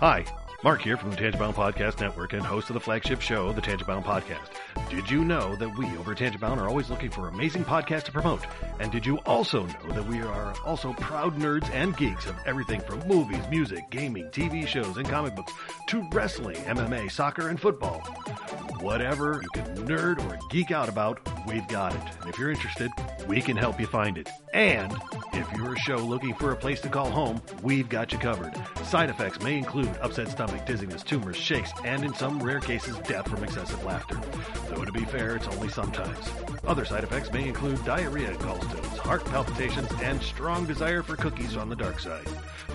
Hi, Mark here from the Tangibound Podcast Network and host of the flagship show, the Tangibound Podcast. Did you know that we over at Tangibound are always looking for amazing podcasts to promote? And did you also know that we are also proud nerds and geeks of everything from movies, music, gaming, TV shows, and comic books to wrestling, MMA, soccer, and football? Whatever you can nerd or geek out about, we've got it. And if you're interested, we can help you find it. And if you're a show looking for a place to call home, we've got you covered. Side effects may include upset stomach, dizziness, tumors, shakes, and in some rare cases, death from excessive laughter. Though to be fair, it's only sometimes. Other side effects may include diarrhea, gallstones, heart palpitations, and strong desire for cookies on the dark side.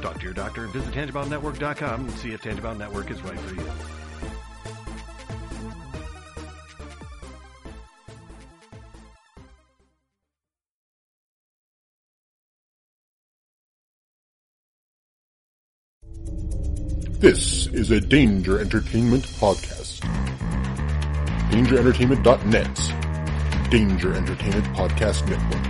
Talk to your doctor and visit TangiboundNetwork.com and see if Tangibound Network is right for you. This is a Danger Entertainment podcast. DangerEntertainment.net. Danger Entertainment Podcast Network.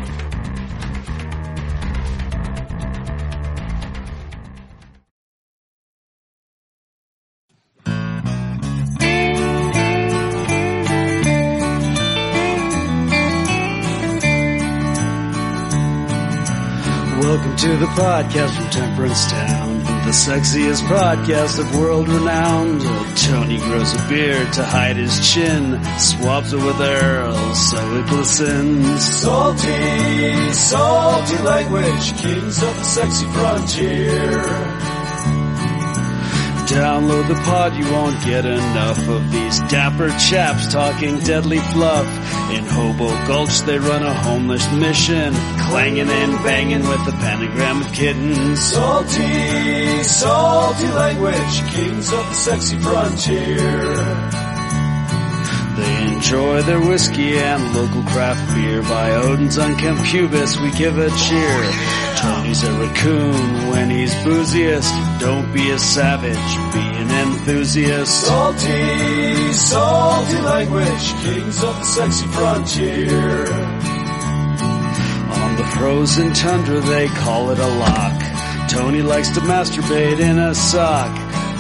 Welcome to the podcast from Temperance Town, the sexiest podcast of world renowned. Tony grows a beard to hide his chin, swaps it with Earl so it glistens. Salty, salty language, kings of the sexy frontier. Download the pod, you won't get enough of these dapper chaps talking deadly fluff. In Hobo Gulch, they run a homeless mission, clanging and banging with the pentagram of kittens. Salty, salty language, kings of the sexy frontier. They enjoy their whiskey and local craft beer. By Odin's unkempt pubis, we give a cheer. Tony's a raccoon when he's booziest. Don't be a savage, be an enthusiast. Salty, salty language, kings of the sexy frontier. On the frozen tundra, they call it a lock. Tony likes to masturbate in a sock.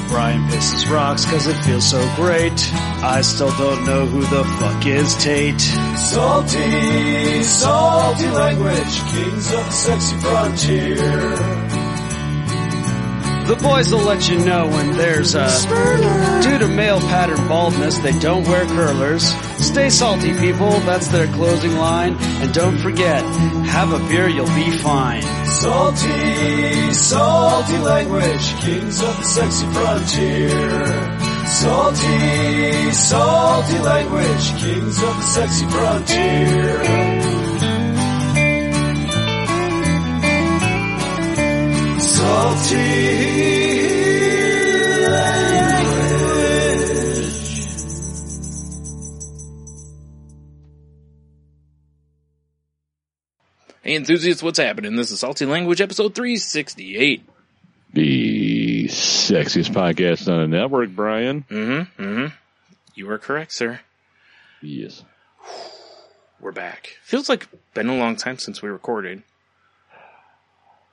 Bryan pisses rocks cause it feels so great. I still don't know who the fuck is Tate. Salty, salty language, kings of the sexy frontier. The boys will let you know when there's a due to male pattern baldness. They don't wear curlers. Stay salty, people. That's their closing line. And don't forget, have a beer, you'll be fine. Salty, salty language, kings of the sexy frontier. Salty, salty language, kings of the sexy frontier. Hey enthusiasts, what's happening? This is Salty Language episode 368. The sexiest podcast on the network, Bryan. Mm-hmm, mm-hmm. You are correct, sir. Yes. We're back. Feels like been a long time since we recorded.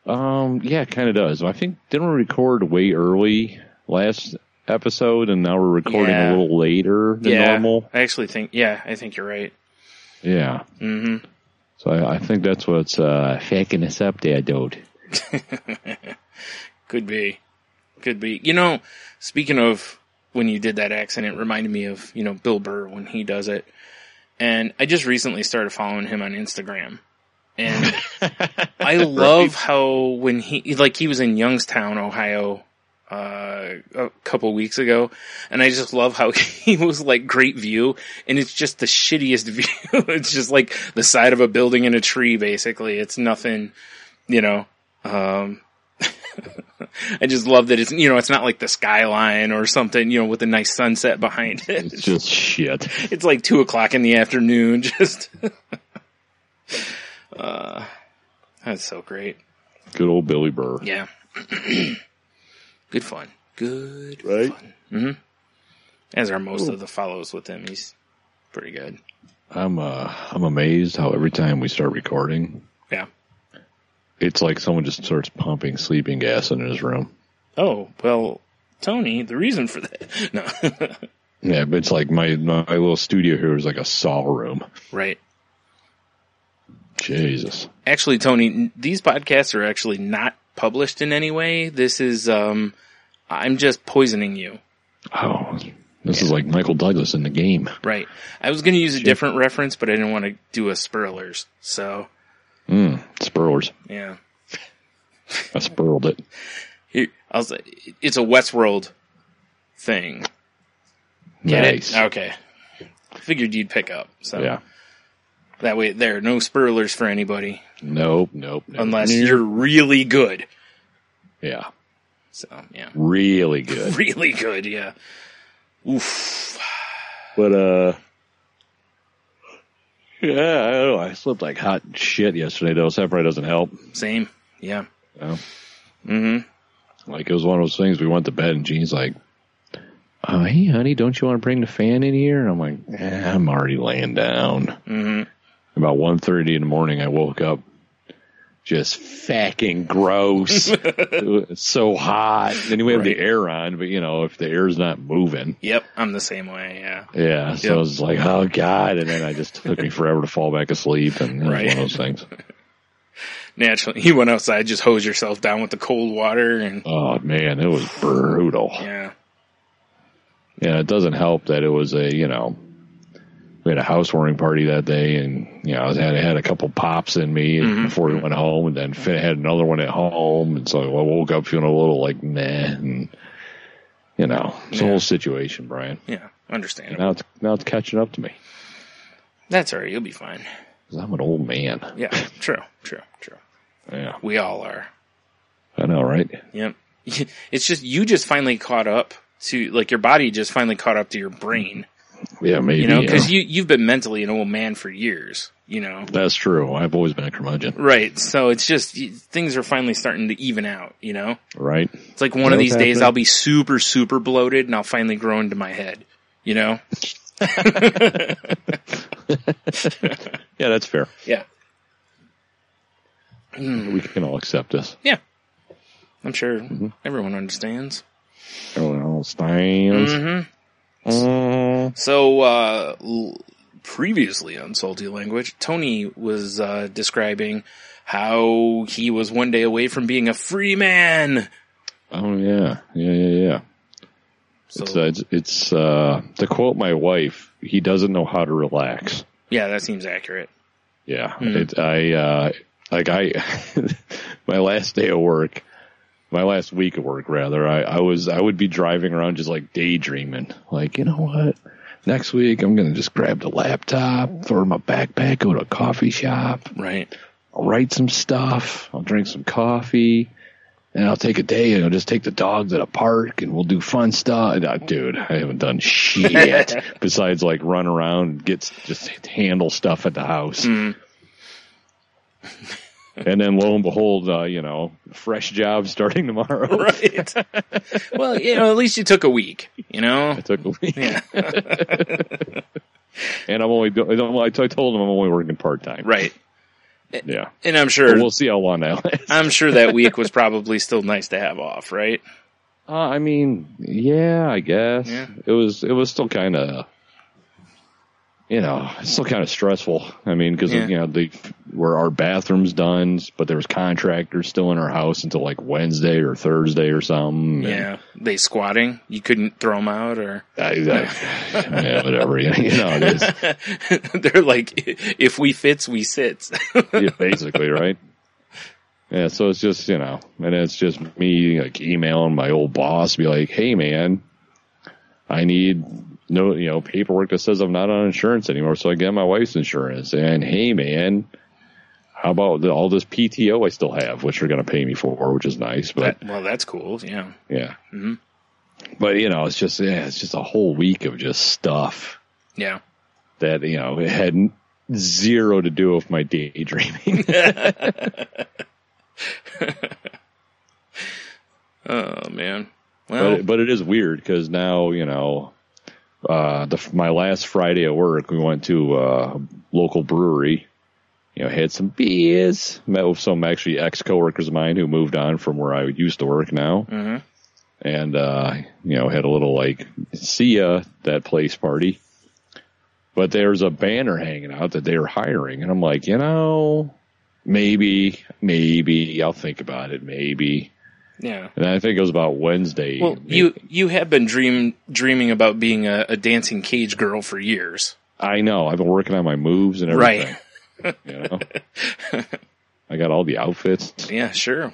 Um, yeah, it kind of does. I think didn't we record way early last episode, and now we're recording Yeah. a little later than yeah, normal. I actually think, yeah, I think you're right. Yeah. Mm-hmm. So I, I think that's what's uh, fucking us up there, dude. Could be. Could be. You know, speaking of when you did that accent, it reminded me of, you know, Bill Burr when he does it. And I just recently started following him on Instagram. And I love how when he, like he was in Youngstown, Ohio, uh, a couple weeks ago. And I just love how he was like great view. And it's just the shittiest view. it's just like the side of a building and a tree, basically. It's nothing, you know, um, I just love that it's you know it's not like the skyline or something you know with a nice sunset behind it. It's just shit. It's like two o'clock in the afternoon. Just uh, that's so great. Good old Billy Burr. Yeah, good fun. Good Right? fun. hmm As are most of the follows with him. He's pretty good. I'm uh, I'm amazed how every time we start recording, Yeah. it's like someone just starts pumping sleeping gas in his room. Oh well, Tony, the reason for that. No. Yeah, but it's like my my little studio here is like a saw room. right. Jesus. Actually, Tony, these podcasts are actually not published in any way. This is, um, I'm just poisoning you. Oh, this is like Michael Douglas in the game. Right. I was going to use a different reference, but I didn't want to do a Spurlers. So, Mm, Spurlers. yeah. I spurled it. Here, I'll say, it's a Westworld thing. Get nice. it? Okay. Figured you'd pick up. So Yeah. That way, there, are no Spurlers for anybody Nope. Nope. nope. unless you're really good. Yeah. So, yeah. Really good. Really good, yeah. Oof. But uh, yeah, I don't know. I slept like hot shit yesterday though, so that probably doesn't help. Same. Yeah. Yeah. Mm-hmm. Like it was one of those things. We went to bed and Jean's like, "Oh, hey, honey, don't you want to bring the fan in here?" And I'm like, eh, "I'm already laying down." Mm-hmm. About 1.30 in the morning, I woke up. Just fucking gross. so hot. Then we have the air on, but you know, if the air's not moving, Yep. I'm the same way. Yeah. Yeah, so Yep. I was like, oh god, and then I just took me forever to fall back asleep, and Right. one of those things. Naturally, you went outside, just hose yourself down with the cold water, and Oh man, it was brutal. yeah. Yeah, it doesn't help that it was a you know we had a housewarming party that day, and you know I had had a couple pops in me mm-hmm. before we mm-hmm. went home, and then fin- had another one at home, and so I woke up feeling a little like meh, and you know it's a whole situation, Bryan. Yeah. Understandable. Now it's now it's catching up to me That's alright. You'll be fine. I'm an old man. Yeah. True. True. True. Yeah, We all are. I know, right? Yep. It's just you just finally caught up to like your body just finally caught up to your brain. Yeah, maybe. You know, yeah. because you you've been mentally an old man for years. You know. That's true. I've always been a curmudgeon, Right. So it's just things are finally starting to even out. You know. right? It's like one Is of these days? I'll be super super bloated and I'll finally grow into my head. You know. Yeah, that's fair. Yeah. We can all accept this. Yeah. I'm sure Mm-hmm. everyone understands. Everyone understands. Mm-hmm. Mm. So, uh, l- previously on Salty Language, Tony was, uh, describing how he was one day away from being a free man. Oh yeah, yeah, yeah, yeah. So, It's uh, it's, uh, to quote my wife, he doesn't know how to relax. yeah, that seems accurate. Yeah, Hmm. it, I uh, like I my last day of work, my last week of work rather. I, I was I would be driving around just like daydreaming, like you know what. Next week, I'm gonna just grab the laptop, throw my backpack, go to a coffee shop, Right. I'll write some stuff. I'll drink some coffee. And I'll take a day and I'll just take the dogs at a park and we'll do fun stuff. Uh, dude, I haven't done shit besides like run around and get just handle stuff at the house. Mm. and then lo and behold, uh, you know, fresh job starting tomorrow. Right. well, you know, at least you took a week, you know? I took a week. Yeah. And I'm only, I told him I'm only working part time. Right. Yeah. And I'm But sure, we'll see how long that lasts. I'm sure that week was probably still nice to have off, right? Uh, I mean, yeah, I guess Yeah. it was. It was still kind of, you know, it's still kind of stressful. I mean, because Yeah. you know they were our bathrooms done, but there was contractors still in our house until like Wednesday or Thursday or something. Yeah. They squatting. You couldn't throw them out or I, I, yeah, whatever. You know, it is they're like, if we fits, we sits. yeah, basically right. Yeah, so it's just you know, and it's just me like emailing my old boss, be like, "Hey, man, I need no, you know, paperwork that says I'm not on insurance anymore, so I get my wife's insurance." And hey, man, how about the, all this PTO I still have, which they're going to pay me for, which is nice, but That- well, that's cool. Yeah. yeah. Mhm. But you know, it's just yeah, it's just a whole week of just stuff Yeah. that you know it had zero to do with my daydreaming. Oh man. Well, but but it is weird because now you know uh the my last Friday at work we went to a local brewery you know had some beers met with some actually ex coworkers of mine who moved on from where I used to work now Mhm. and uh, you know had a little like see ya that place party. But there's a banner hanging out that they were hiring, and I'm like, you know, maybe, maybe I'll think about it, maybe. Yeah. And I think it was about Wednesday. Well, you you have been dream dreaming about being a, a dancing cage girl for years. I know. I've been working on my moves and everything. Right. You know, I got all the outfits. Yeah, sure.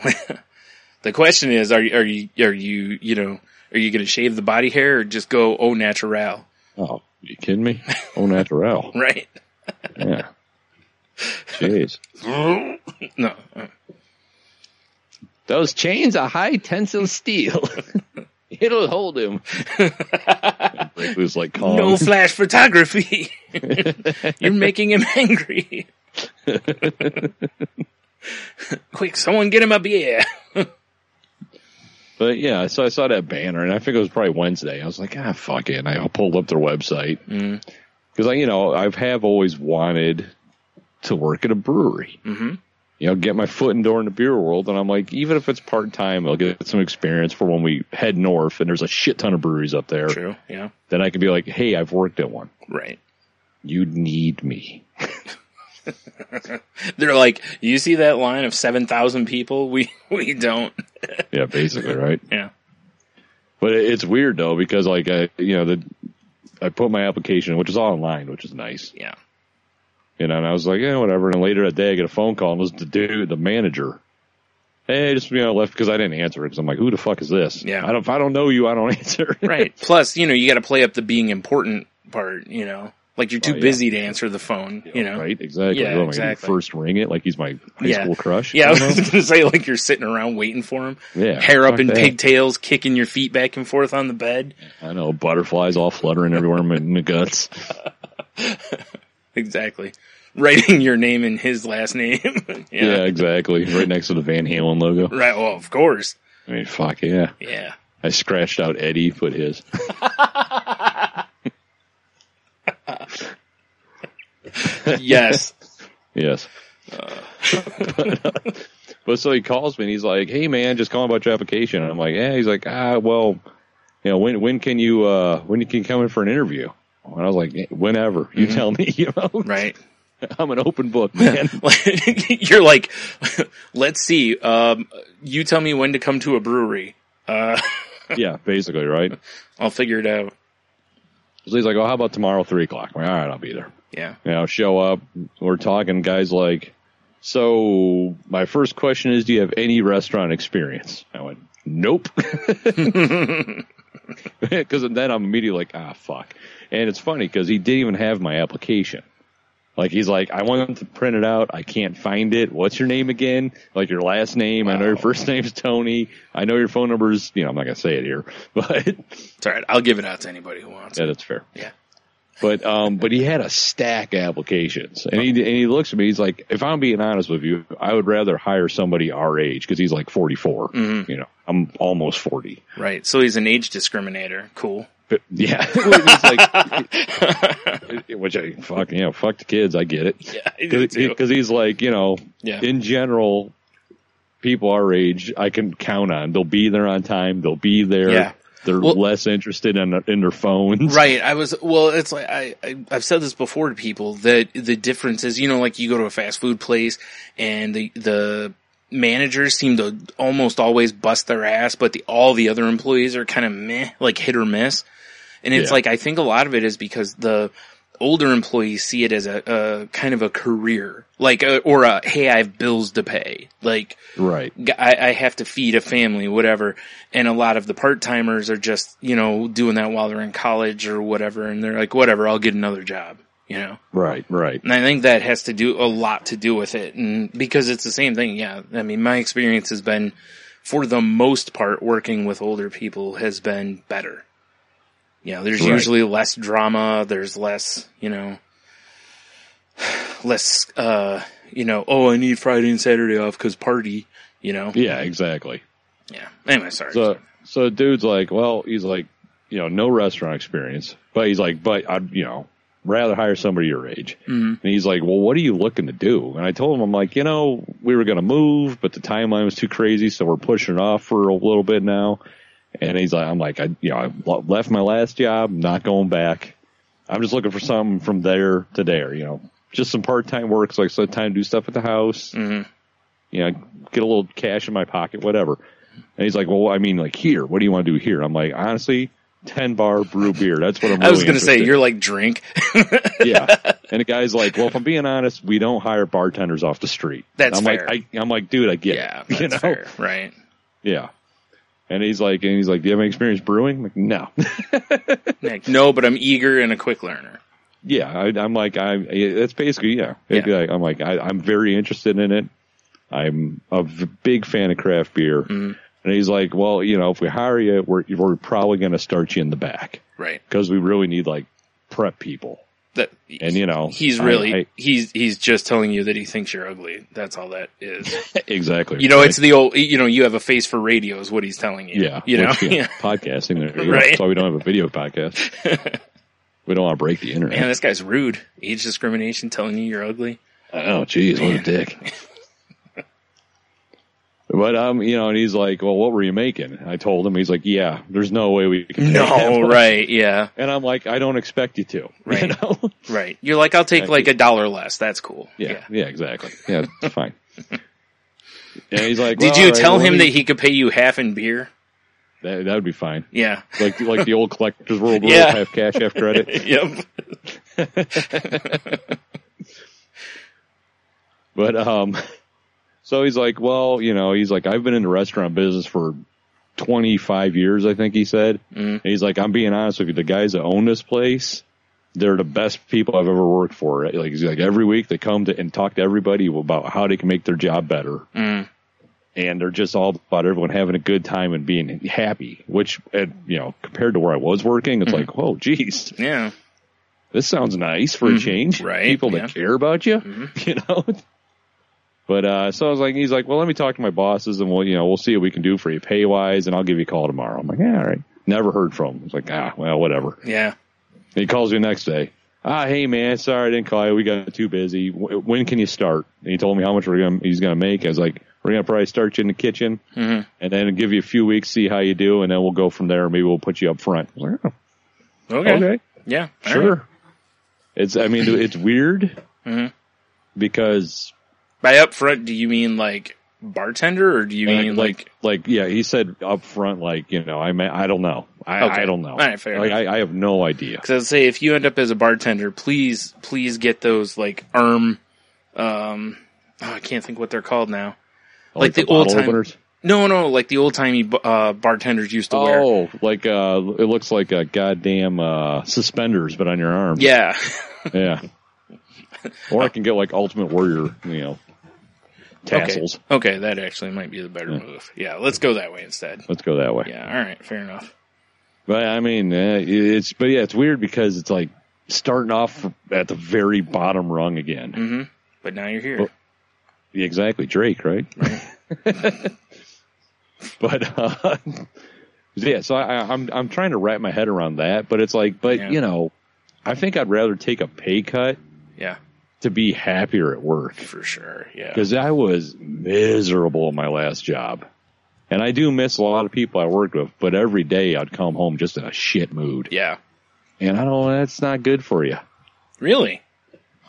the question is, are you are you are you you know are you going to shave the body hair or just go au natural? Oh, you kidding me? Oh, natural. Right. Yeah. Jeez. No. Those chains are high tensile steel. It'll hold him. Break loose like Kong. No flash photography. You're making him angry. Quick, someone get him a beer. But yeah, so I saw that banner, and I think it was probably Wednesday. I was like, ah, fuck it. And I pulled up their website because I, you know, I have always wanted to work at a brewery. Mhm. You know, get my foot in the door in the beer world, and I'm like, even if it's part time, I'll get some experience for when we head north, and there's a shit ton of breweries up there. True. Yeah. Then I can be like, hey, I've worked at one. Right. You need me. They're like, you see that line of seven thousand people? We we don't. Yeah, basically, right? Yeah. But it- it's weird though because like I, you know, the I put my application, which is all online, which is nice. Yeah. You know, and I was like, yeah, whatever. And later that day, I get a phone call, and it was the dude, the manager. Hey, just you know, left because I didn't answer it because I'm like, who the fuck is this? Yeah. I don't, if I don't know you, I don't answer. Right. Plus, you know, you got to play up the being important part. You know, like you're too Oh, yeah. busy to answer the phone. You know. right? Exactly. Yeah, What am I gonna do, exactly. First ring it like he's my high Yeah. school crush. Yeah, I was gonna say like you're sitting around waiting for him. Yeah, Hair up in that. pigtails, kicking your feet back and forth on the bed. I know butterflies all fluttering everywhere in my guts. Exactly. Writing your name in his last name. Yeah. exactly. Right next to the Van Halen logo. Right. Well, of course. I mean, fuck yeah. Yeah. I scratched out Eddie, put his. Yes. Yes. but, uh, but so he calls me and he's like, "Hey man, just calling about your application." And I'm like, "Yeah." He's like, "Ah, well, you know, when when can you uh when can you come in for an interview?" And I was like, "Eh, "Whenever you tell me." You know, right. I'm an open book, man. you're like, let's see. Um, you tell me when to come to a brewery. Uh, yeah, basically, right. I'll figure it out. So he's like, "Oh, how about tomorrow, three o'clock?" I'm like, "All right, I'll be there." Yeah. You know, show up. We're talking. Guys, like, so my first question is, do you have any restaurant experience? I went, nope. Because then I'm immediately like, ah, fuck. And it's funny because he didn't even have my application. Like he's like, I want to print it out. I can't find it. What's your name again? Like your last name. I know your first name's Tony. I know your phone number's. You know, I'm not gonna say it here, but It's all right. I'll give it out to anybody who wants yeah, it. that's fair. Yeah. But um, but he had a stack of applications, and he and he looks at me. He's like, if I'm being honest with you, I would rather hire somebody our age because he's like 44. Mm-hmm. You know, I'm almost 40. Right. So he's an age discriminator. Cool. But yeah, like, which I fuck you know, fuck the kids. I get it Yeah, because he's like, you know, Yeah. in general, people our age, I can count on. They'll be there on time. They'll be there. Yeah. They're Well- less interested in in their phones. Right. I was, well, it's like, I, I, I've said this before to people that the difference is, you know, like you go to a fast food place and the, the managers seem to almost always bust their ass, but the, all the other employees are kind of meh, like hit or miss. And it's Yeah. like, I think a lot of it is because the older employees see it as a, a kind of a career, like, a, or a, hey, I have bills to pay. Like, Right. I, I have to feed a family, whatever. And a lot of the part timers are just, you know, doing that while they're in college or whatever. And they're like, whatever, I'll get another job, you know? Right. Right. And I think that has to do a lot to do with it. And because it's the same thing. Yeah. I mean, my experience has been, for the most part, working with older people has been better. You know, there's Right. usually less drama. There's less, you know, less, uh, you know, oh, I need Friday and Saturday off because party, you know? Yeah. Exactly. Yeah. Anyway, sorry. So, so dude's like, well, he's like, you know, no restaurant experience, but he's like, but I'd, you know, rather hire somebody your age. Mm-hmm. And he's like, well, what are you looking to do? And I told him, I'm like, you know, we were going to move, but the timeline was too crazy. So we're pushing it off for a little bit now. And he's like, I'm like, I, you know, I left my last job, not going back. I'm just looking for something from there to there, you know, just some part time work, so like some time to do stuff at the house, Mhm. you know, get a little cash in my pocket, whatever. And he's like, well, I mean, like here, what do you want to do here? I'm like, honestly, 10 bar brew beer. That's what I'm really I was going to say, in." you're like drink. yeah. And the guy's like, well, if I'm being honest, we don't hire bartenders off the street. That's I'm fair. like, I, I'm like, dude, I get yeah, it. you know? fair. Right. Yeah. And he's like, and he's like, do you have any experience brewing? I'm like, no. Like, no, but I'm eager and a quick learner. yeah. I, I'm like, I, it's basically, yeah. It'd be Yeah. like, I'm like, I, I'm very interested in it. I'm a v- big fan of craft beer. Mm-hmm. And he's like, well, you know, if we hire you, we're, we're probably going to start you in the back Right. because we really need like prep people. That And you know, he's really I- he's he's just telling you that he thinks you're ugly. That's all that is. exactly. You know, right? it's the old. You know, you have a face for radio is what he's telling you. Yeah. You know. which, Yeah. Podcasting. There. Right. That's why we don't have a video podcast. we don't want to break the internet. Man, this guy's rude. Age discrimination, telling you you're ugly. Oh, jeez, what a dick. But um, you know, and he's like, "Well, what were you making?" I told him. He's like, "Yeah, there's no way we can." No, much." right? Yeah, And I'm like, "I don't expect you to." You Right. know? right. You're like, I'll take Thank like you. a dollar less. That's cool. yeah, yeah, exactly. Yeah, fine. And he's like, Did well, you right, tell well, him that he could pay you half in beer? that that would be fine? Yeah. Like like the old collectors world, Yeah. yeah. have cash half credit. yep. But um, so he's like, well, you know, he's like, I've been in the restaurant business for 25 years, I think he said. Mhm. And he's like, I'm being honest with you, the guys that own this place, they're the best people I've ever worked for. Like, he's like every week they come to and talk to everybody about how they can make their job better. Mm. And they're just all about everyone having a good time and being happy, which, you know, compared to where I was working, it's like, whoa, geez, Yeah. this sounds nice for a change. Mm-hmm. Right, People yeah. Mm-hmm. that care about you, you know. But uh, so I was like, he's like, well, let me talk to my bosses and we'll, you know, we'll see what we can do for you pay wise, and I'll give you a call tomorrow. I'm like, yeah, all right. Never heard from him. I was like, ah, well, whatever. Yeah. And he calls me the next day. Ah, hey man, sorry I didn't call you. We got too busy. W- When can you start? And he told me how much we're gonna, he's going to make. I was like, we're going to probably start you in the kitchen, Mhm. and then give you a few weeks, see how you do, and then we'll go from there. Maybe we'll put you up front. I was like, oh, Okay. okay. Yeah. Sure. right. It's, I mean, it's weird Mhm. because By up front, do you mean like bartender, or do you mean like? like, like, yeah, he said up front, like, you know, I mean, I don't know. I, Okay. I don't know. All right, fair like. I, I have no idea. Because I'd say if you end up as a bartender, please, please get those like arm. Um, oh, I can't think what they're called now. Like the old time- openers. No, no, like the old timey uh, bartenders used to wear. Oh, like, uh, it looks like a goddamn, uh, suspenders, but on your arm. Yeah, Yeah. or I can get like Ultimate Warrior, you know, tassels. Okay. okay, that actually might be the better move. Yeah, let's go that way instead. Let's go that way. Yeah, all right, fair enough. But I mean, uh, it's, but yeah, it's weird because it's like starting off at the very bottom rung again. hmm But now you're here. Yeah, exactly. Drake, right? but uh, yeah, so I, I'm I'm trying to wrap my head around that, but it's like, but Yeah. you know, I think I'd rather take a pay cut yeah, to be happier at work for sure. Yeah, because I was miserable in my last job, and I do miss a lot of people I worked with, but every day I'd come home just in a shit mood, yeah. and I don't. That's not good for you. Really?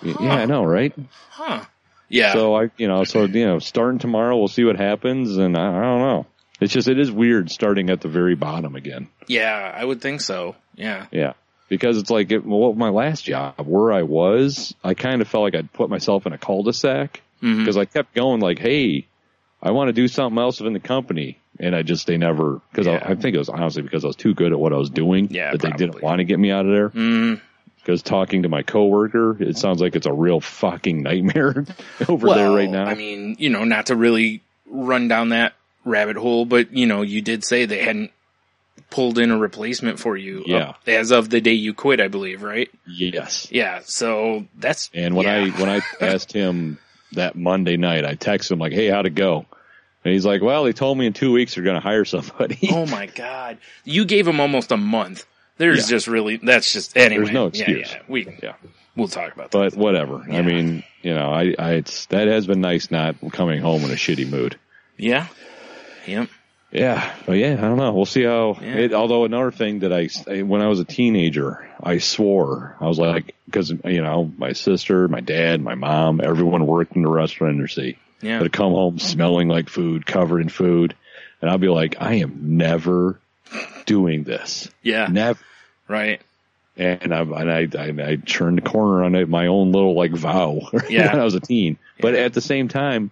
Yeah, I know, right? Huh? Yeah. So I, you know, so you know, starting tomorrow, we'll see what happens, and I, I don't know. It's just it is weird starting at the very bottom again. yeah, I would think so. Yeah. Yeah, because it's like it, well, my last job where I was, I kind of felt like I'd put myself in a cul-de-sac Mhm. because I kept going like, hey, I want to do something else within the company, and I just they never because Yeah. I, I think it was honestly because I was too good at what I was doing Yeah, that they didn't want to get me out of there. Mm, Because talking to my coworker, it sounds like it's a real fucking nightmare over there right now. I mean, you know, not to really run down that rabbit hole, but you know, you did say they hadn't pulled in a replacement for you. Uh, yeah. as of the day you quit, I believe, right? yes. Yeah. So that's And when yeah. I when I asked him that Monday night, I texted him like, "Hey, how'd it go?" And he's like, "Well, they told me in two weeks they're going to hire somebody." oh my god, you gave him almost a month. There's Yeah. just really that's just anyway. There's no Yeah, excuse. Yeah, we Yeah. we'll talk about that. but whatever. Yeah. I mean, you know, I, I it's that has been nice not coming home in a shitty mood. yeah. Yep. Yeah, but yeah, I don't know. We'll see how. Yeah. It, although another thing that I, when I was a teenager, I swore I was like, because you know, my sister, my dad, my mom, everyone worked in the restaurant industry. Yeah. They'd come home smelling like food, covered in food, and I'd be like, I am never doing this, Yeah. never. Right. And I and I I, I turned the corner on it, my own little like vow Yeah. when I was a teen. But at the same time,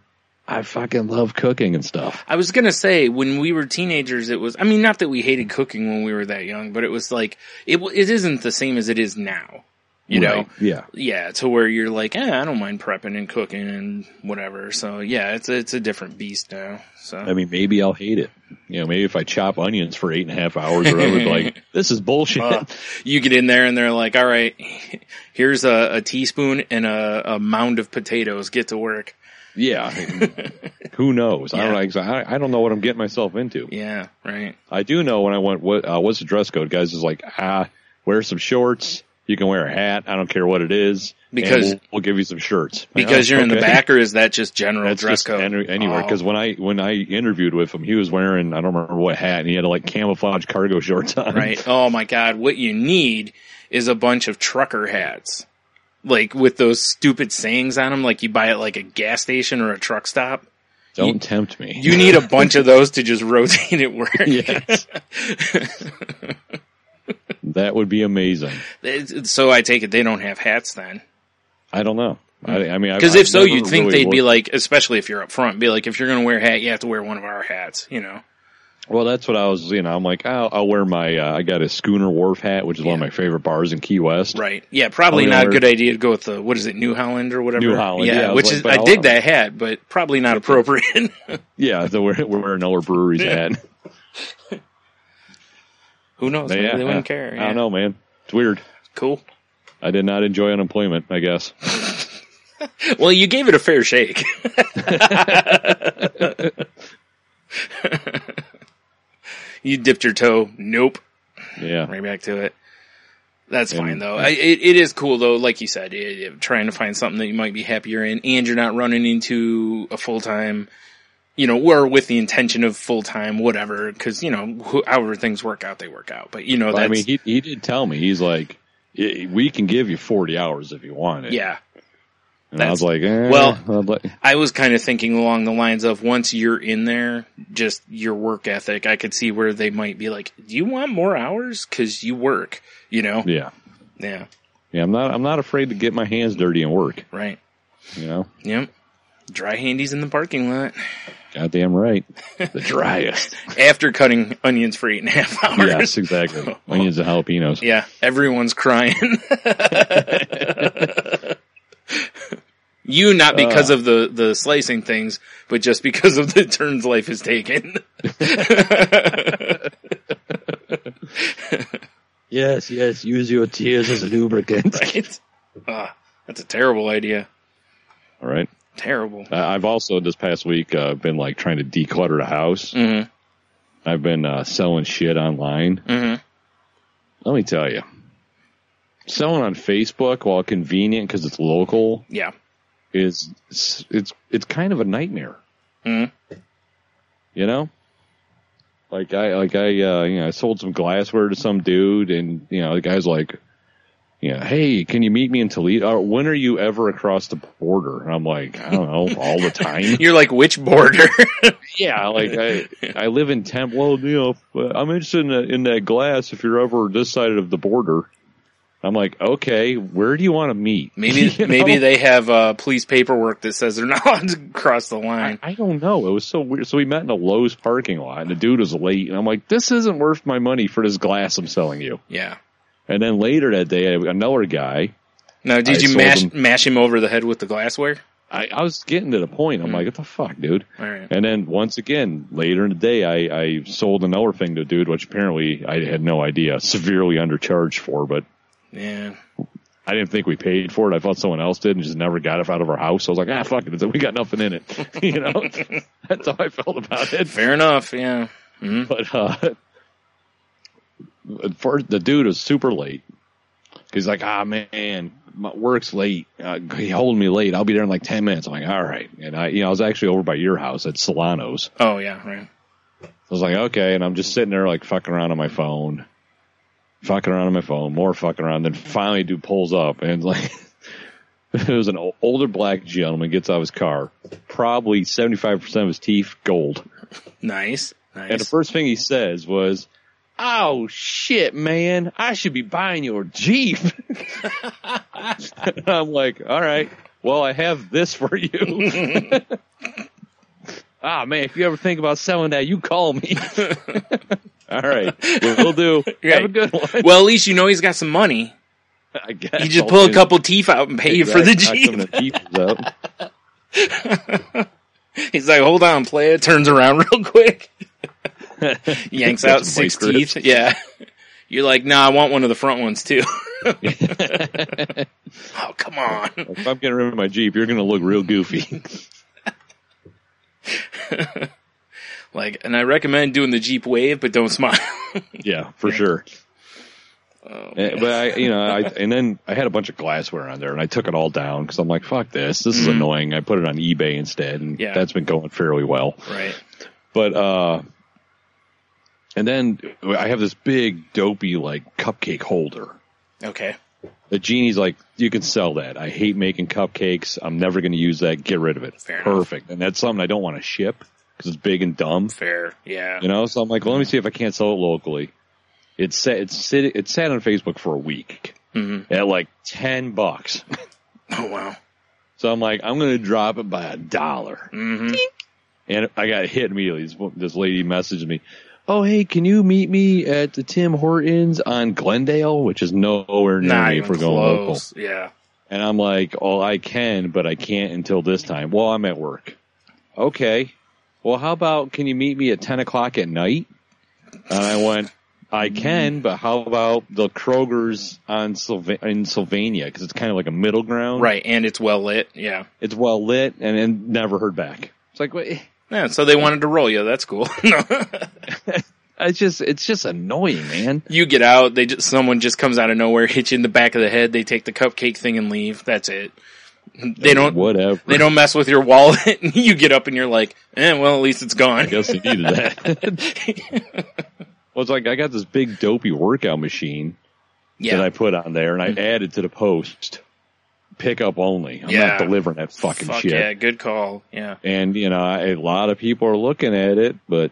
I fucking love cooking and stuff. I was gonna say when we were teenagers, it was. I mean, not that we hated cooking when we were that young, but it was like it. It isn't the same as it is now. You know. Yeah. Yeah, to where you're like, eh, I don't mind prepping and cooking and whatever. So yeah, it's a, it's a different beast now. So I mean, maybe I'll hate it. You know, maybe if I chop onions for eight and a half hours or whatever, like, this is bullshit. Uh, you get in there and they're like, all right, here's a, a teaspoon and a, a mound of potatoes. Get to work. Yeah. Who knows? I don't know. I, I don't know what I'm getting myself into. Yeah, right. I do know when I went, what, uh, what's the dress code? Guys is like, ah, wear some shorts. You can wear a hat. I don't care what it is. Because- we'll, we'll give you some shirts. Because oh, you're in the back, or is that just general That's dress just code? any, anywhere. Oh. Because when I when I interviewed with him, he was wearing I don't remember what hat, and he had like camouflage cargo shorts on. Right. Oh my God. What you need is a bunch of trucker hats. Like with those stupid sayings on them, like you buy at like a gas station or a truck stop. Don't You- tempt me. You need a bunch of those to just rotate at work. yes. that would be amazing. So I take it they don't have hats then. I don't know. I, I mean, Because I've- if so, you'd think really they'd be like, especially if you're up front, be like, if you're going to wear a hat, you have to wear one of our hats, you know? Well, that's what I was. You know, I'm like, I'll, I'll wear my. Uh, I got a Schooner Wharf hat, which is one of my favorite bars in Key West. Right. Yeah, probably not a good idea to go with the, what is it, New Holland or whatever? New Holland, yeah, I was which like, is, I I'll- dig that hat, but probably not appropriate. Yeah, so we're we're wearing Eller Brewery's hat. Who knows? Yeah, they wouldn't I, care. I don't know, man. It's weird. Cool. I did not enjoy unemployment. I guess. Well, you gave it a fair shake. You dipped your toe. Nope. Yeah. Right back to it. That's fine And- though. I, it, it is cool though, like you said, it, it- trying to find something that you might be happier in, and you're not running into a full time, you know, or with the intention of full time, whatever. Because you know, wh- however things work out, they work out. But you know, that's I mean, he he did tell me he's like, we can give you 40 hours if you want it. yeah. And I was like, eh, Well- I was kind of thinking along the lines of once you're in there, just your work ethic. I could see where they might be like, "Do you want more hours? Because you work." You know? yeah, Yeah. yeah. I'm not I'm not afraid to get my hands dirty and work. Right. You know, Yep. Dry handies in the parking lot goddamn right. The driest. after cutting onions for eight and a half hours. yes, exactly. Onions and jalapenos. Yeah, everyone's crying. you not because Uh. of the the slicing things, but just because of the turns life has taken. Yes, yes. Use your tears as a lubricant. right? Ah, that's a terrible idea. All right. Terrible. Uh, I've also this past week uh, been like trying to declutter the house. Mhm. I've been uh, selling shit online. Mhm. Let me tell you, selling on Facebook while convenient because it's local Yeah. Is it's it's, it's kind of a nightmare. Mhm. You know, like I like I uh, you know I sold some glassware to some dude, and you know the guy's like, you know, hey, can you meet me in Toledo? Or when are you ever across the border? And I'm like, I don't know, all the time. You're like which border? yeah, like I I live in Temp. Well, you know, uh, I'm interested in, that- in that glass. If you're ever this side of the border, I'm like, okay, where do you want to meet? maybe You maybe know? they have uh, police paperwork that says they're not allowed to cross the line. I don't know. It was so weird. So we met in a Lowe's parking lot, and the dude was late, and I'm like, this isn't worth my money for this glass I'm selling you. Yeah. And then later that day, another guy. Now, did I you mash them- mash him over the head with the glassware? I, I was getting to the point. I'm like, what the fuck, dude? Right. And then once again, later in the day, I, I sold another thing to a dude, which apparently I had no idea, severely undercharged for, but Yeah. I didn't think we paid for it. I thought someone else did and just never got it out of our house. So I was like, ah, fuck it. We got nothing in it. you know, that's how I felt about it. Fair enough. Yeah. Mhm. But, uh, for the dude was super late. He's like, ah, man, my work's late. Uh, he holding me late. I'll be there in like 10 minutes. I'm like, all right. And I, you know, I was actually over by your house at Solano's. Oh yeah. Right. I was like, okay, and I'm just sitting there like fucking around on my phone, fucking around on my phone, more fucking around. Then finally, dude pulls up and like. it was an older black gentleman gets out of his car, probably 75% of his teeth gold. Nice. Nice. And the first thing he says was, Oh shit, man, I should be buying your Jeep. and I'm like, all right, well, I have this for you. Ah, man, if you ever think about selling that, you call me. all right, we'll do. Have a good one. well, at least you know he's got some money. I guess You just I'll pull a couple teeth out and pay you for the Jeep. Knock some of the teeth out. He's like, hold on, play it. Turns around real quick. Yanks out six teeth. Yeah. You're like, nah, I want one of the front ones too. oh, come on. If I'm getting rid of my Jeep, you're going to look real goofy. Like, and I recommend doing the Jeep wave, but don't smile. Yeah, for sure. Oh, Eh, but I, you know, I, and then I had a bunch of glassware on there, and I took it all down because I'm like, "Fuck this! This is Mhm. annoying." I put it on eBay instead, and Yeah. that's been going fairly well. right. But uh, and then I have this big dopey like cupcake holder. Okay. The genie's like, "You can sell that. I hate making cupcakes. I'm never going to use that. Get rid of it." Fair enough. Perfect. And that's something I don't want to ship because it's big and dumb. Fair. Yeah. You know, so I'm like, well, let me see if I can't sell it locally. It's sat, it's sit, it sat on Facebook for a week Mhm. at like ten bucks. Oh, wow. So I'm like, I'm going to drop it by a dollar, hmm and I got hit immediately. This, this lady messaged me, "Oh, hey, can you meet me at the Tim Hortons on Glendale, which is nowhere near Not me if we're going local?" close. Yeah. And I'm like, "Oh, I can, but I can't until this time. Well, I'm at work. Okay. Well, how about can you meet me at ten o'clock at night?" And I went, "I can, but how about the Kroger's on Sylva- in Sylvania because it's kind of like a middle ground. Right. And it's well lit. Yeah. It's well lit, and then never heard back. It's like, wait, Yeah. So they wanted to roll you. That's cool. It's just, it's just annoying, man. you get out. They just, someone just comes out of nowhere, hits you in the back of the head. They take the cupcake thing and leave. That's it. They don't, whatever. they don't mess with your wallet. And you get up and you're like, eh, well, at least it's gone. I guess they needed that. well, it's like I got this big dopey workout machine yeah. that I put on there, and I added to the post, pickup only. I'm Yeah. not delivering that fucking Fuck shit. yeah. Good call. Yeah. And you know, a lot of people are looking at it, but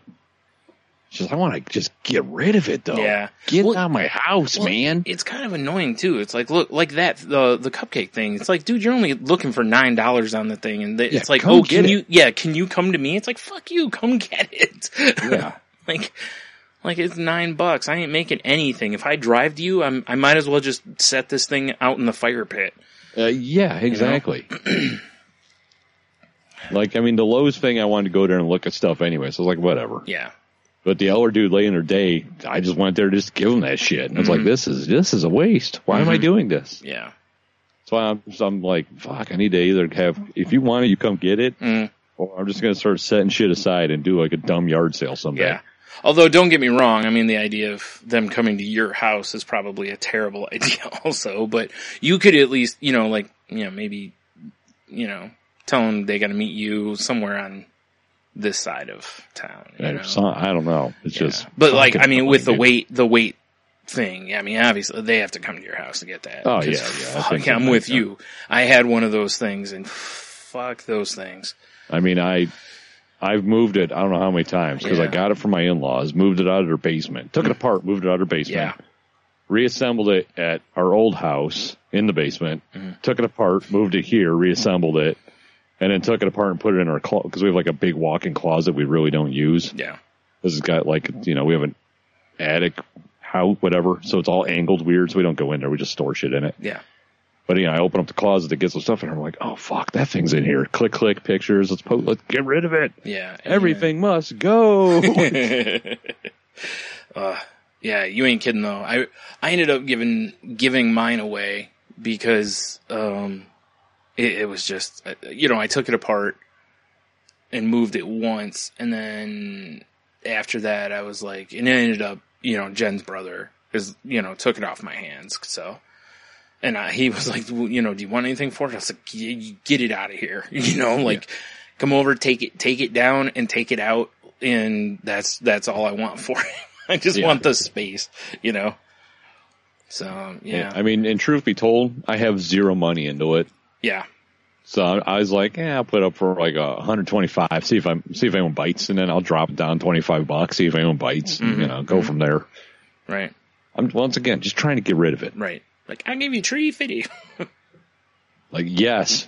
just I want to just get rid of it though. Yeah. get Well- out of my house, Well, man. It's kind of annoying too. It's like, look, like that, the, the cupcake thing. It's like, dude, you're only looking for $9 on the thing. And they, Yeah, it's like, oh, can it. you, yeah, can you come to me? It's like, fuck you, come get it. Yeah. like, like it's nine bucks. I ain't making anything. If I drive to you, I'm, I might as well just set this thing out in the fire pit. Uh, yeah, exactly. like, I mean, the Lowe's thing, I wanted to go there and look at stuff anyway. So I was like, whatever. Yeah. But the elder dude late in her day, I just went there to just give him that shit. And I was like, Mhm. this is this is a waste. Why am I Mhm. doing this? Yeah. So I'm, so I'm like, fuck, I need to either have, if you want it, you come get it, Mm, or I'm just going to start setting shit aside and do like a dumb yard sale someday. yeah. Although, don't get me wrong. I mean, the idea of them coming to your house is probably a terrible idea also, but you could at least, you know, like, you know, maybe, you know, tell them they got to meet you somewhere on this side of town. You And know? so- I don't know. It's Yeah. just, but like, I mean, with the weight, the weight thing, I mean, obviously they have to come to your house to get that. Oh, yeah, yeah, Fuck, I'm with you. I had one of those things and fuck those things. I mean, I, I've moved it. I don't know how many times because I got it from my in-laws, moved it out of their basement, took it apart, moved it out of their basement, Yeah. reassembled it at our old house in the basement, Mm-hmm. took it apart, moved it here, reassembled it, and then took it apart and put it in our closet because we have like a big walk-in closet we really don't use. Yeah. This has got like, you know, we have an attic house, whatever. So it's all angled weird. So we don't go in there. We just store shit in it. Yeah. But you know, I open up the closet to get some stuff and I'm like, oh fuck, that thing's in here. Click, click, pictures. Let's post, let's get rid of it. Yeah. Everything must go. uh, yeah, you ain't kidding though. I I ended up giving giving mine away because um it, it was just uh, you know I took it apart and moved it once, and then after that I was like, and it ended up you know Jen's brother is you know took it off my hands so. And I, he was like, well, you know, do you want anything for it? I was like, "Y- y- get it out of here. You know, like, come over, take it, take it down and take it out and that's that's all I want for it. I just Yeah. want the space, you know. So um, yeah, I mean, and truth be told, I have zero money into it. yeah, So I I was like, yeah, I'll put up for like a 125. See if I see if anyone bites, and then I'll drop it down 25 bucks. See if anyone bites. and, mm-hmm. You know, go mm-hmm. from there. right, I'm once again just trying to get rid of it. right. Like I give you tree fifty. Like yes,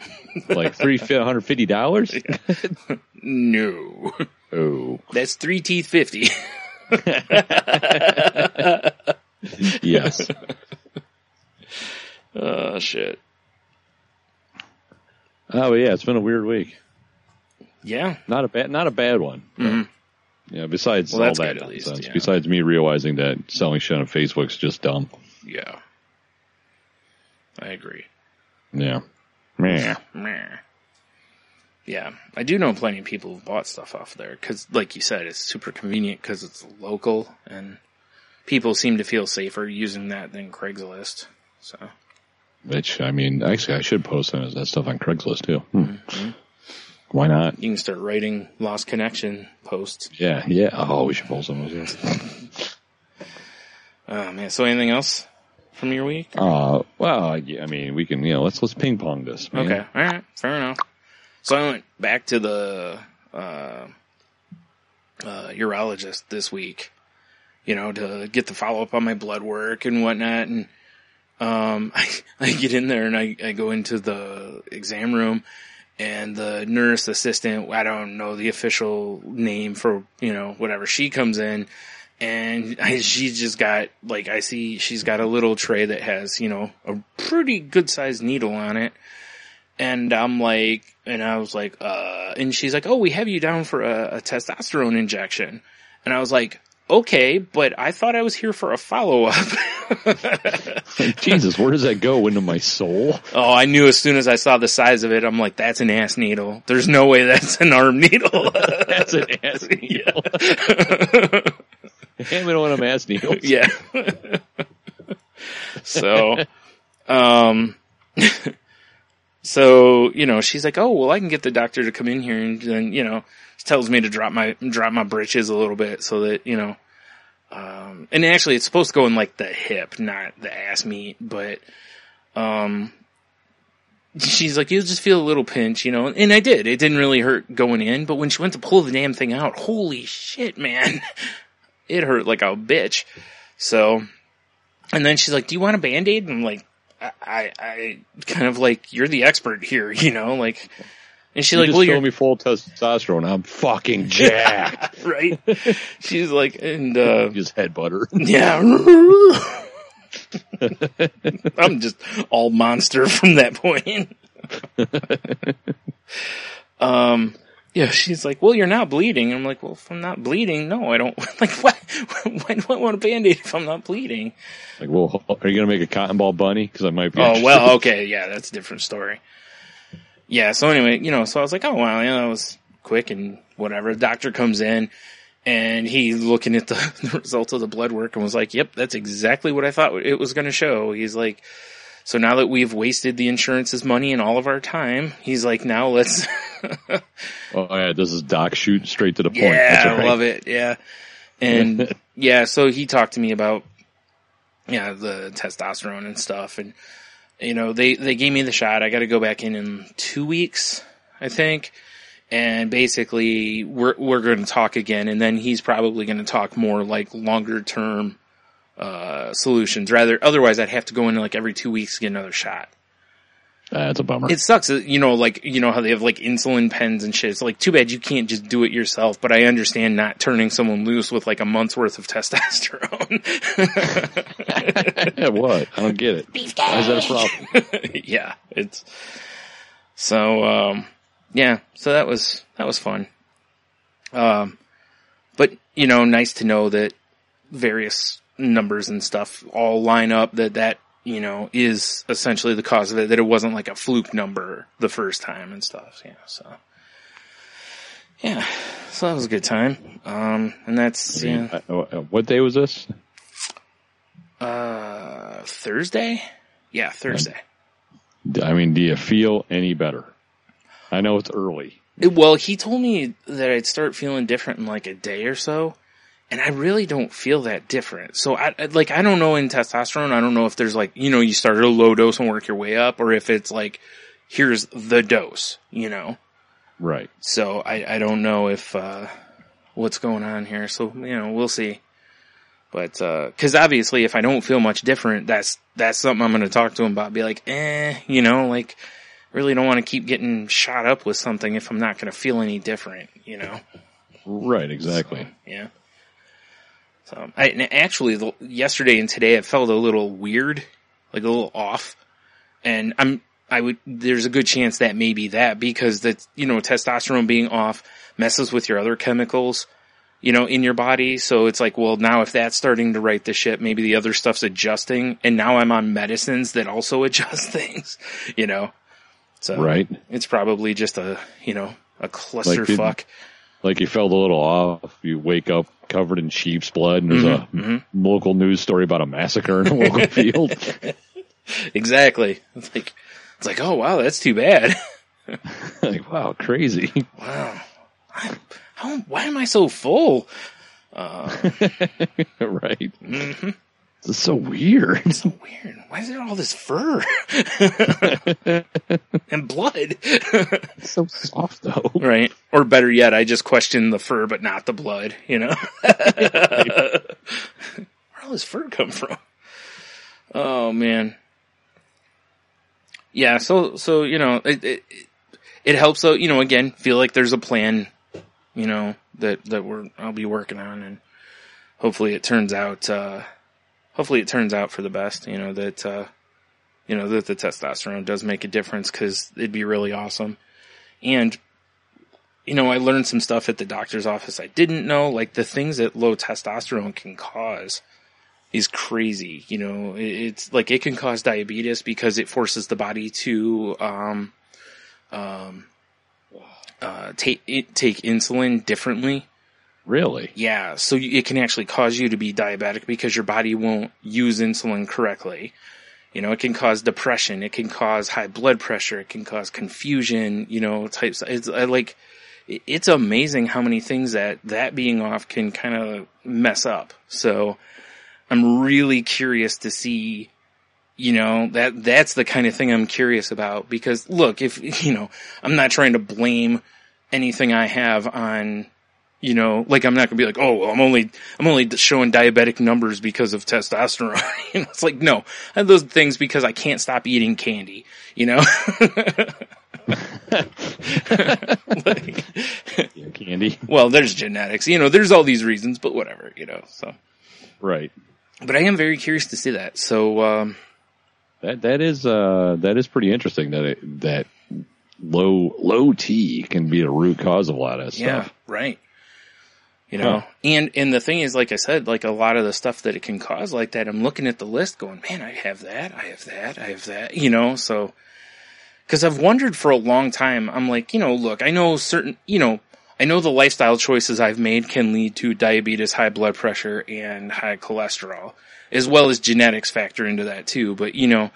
like three hundred fifty dollars. no, Oh that's three teeth fifty. yes. oh shit. Oh yeah, it's been a weird week. Yeah, Not a bad, not a bad one. Mhm. Yeah. Besides Well, all that good at least, yeah. Besides me realizing that selling shit on Facebook's just dumb. yeah. I agree. Yeah. Yeah. Meh. Yeah, I do know plenty of people who've bought stuff off there because, like you said, it's super convenient because it's local and people seem to feel safer using that than Craigslist. So, Which I mean, actually, I should post some of that stuff on Craigslist too. Hmm. Mm-hmm. Why not? you can start writing lost connection posts. Yeah, yeah. Oh, we should post some of those. Yeah. Oh man, so anything else from your week? Uh, well, I mean, we can, you know, let's let's ping pong this. Man. Okay, all right, fair enough. So I went back to the uh, uh, urologist this week, you know, to get the follow up on my blood work and whatnot. And um, I, I get in there and I, I go into the exam room, and the nurse assistant, I don't know the official name for you know whatever, she comes in. And I, she just got like I see she's got a little tray that has you know a pretty good sized needle on it, and I'm like, and I was like, uh, and she's like, oh, we have you down for a, a testosterone injection. And I was like, okay, but I thought I was here for a follow up. Jesus, where does that go into my soul? oh, I knew as soon as I saw the size of it, I'm like, that's an ass needle. There's no way that's an arm needle. That's an ass needle. Hand me one of them ass needles. yeah. so, um, so, you know, she's like, oh, well, I can get the doctor to come in here and then, you know, she tells me to drop my, drop my britches a little bit so that, you know, um, and actually it's supposed to go in like the hip, not the ass meat, but, um, she's like, you'll just feel a little pinch, you know, and I did. It didn't really hurt going in, but when she went to pull the damn thing out, holy shit, man, it hurt like a bitch. So, and then she's like, do you want a band-aid? And I'm like, I, I, I kind of like, you're the expert here, you know, like, and she's You like, just well, you're, me full testosterone. I'm fucking jacked. right? she's like, and, uh, just head butter. yeah. I'm just all monster from that point. um, yeah, she's like, well, you're not bleeding. I'm like, well, if I'm not bleeding, no, I don't. Like, what? Why do I want a band-aid if I'm not bleeding? Like, well, are you gonna make a cotton ball bunny? Because I might be. Oh, interested. well, okay, yeah, that's a different story. Yeah, so anyway, you know, so I was like, oh, well, you know, that was quick and whatever. The doctor comes in and he's looking at the, the results of the blood work and was like, yep, that's exactly what I thought it was going to show. He's like, so now that we've wasted the insurance's money and all of our time, he's like, now let's, Oh yeah, this is Doc shoot straight to the point. yeah, That's I love it. Yeah. And yeah, so he talked to me about, yeah, the testosterone and stuff. And, you know, they, they gave me the shot. I got to go back in in two weeks, I think. And basically we're, we're going to talk again. And then he's probably going to talk more like longer term, uh, solutions rather. Otherwise I'd have to go in like every two weeks to get another shot. That's a bummer. It sucks, you know, like, you know how they have like insulin pens and shit. It's like, too bad you can't just do it yourself, but I understand not turning someone loose with like a month's worth of testosterone. yeah, what? I don't get it. Why is that a problem? yeah, it's, so, um, yeah, so that was, that was fun. Um, but, you know, nice to know that various numbers and stuff all line up that that, you know, is essentially the cause of it, that it wasn't like a fluke number the first time and stuff, yeah, so. Yeah, so that was a good time. Um, and that's, yeah, Uh, uh, What day was this? uh, Thursday? Yeah, Thursday. I mean, do you feel any better? I know it's early. It- well, he told me that I'd start feeling different in like a day or so. And I really don't feel that different. So I, like, I don't know in testosterone, I don't know if there's like, you know, you start at a low dose and work your way up or if it's like, here's the dose, you know? Right. So I, I don't know if, uh, what's going on here. So, you know, we'll see. But, uh 'cause cause obviously if I don't feel much different, that's, that's something I'm going to talk to him about. Be like, eh, you know, like, really don't want to keep getting shot up with something if I'm not going to feel any different, you know? Right. Exactly. Yeah. So I and actually the, yesterday and today I felt a little weird, like a little off, and I'm I would there's a good chance that may be that because that you know testosterone being off messes with your other chemicals, you know, in your body. So it's like, well, now if that's starting to right the ship, maybe the other stuff's adjusting, and now I'm on medicines that also adjust things, you know. So Right. it's probably just a you know a clusterfuck. Like you felt a little off. You wake up covered in sheep's blood, and there's Mm-hmm, a local news story about a massacre in a local field. Exactly. It's like, it's like, oh wow, that's too bad. like, wow, crazy. wow. I, how, why am I so full? right. Mm-hmm. This is so weird. So weird. Why is there all this fur and blood? It's so soft though. right. Or better yet, I just question the fur, but not the blood. You know, where all this fur come from? Oh man. Yeah. So so you know it it, it helps though. You know, again, feel like there's a plan. You know that that we're I'll be working on, and hopefully it turns out. uh Hopefully it turns out for the best. You know that. uh you know, that the testosterone does make a difference because it'd be really awesome. And, you know, I learned some stuff at the doctor's office I didn't know, like the things that low testosterone can cause is crazy. You know, it's like it can cause diabetes because it forces the body to, um, um, uh, take, take insulin differently. Really? Yeah, so it can actually cause you to be diabetic because your body won't use insulin correctly. You know, it can cause depression, it can cause high blood pressure, it can cause confusion, you know, types, it's uh, I like, it's amazing how many things that that being off can kind of mess up. So I'm really curious to see, you know, that, that's the kind of thing I'm curious about because look, if, you know, I'm not trying to blame anything I have on, you know, like I'm not gonna be like, oh, well, I'm only, I'm only showing diabetic numbers because of testosterone. you know, it's like, no, I have those things because I can't stop eating candy, you know? Like, Candy? well, there's genetics, you know, there's all these reasons, but whatever, you know, so. Right. But I am very curious to see that. So, um, That that is uh that is pretty interesting that it, that low low T can be a root cause of a lot of stuff. yeah, right. You know, Huh. and, and the thing is, like I said, like a lot of the stuff that it can cause like that, I'm looking at the list going, man, I have that, I have that, I have that, you know, so, cause I've wondered for a long time, I'm like, you know, look, I know certain, you know, I know the lifestyle choices I've made can lead to diabetes, high blood pressure, and high cholesterol, as well as genetics factor into that too, but you know,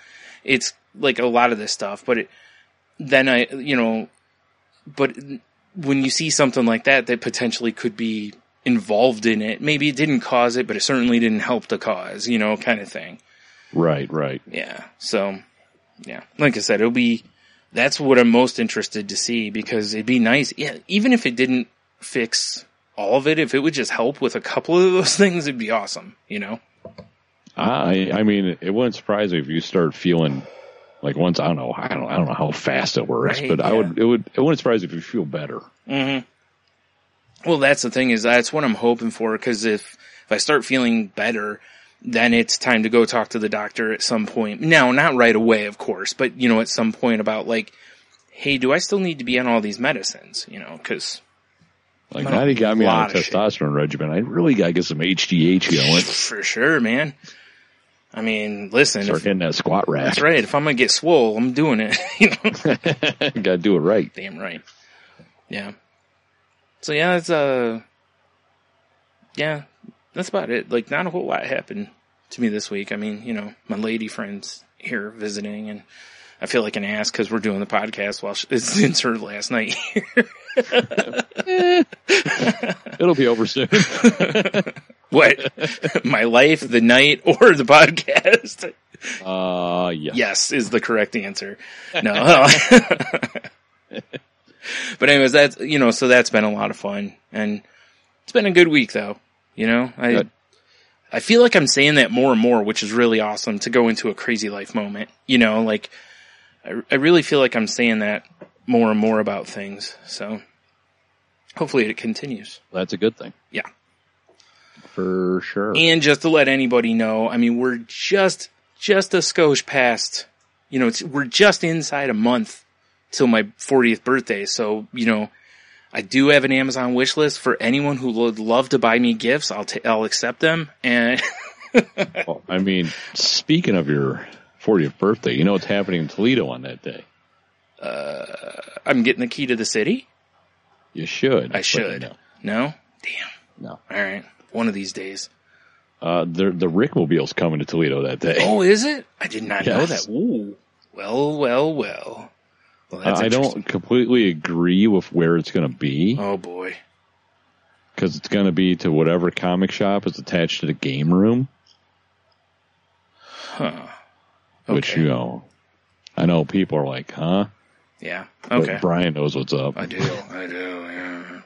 it's like a lot of this stuff, but it, then I, you know, but when you see something like that that potentially could be involved in it, maybe it didn't cause it, but it certainly didn't help the cause, you know, kind of thing. Right, right. Yeah. So, yeah, like I said, it'll be, that's what I'm most interested to see because it'd be nice. Yeah. Even if it didn't fix all of it, if it would just help with a couple of those things, it'd be awesome, you know? I I mean it wouldn't surprise me if you start feeling like once I don't know I don't I don't know how fast it works, Right, but I would it would it wouldn't surprise me if you feel better. Mm-hmm. Well, that's the thing is that's what I'm hoping for because if if I start feeling better, then it's time to go talk to the doctor at some point. Now, not right away, of course, but you know, at some point about like, hey, do I still need to be on all these medicines? You know, because Like now you got me on a lot of shit. testosterone regimen, I really gotta get some HGH going. for sure, man. I mean, listen, Start if, hitting that squat rack. that's right. If I'm gonna get swole, I'm doing it. you know, gotta do it right. damn right. Yeah. So yeah, it's uh, yeah, that's about it. Like, not a whole lot happened to me this week. I mean, you know, my lady friend's here visiting, and I feel like an ass because we're doing the podcast while she, since her last night here. It'll be over soon. What? My life, the night, or the podcast? Uh, yeah. Yes, is the correct answer. No. but anyways, that's, you know, so that's been a lot of fun and it's been a good week though. You know, I, Good. I feel like I'm saying that more and more, which is really awesome to go into a crazy life moment. You know, like I, I really feel like I'm saying that more and more about things. So hopefully it continues. That's a good thing. Yeah. For sure. And just to let anybody know, I mean, we're just, just a skosh past, you know, it's, we're just inside a month till my 40th birthday. So, you know, I do have an Amazon wish list for anyone who would love to buy me gifts. I'll, ta- I'll accept them. And Well, I mean, speaking of your 40th birthday, you know what's happening in Toledo on that day? I'm getting the key to the city. You should. I should. no. No? Damn. No. All right. One of these days. Uh, the the Rickmobile's coming to Toledo that day. Oh, is it? I did not know that. Ooh. Well, well, well. Well, that's I don't completely agree with where it's going to be Oh boy. because it's going to be to whatever comic shop is attached to the game room, Huh. which you know, I know people are like, huh? Yeah. But Okay. Bryan knows what's up. I do. I do. Yeah.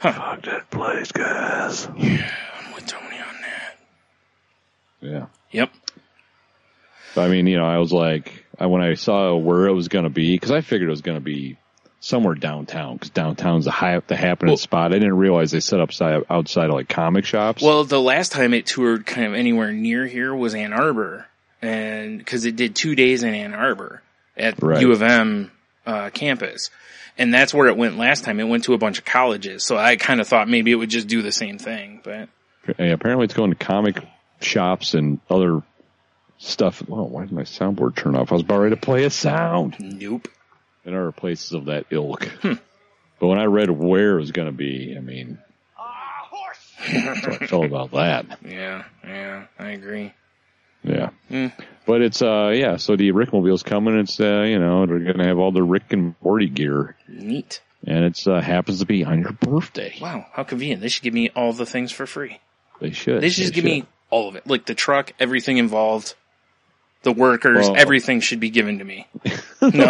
Fuck that place, guys. Yeah, I'm with Tony on that. Yeah. Yep. I mean, you know, I was like, I, when I saw where it was going to be, because I figured it was going to be somewhere downtown, because downtown's the high, the happening Well- spot. I didn't realize they set up side, outside of like comic shops. Well, the last time it toured kind of anywhere near here was Ann Arbor, and because it did two days in Ann Arbor at Right. U of M uh, campus, and that's where it went last time. It went to a bunch of colleges, so I kind of thought maybe it would just do the same thing, but Yeah, apparently it's going to comic shops and other stuff. Oh, why did my soundboard turn off? I was about ready to play a sound. nope. And other places of that ilk. Hmm. But when I read where it was going to be, I mean, that's how I felt about that. Yeah, yeah, I agree. Yeah. Hmm. But it's, uh, yeah, so the Rickmobile's coming. It's, uh, you know, they're going to have all the Rick and Morty gear. Neat. And it's, uh, happens to be on your birthday. Wow, how convenient. They should give me all the things for free. They should. They should just give me all of it, like the truck, everything involved, the workers, everything should be given to me. no, well,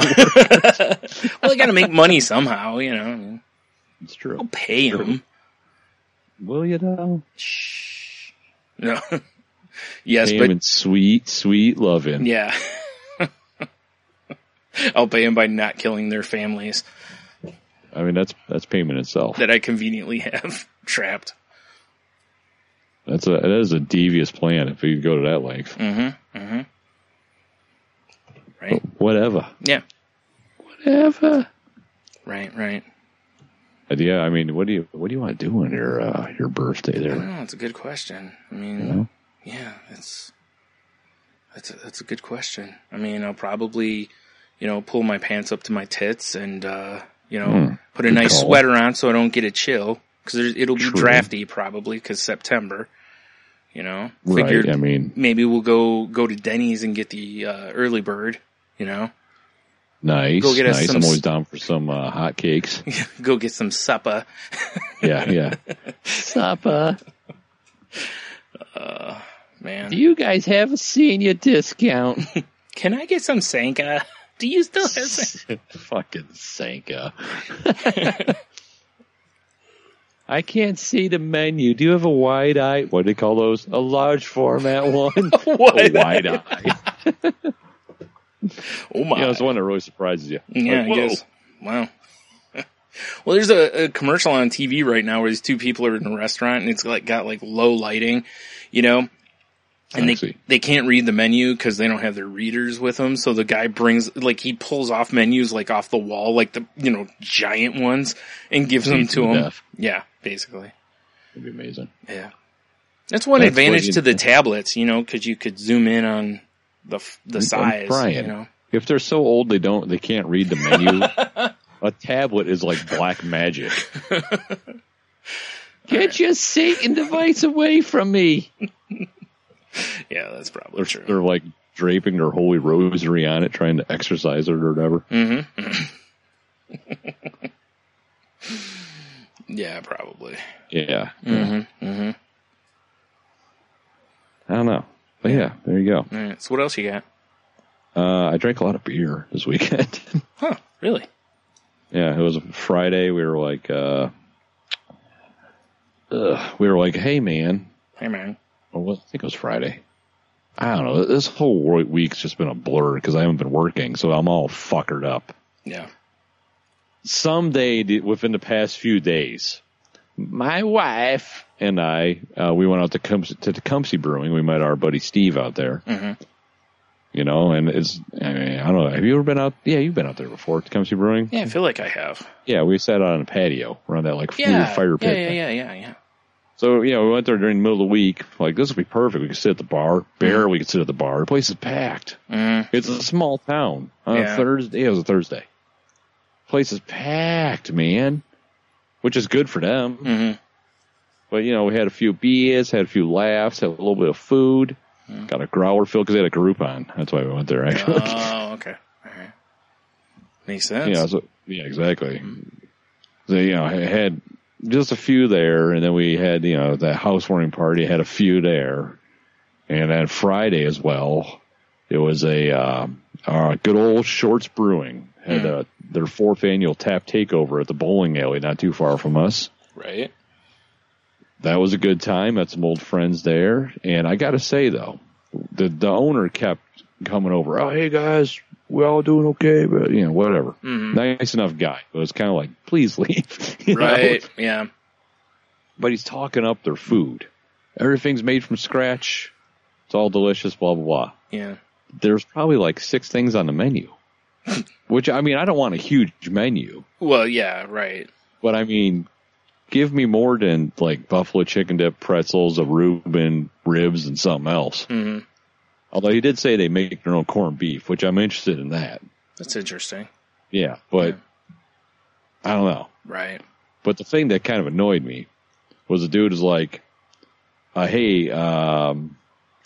I got to make money somehow, you know. It's true. I'll pay him. Will you though? No. yes, Pay but sweet, sweet loving. yeah, I'll pay him by not killing their families I mean, that's, that's payment itself. that I conveniently have trapped. That's a, that is a devious plan if you go to that length. Mm-hmm. Right. Whatever. Yeah. Whatever. Right. Right. But yeah, I mean, what do you what do you want to do on your uh, your birthday I there? don't know. It's a good question. I mean, You know? yeah, it's that's a, that's a good question. I mean, I'll probably, you know, pull my pants up to my tits and uh, you know, Hmm. put a nice call. sweater on so I don't get a chill because it'll be True. drafty probably because September. You know, Right. I mean, maybe we'll go go to Denny's and get the uh, early bird. You know, nice, Go get us nice. some I'm always down for some uh, hot cakes. go get some supper. yeah, yeah. Supper. Man, Do you guys have a senior discount? can I get some Sanka? Do you still have Sanka? Fucking Sanka. I can't see the menu. Do you have a wide eye? What do they call those? A large format one. Wide a wide eye. Oh my! Know, it's one that really surprises you. Yeah, Like, I guess. Wow. well, there's a, a commercial on TV right now where these two people are in a restaurant and it's like got like low lighting, you know, and they they can't read the menu because they don't have their readers with them. So the guy brings like he pulls off menus like off the wall, like the you know giant ones, and gives them to them him. Yeah, basically. It'd be amazing. Yeah, that's one That's advantage to the tablets, you know, because you could zoom in on the the size. Bryan, you know, If they're so old they don't they can't read the menu, a tablet is like black magic. Get your Satan device away from me. yeah, that's probably They're, true. they're like draping their holy rosary on it, trying to exercise it or whatever. Mm-hmm. Yeah, probably. Yeah. Mm-hmm. Mm-hmm. I don't know. But yeah, there you go. All right. So what else you got? Uh, I drank a lot of beer this weekend. Huh? Really? yeah, it was a Friday. We were like, uh, ugh, we were like, hey man, Hey man. I think it was Friday. I don't know. This whole week's just been a blur because I haven't been working, so I'm all fuckered up. Yeah. Someday within the past few days, my wife and I, uh, we went out to Tecumseh, to Tecumseh Brewing. We met our buddy Steve out there. Mhm. You know, and it's, I mean, I don't know. Have you ever been out? Yeah, you've been out there before, Tecumseh Brewing? Yeah, I feel like I have. Yeah, we sat out on a patio around that like Yeah. fire pit. yeah, thing. yeah, yeah, yeah. So, you know, we went there during the middle of the week. Like, this would be perfect. We could sit at the bar. Mm-hmm. Bear, we could sit at the bar. The place is packed. Mm. It's a small town. On Yeah. a Thursday, it was a Thursday. Place is packed, man. Which is good for them. hmm But, you know, we had a few beers, had a few laughs, had a little bit of food. Got a growler fill because they had a Groupon. That's why we went there, actually. Oh, okay. All right. Makes sense. Yeah, so, yeah, exactly. So, you know, I had just a few there, and then we had, you know, the housewarming party, had a few there. And then Friday as well, it was a, uh, uh, good old Shorts Brewing had, uh, their fourth annual tap takeover at the bowling alley not too far from us. Right. That was a good time. Met some old friends there. And I gotta say though, the, the owner kept coming over. Oh, hey guys, we all doing okay, but you know, whatever. Mhm. Nice enough guy. It was kind of like, please leave. you know? Right. Yeah. But he's talking up their food. Everything's made from scratch. It's all delicious, blah, blah, blah. Yeah. There's probably like six things on the menu. Which, I mean, I don't want a huge menu, Well, yeah. Right. but I mean, give me more than like buffalo chicken dip, pretzels, a Reuben, ribs, and something else. hmm Although he did say they make their own corned beef, which I'm interested in that. That's interesting. Yeah, but I don't know. Right. But the thing that kind of annoyed me was the dude was like, uh, "Hey, um,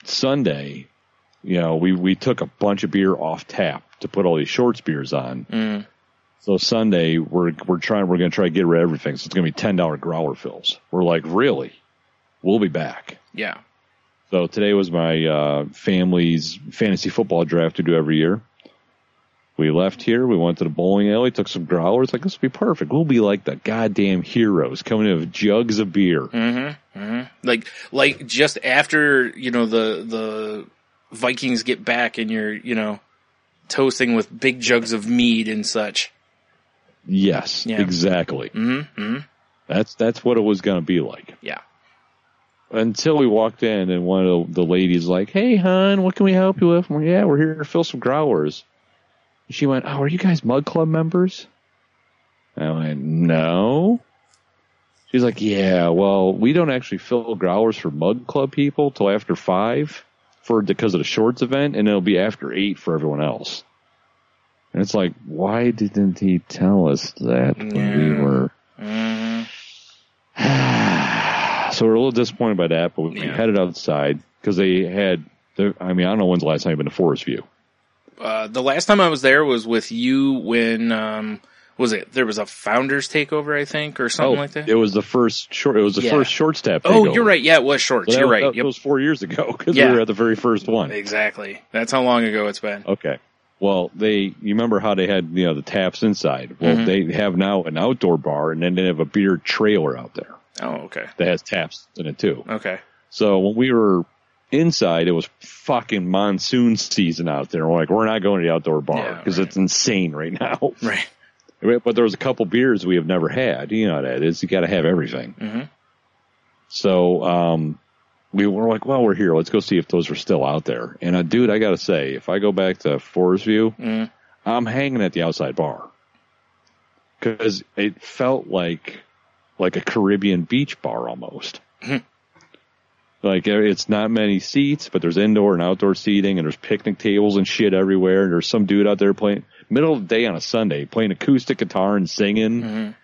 Sunday, you know, we we took a bunch of beer off tap to put all these shorts beers on. Mm. So Sunday we're we're trying we're going to try to get rid of everything. So it's going to be ten dollar growler fills. We're like, really? We'll be back. Yeah. So today was my uh, family's fantasy football draft we do every year. We left here. We went to the bowling alley, took some growlers. Like this will be perfect. We'll be like the goddamn heroes coming in with jugs of beer. Mm-hmm. Mm-hmm. Like, like just after you know the the Vikings get back and you're you know toasting with big jugs of mead and such. Yes, Yeah. exactly. Mm-hmm. mm-hmm. That's that's what it was going to be like. Yeah. Until we walked in and one of the, ladies like, "Hey, hon, what can we help you with?" Yeah, we're here to fill some growlers. And she went, "Oh, are you guys Mug Club members?" I went, "No." She's like, "Yeah, well, we don't actually fill growlers for Mug Club people till after five for because of the shorts event, and it'll be after eight for everyone else." And it's like, why didn't he tell us that when we were? Mm-hmm. so we're a little disappointed by that, but we Yeah. headed outside because they had. I mean, I don't know when's the last time you've been to Forest View. Uh, the last time I was there was with you when um was it there was a founders takeover I think or something like that. Oh, it was the first short. It was the Yeah. first short step. oh, takeover. you're right. Yeah, it was shorts. Well, that you're was- right. That, Yep. was four years ago because Yeah. we were at the very first one. Exactly. That's how long ago it's been. Okay. Well, they you remember how they had you know the taps inside? Well, Mhm. they have now an outdoor bar, and then they have a beer trailer out there Oh, okay. that has taps in it too. Okay. So when we were inside, it was fucking monsoon season out there. We're like, we're not going to the outdoor bar Yeah, because right. it's insane right now. Right. But there was a couple beers we have never had. You know that is. You got to have everything. Mhm. So um, we were like, well, we're here. Let's go see if those are still out there. And uh, dude, I got to say, if I go back to Forest View, Mm. I'm hanging at the outside bar because it felt like like a Caribbean beach bar almost. Mhm. like it's not many seats, but there's indoor and outdoor seating, and there's picnic tables and shit everywhere. And there's some dude out there playing middle of the day on a Sunday playing acoustic guitar and singing, Mhm.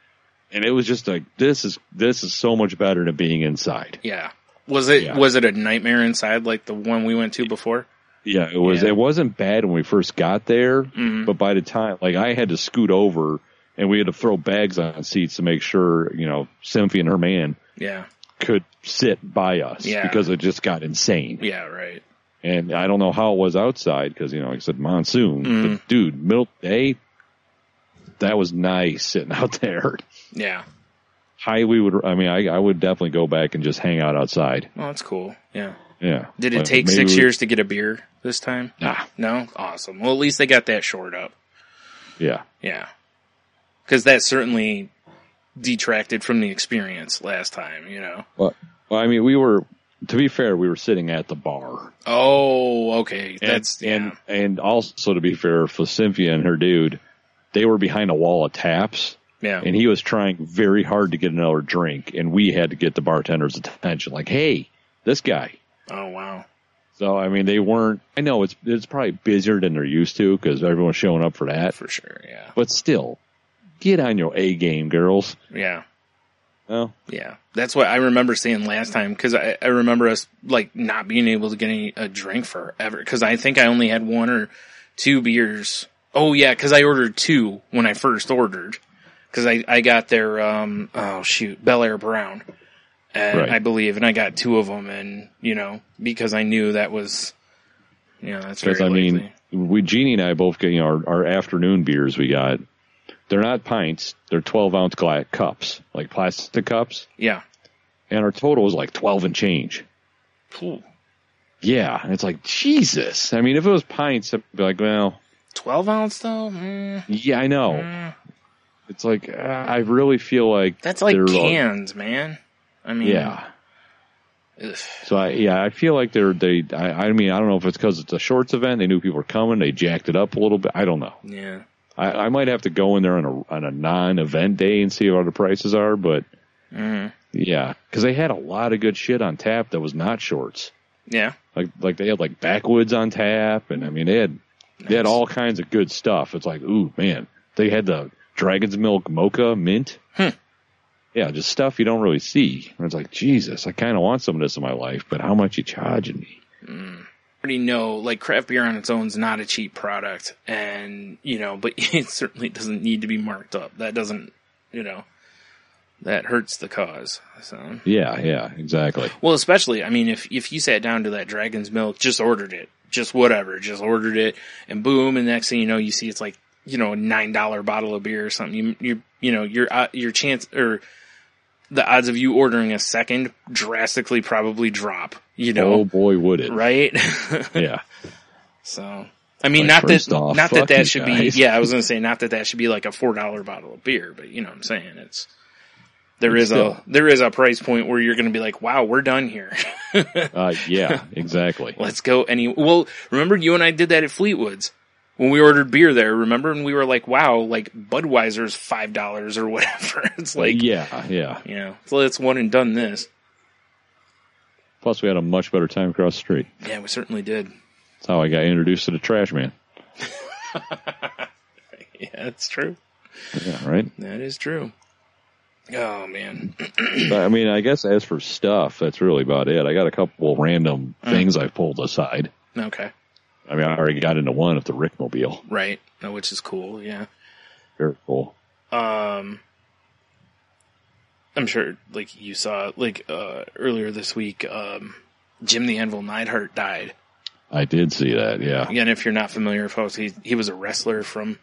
and it was just like this is this is so much better than being inside. Yeah. Was it Yeah. was it a nightmare inside like the one we went to before? Yeah, it was. Yeah. It wasn't bad when we first got there, Mhm. but by the time, like, I had to scoot over and we had to throw bags on seats to make sure you know Cynthia and her man Yeah. could sit by us Yeah. because it just got insane. Yeah. Right. And I don't know how it was outside because you know, like I said, monsoon. Mm. But dude, middle day, that was nice sitting out there. Yeah. Highly would. I mean, I, I would definitely go back and just hang out outside. Oh, that's cool. Yeah. Yeah. Did it But take six we- years to get a beer this time? Nah. No. Awesome. Well, at least they got that short up. Yeah. Yeah. Because that certainly detracted from the experience last time. You know. Well, well, I mean, we were. To be fair, we were sitting at the bar. Oh, okay. And, That's yeah. and and also to be fair, for Cynthia and her dude, they were behind a wall of taps, yeah. and he was trying very hard to get another drink, and we had to get the bartender's attention. Like, hey, this guy. oh wow. So I mean, they weren't. I know it's it's probably busier than they're used to because everyone's showing up for that. For sure. Yeah. But still, get on your A game, girls. Yeah. Well, Yeah, that's what I remember seeing last time because I, I remember us like not being able to get any, a drink forever because I think I only had one or two beers. Oh yeah, because I ordered two when I first ordered because I, I got their um oh shoot Bellaire Brown and Right. I believe and I got two of them and you know because I knew that was you know that's because I mean, we Jeannie and I both get you know our, our afternoon beers. We got they're not pints; they're twelve ounce gla- cups, like plastic cups, yeah and our total was like twelve and change. Ooh, Yeah, and it's like Jesus. I mean, if it was pints, I'd be like, well, twelve ounce though mm, yeah, I know. mm. It's like uh, I really feel like that's like uh, cans man. I mean Yeah. ugh. So I, yeah, I feel like they're they. I, I mean, I don't know if it's because it's a shorts event. They knew people were coming. They jacked it up a little bit. I don't know. yeah. I, I might have to go in there on a on a non-event day and see what the prices are. But Mhm. yeah, because they had a lot of good shit on tap that was not shorts. Yeah. Like like they had like backwoods on tap, and I mean they had they had all kinds of good stuff. It's like ooh man, they had the Dragon's Milk Mocha Mint. Hmm. Yeah, just stuff you don't really see. And it's like Jesus, I kind of want some of this in my life, but how much you charging me? I already know like craft beer on its own is not a cheap product and you know but it certainly doesn't need to be marked up that doesn't you know that hurts the cause so Yeah, yeah, exactly. well especially i mean if if you sat down to that dragon's milk just ordered it just whatever just ordered it and boom and next thing you know you see it's like you know a nine dollar bottle of beer or something you you you know your uh, your chance or the odds of you ordering a second drastically probably drop you know oh boy, would it! right Yeah, So, I mean, Like, not that off, not that that should guys. be. Yeah, I was gonna say not that that should be like a four dollar bottle of beer, but you know what I'm saying. It's there is still. a there is a price point where you're gonna be like, wow, we're done here. uh, yeah, exactly. Let's go any. Well, remember you and I did that at Fleetwood's when we ordered beer there. Remember, and we were like, wow, like Budweiser's five dollars or whatever. It's like, yeah, yeah. you know, so let's one and done this. Plus, we had a much better time across the street. Yeah, we certainly did. That's how I got introduced to the trash man. Yeah, that's true. Yeah, right. That is true. Oh man. But, I mean, I guess as for stuff, that's really about it. I got a couple random Mm. things I've pulled aside. Okay. I mean, I already got into one of the Rickmobile. Right. No, which is cool. Yeah. Very cool. Um, I'm sure, like you saw, like uh, earlier this week, um, Jim the Anvil Neidhart died. I did see that. Yeah. Again, if you're not familiar, folks, he he was a wrestler from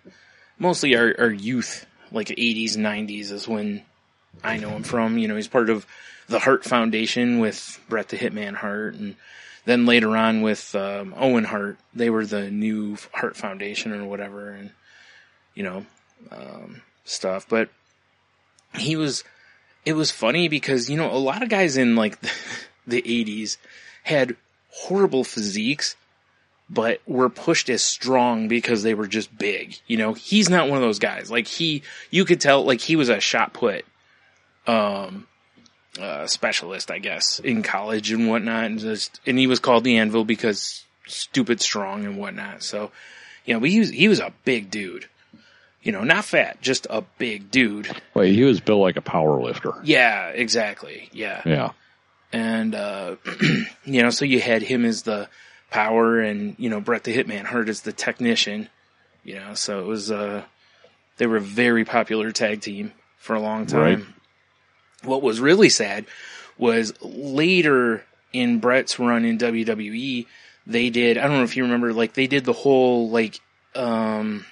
mostly our, our youth, like 80s, 90s is when I know him from. You know, he's part of the Hart Foundation with Bret the Hitman Hart, and then later on with um, Owen Hart. They were the new Hart Foundation or whatever, and you know, um, stuff. But he was. It was funny because you know a lot of guys in like the, the 80s had horrible physiques but were pushed as strong because they were just big. You know, he's not one of those guys. Like he, you could tell, like he was a shot put, um, uh, specialist, I guess, in college and whatnot, and just, and he was called the Anvil because stupid strong and whatnot. So, you know, but he was, he was a big dude. You know, not fat, just a big dude. Wait, he was built like a power lifter. Yeah, exactly. Yeah Yeah. and uh, you know, so you had him as the power, and you know, Bret the Hitman Hart as the technician. You know, so it was uh, They were a very popular tag team for a long time. Right. What was really sad was later in Bret's run in WWE, they did, I don't know if you remember, like they did the whole, like, um,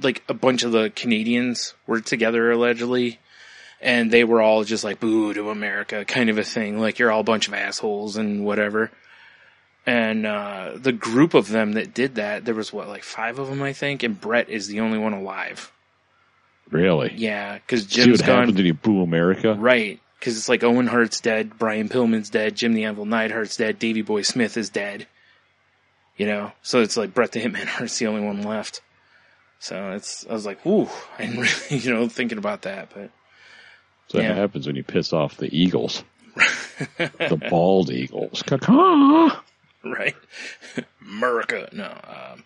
like a bunch of the Canadians were together allegedly. And they were all just like, boo to America kind of a thing. Like you're all a bunch of assholes and whatever. And, uh, the group of them that did that, there was what, like five of them, I think, and Brett is the only one alive. Really? Yeah, cause See Jim's what gone. happens when you boo America? Right. Because it's like Owen Hart's dead, Brian Pillman's dead, Jim the Anvil Neidhart's dead, Davey Boy Smith is dead. You know? So it's like Bret the Hitman Hart's the only one left. So it's, I was like, ooh, I didn't really, you know, thinking about that, but So that happens when you piss off the Eagles. the bald Eagles. Caw-caw. right? America, no. Um,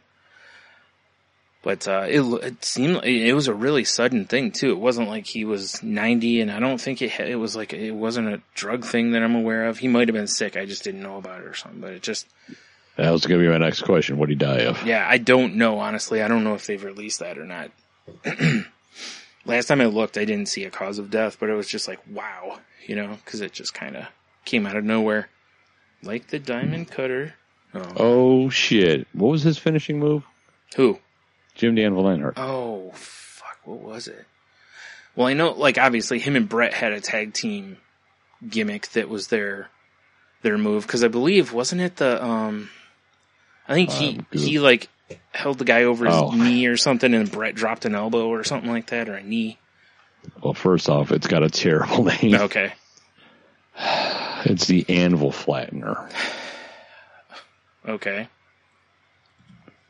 but uh, it it seemed it was a really sudden thing too. It wasn't like he was ninety, and I don't think it it was like it wasn't a drug thing that I'm aware of. He might have been sick. I just didn't know about it or something. But it just That was going to be my next question. What did he die of? Yeah, I don't know, honestly. I don't know if they've released that or not. Last time I looked, I didn't see a cause of death, but it was just like, wow, you know, because it just kind of came out of nowhere. Like the diamond cutter. Oh. Oh, shit. What was his finishing move? Who? Jim Dan Valentine. Oh, fuck, what was it? Well, I know, like, obviously him and Bret had a tag team gimmick that was their, their move, because I believe, wasn't it the, um, I think he, Um, he, like, held the guy over his Oh. knee or something, and Brett dropped an elbow or something like that, or a knee. Well, first off, it's got a terrible name. Okay. It's the Anvil Flattener. Okay.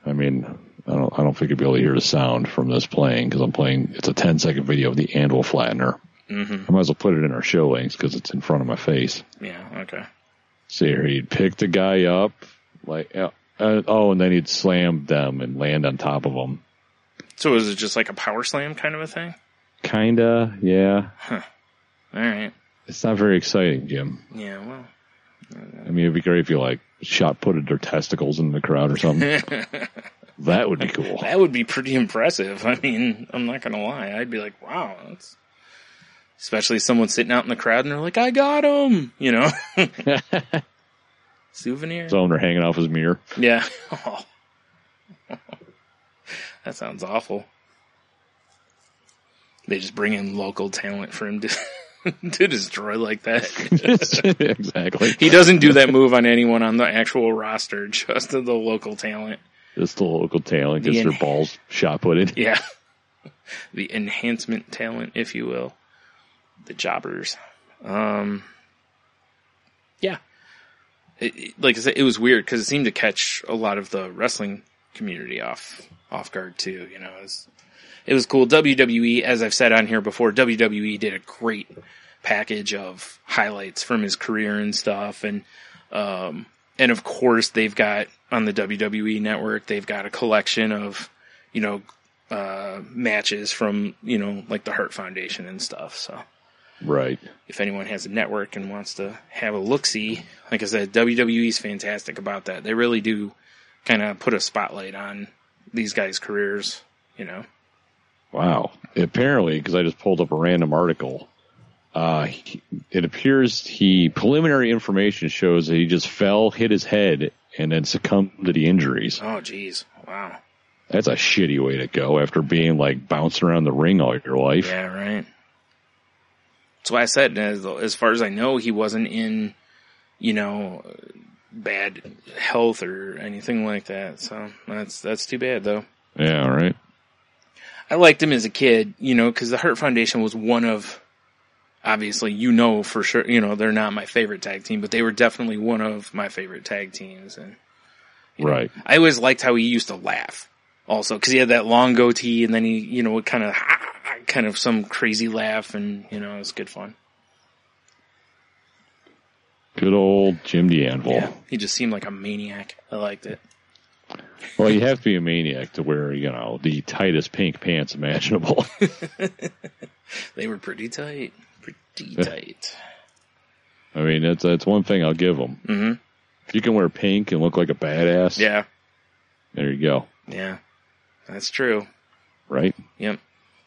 I mean, I don't, I don't think you'll be able to hear the sound from this playing because I'm playing. It's a 10 second video of the Anvil Flattener. Mm-hmm. I might as well put it in our show links because it's in front of my face. Yeah. Okay. See here, he'd pick the guy up, like, uh, uh, oh, and then he'd slam them and land on top of them. So was it just like a power slam kind of a thing? Kinda, yeah. All right. It's not very exciting, Jim. Yeah. Well. I mean, it'd be great if you like shot putted their testicles in the crowd or something. that would be cool. That would be pretty impressive. I mean, I'm not gonna lie. I'd be like, wow, that's. Especially someone sitting out in the crowd and they're like, I got him! You know? Souvenir? So they're hanging off his mirror. yeah. Oh. that sounds awful. They just bring in local talent for him to, to destroy like that. exactly. he doesn't do that move on anyone on the actual roster, just the local talent. Just the local talent gets The their en- balls shot put putted. Yeah. The enhancement talent, if you will. The jobbers. Um, yeah. It, it- like I said, it was weird because it seemed to catch a lot of the wrestling community off, off guard too, you know, it was, it was cool. WWE, as I've said on here before, WWE did a great package of highlights from his career and stuff. And, um, and of course they've got on the WWE network, they've got a collection of, you know, uh, matches from, you know, like the Hart Foundation and stuff. So Right. if anyone has a network and wants to have a look see, like I said, WWE's fantastic about that. They really do kind of put a spotlight on these guys' careers, you know. Wow. Apparently, because I just pulled up a random article, uh, he, it appears he preliminary information shows that he just fell, hit his head, and then succumbed to the injuries. Oh, jeez, Wow. That's a shitty way to go after being like bouncing around the ring all your life. Yeah, right. That's why I said, as, as far as I know, he wasn't in, you know, bad health or anything like that. So that's, that's too bad though. Yeah, right. I liked him as a kid, you know, because the Hart Foundation was one of, obviously, you know for sure, you know, they're not my favorite tag team, but they were definitely one of my favorite tag teams. And you know, Right. I always liked how he used to laugh, also, because he had that long goatee, and then he, you know, would kind of, kind of some crazy laugh, and you know, it was good fun. Good old Jim the Anvil. Yeah, he just seemed like a maniac. I liked it. Well, you have to be a maniac to wear, you know, the tightest pink pants imaginable. They were pretty tight, pretty tight. I mean, that's that's one thing I'll give them. hmm If you can wear pink and look like a badass, Yeah, there you go. yeah, that's true. right? Yep.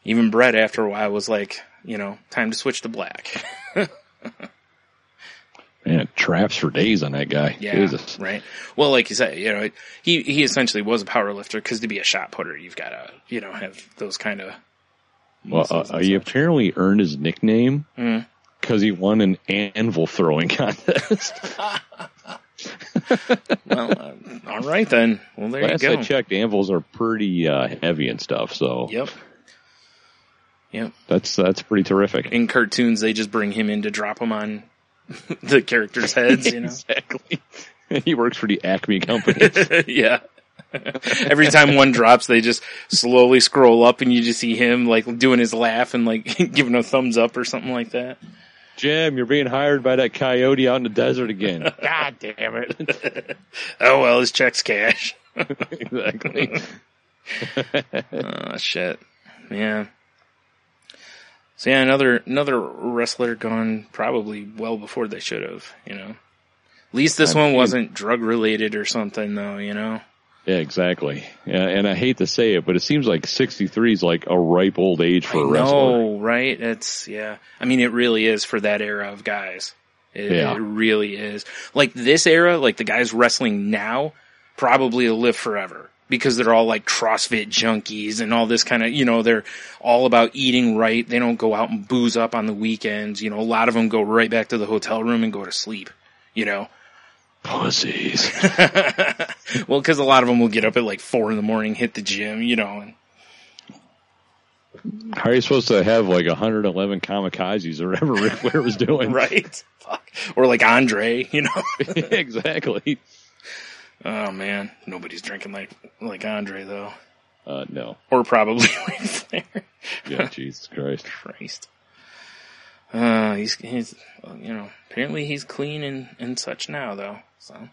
Even Bret after a while was like, you know, time to switch to black. Man, traps for days on that guy. Yeah, Jesus. right. Well, like you said, you know, he he essentially was a power lifter because to be a shot putter, you've got to you know have those kind of. Well, uh, he apparently earned his nickname Mm. because he won an anvil throwing contest. Well, uh, all right then. Well, there Last you I checked, anvils are pretty uh, heavy and stuff, so Yep. Yep. that's that's pretty terrific. In cartoons, they just bring him in to drop him on the characters' heads. You know. exactly. he works for the Acme company. yeah. Every time one drops, they just slowly scroll up, and you just see him like doing his laugh and like giving a thumbs up or something like that. Jim, you're being hired by that coyote out in the desert again. God damn it. Oh well, his check's cash. exactly. Oh shit, yeah. So yeah, another another wrestler gone probably well before they should have. You know, at least this I one mean- wasn't drug related or something, though. You know. Yeah, exactly. Yeah, and I hate to say it, but it seems like 63 is like a ripe old age for a I wrestler. know, right? It's yeah. I mean, it really is for that era of guys. It, Yeah. it really is. Like this era, like the guys wrestling now, probably will live forever because they're all like CrossFit junkies and all this kind of. You know, they're all about eating right. They don't go out and booze up on the weekends. You know, a lot of them go right back to the hotel room and go to sleep. You know, Pussies. well, because a lot of them will get up at like four in the morning, hit the gym. You know, and How are you supposed to have like 111 kamikazes or whatever Ric Flair was doing? right, fuck, or like Andre. You know. exactly. Oh man, nobody's drinking like like Andre though, Uh, no. or probably Ric Flair. Yeah, Jesus Christ. Christ. Uh, he's he's you know apparently he's clean and and such now though. So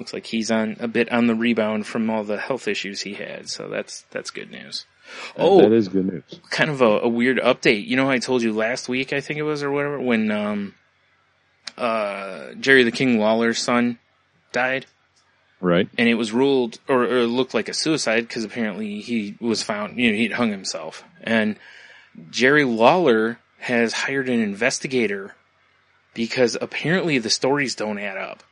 looks like he's on a bit on the rebound from all the health issues he had. So that's that's good news. Oh, That is good news. kind of a, a weird update. You know, I told you last week, I think it was, or whatever, when um, uh, Jerry the King Lawler's son died. Right? and it was ruled or, or looked like a suicide because apparently he was found, you know, he'd hung himself. And Jerry Lawler has hired an investigator because apparently the stories don't add up.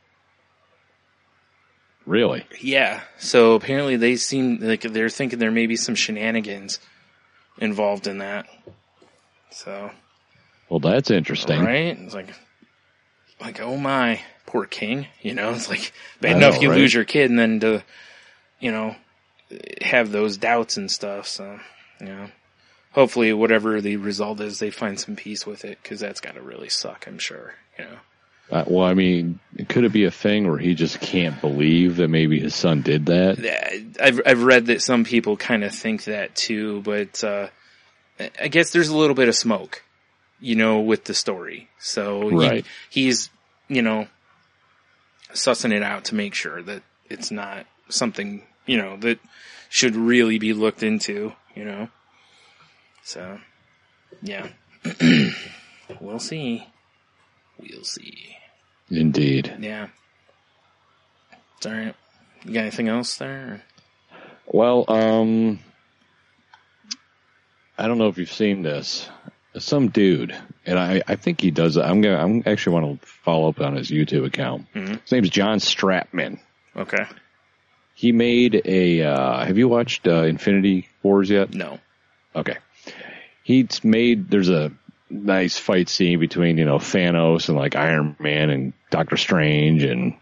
Really? Yeah. So apparently they seem like they're thinking there may be some shenanigans involved in that. So, Well, that's interesting. right? It's like, like, oh my, poor king. You know, it's like bad I enough know, you right? lose your kid and then to, you know, have those doubts and stuff. So, you know, hopefully whatever the result is, they find some peace with it because that's got to really suck, I'm sure. You know, Uh, well, I mean, could it be a thing where he just can't believe that maybe his son did that? I've, I've read that some people kind of think that too, but, uh, I guess there's a little bit of smoke, you know, with the story. So he- he's, you know, sussing it out to make sure that it's not something, you know, that should really be looked into, you know. So, yeah. we'll see. We'll see. Indeed. Yeah. It's alright. You got anything else there? Well, um, I don't know if you've seen this. Some dude, and I, I think he does. I'm gonna, I'm actually want to follow up on his YouTube account. Mhm. His name's John Stratman. Okay. He made a. Uh, have you watched uh, Infinity Wars yet? No. Okay. He's made. There's a nice fight scene between you know Thanos and like Iron Man and Doctor Strange and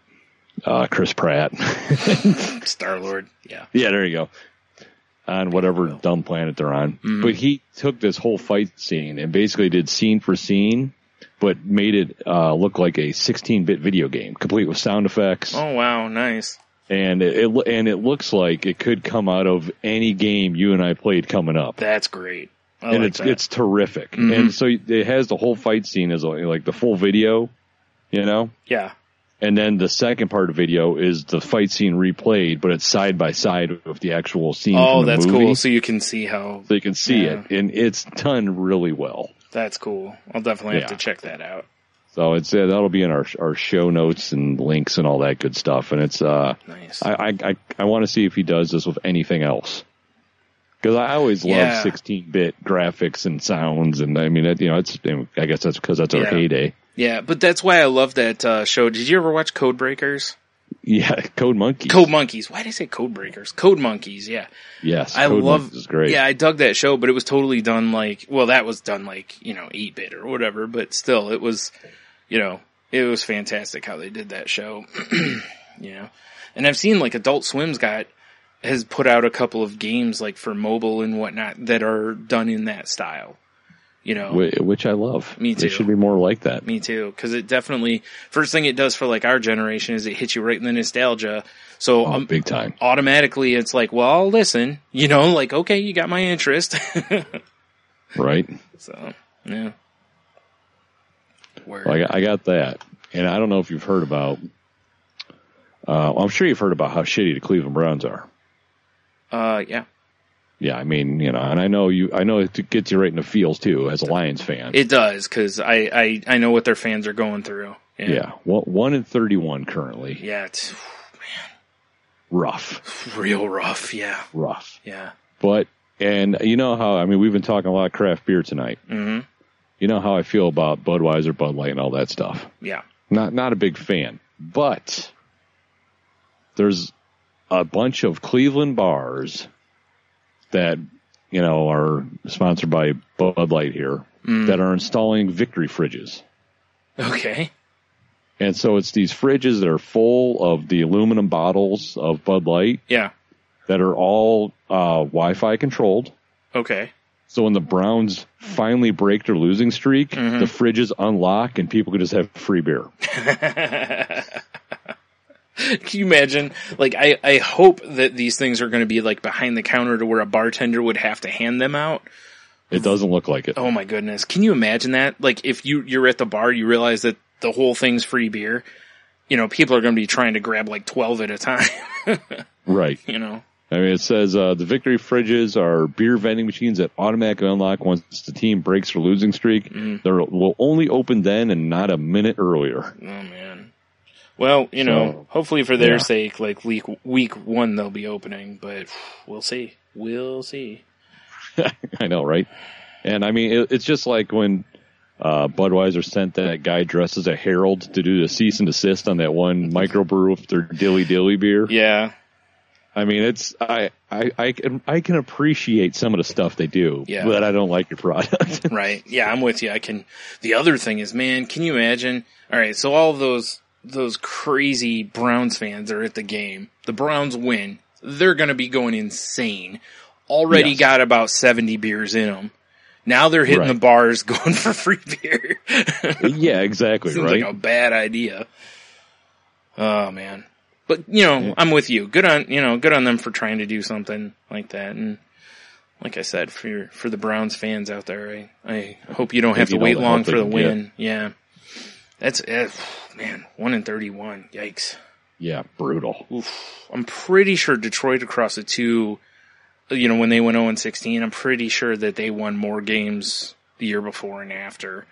uh, Chris Pratt. Star Lord. Yeah. Yeah, there you go. On whatever dumb planet they're on. But he took this whole fight scene and basically did scene for scene, but made it uh, look like a 16-bit video game, complete with sound effects, Oh wow, nice. and it, it and it looks like it could come out of any game you and I played coming up. That's great. I and like it's that. it's terrific. Mhm. And so it has the whole fight scene as like the full video, you know. yeah. And then the second part of the video is the fight scene replayed, but it's side by side with the actual scene. Oh, from the that's movie. cool. So you can see how so you can see Yeah. it, and it's done really well. that's cool. I'll definitely have Yeah. to check that out. So it's uh, that'll be in our our show notes and links and all that good stuff. And it's uh, Nice. I I I, I want to see if he does this with anything else. Because I always love Yeah. 16-bit graphics and sounds, and I mean, you know, it's I guess that's because that's our Yeah. heyday. Yeah, but that's why I love that uh, show. Did you ever watch Code Breakers? Yeah, Code Monkey. Code Monkeys. Why did I say Code Breakers? Code Monkeys. Yeah, yes, I Code love. Monkeys is great. Yeah, I dug that show, but it was totally done like. Well, that was done like you know eight bit or whatever, but still, it was. You know, it was fantastic how they did that show. you know, and I've seen like Adult Swim's got has put out a couple of games like for mobile and whatnot that are done in that style. You know, which I love. Me too. should be more like that. Me too, because it definitely first thing it does for like our generation is it hits you right in the nostalgia. So Oh, um, big time. automatically it's like, well, I'll listen. You know, like okay, you got my interest. Right? so yeah. Well, I, got, I got that, and I don't know if you've heard about. Uh, well, I'm sure you've heard about how shitty the Cleveland Browns are. Uh, yeah, Yeah, I mean, you know, and I know you. I know it gets you right in the feels too, as a Lions fan. it does because I, I I know what their fans are going through. Yeah, yeah, one, one in thirty-one currently. yeah, it's man, Rough, real rough. Yeah, rough. yeah. But and you know how I mean, we've been talking a lot of craft beer tonight. hmm You know how I feel about Budweiser, Bud Light, and all that stuff. Yeah. Not not a big fan, but there's a bunch of Cleveland bars that you know are sponsored by Bud Light here that are installing Victory fridges. Okay. And so it's these fridges that are full of the aluminum bottles of Bud Light Yeah. that are all uh, Wi-Fi controlled. Okay. So when the Browns finally break their losing streak, Mm-hmm. the fridges unlock and people can just have free beer. Can you imagine? Like, I, I hope that these things are going to be like behind the counter to where a bartender would have to hand them out. It doesn't look like it. Oh my goodness. Can you imagine that? Like, if you, you're at the bar, you realize that the whole thing's free beer. You know, people are going to be trying to grab like 12 at a time, Right. you know? I mean, it says uh, the victory fridges are beer vending machines that automatically unlock once the team breaks their losing streak. Mm-hmm. They will only open then and not a minute earlier. Oh man. Well, you know, hopefully for their yeah. sake, like week, week one, they'll be opening, but we'll see. We'll see. I know, right? And I mean, it, it's just like when uh, Budweiser sent that guy dressed as a herald to do the cease and desist on that one microbrew with their dilly dilly beer. Yeah. I mean, it's I, I I can I can appreciate some of the stuff they do, Yeah. but I don't like your product. Right. Yeah, I'm with you. I can. The other thing is, man, can you imagine? All right, so all of those those crazy Browns fans are at the game. The Browns win. They're going to be going insane. Already Yes. got about 70 beers in them. Now they're hitting Right. the bars going for free beer. yeah, exactly, Seems right? like a bad idea. Oh man. But you know, I'm with you. Good on you know, good on them for trying to do something like that. And like I said, for your, for the Browns fans out there, I, I hope you don't have to wait long for the win. Yeah. That's eh, man, one in thirty one. Yikes. yeah, brutal. I'm pretty sure Detroit across the two you know, when they went 0 and 16, I'm pretty sure that they won more games the year before and after.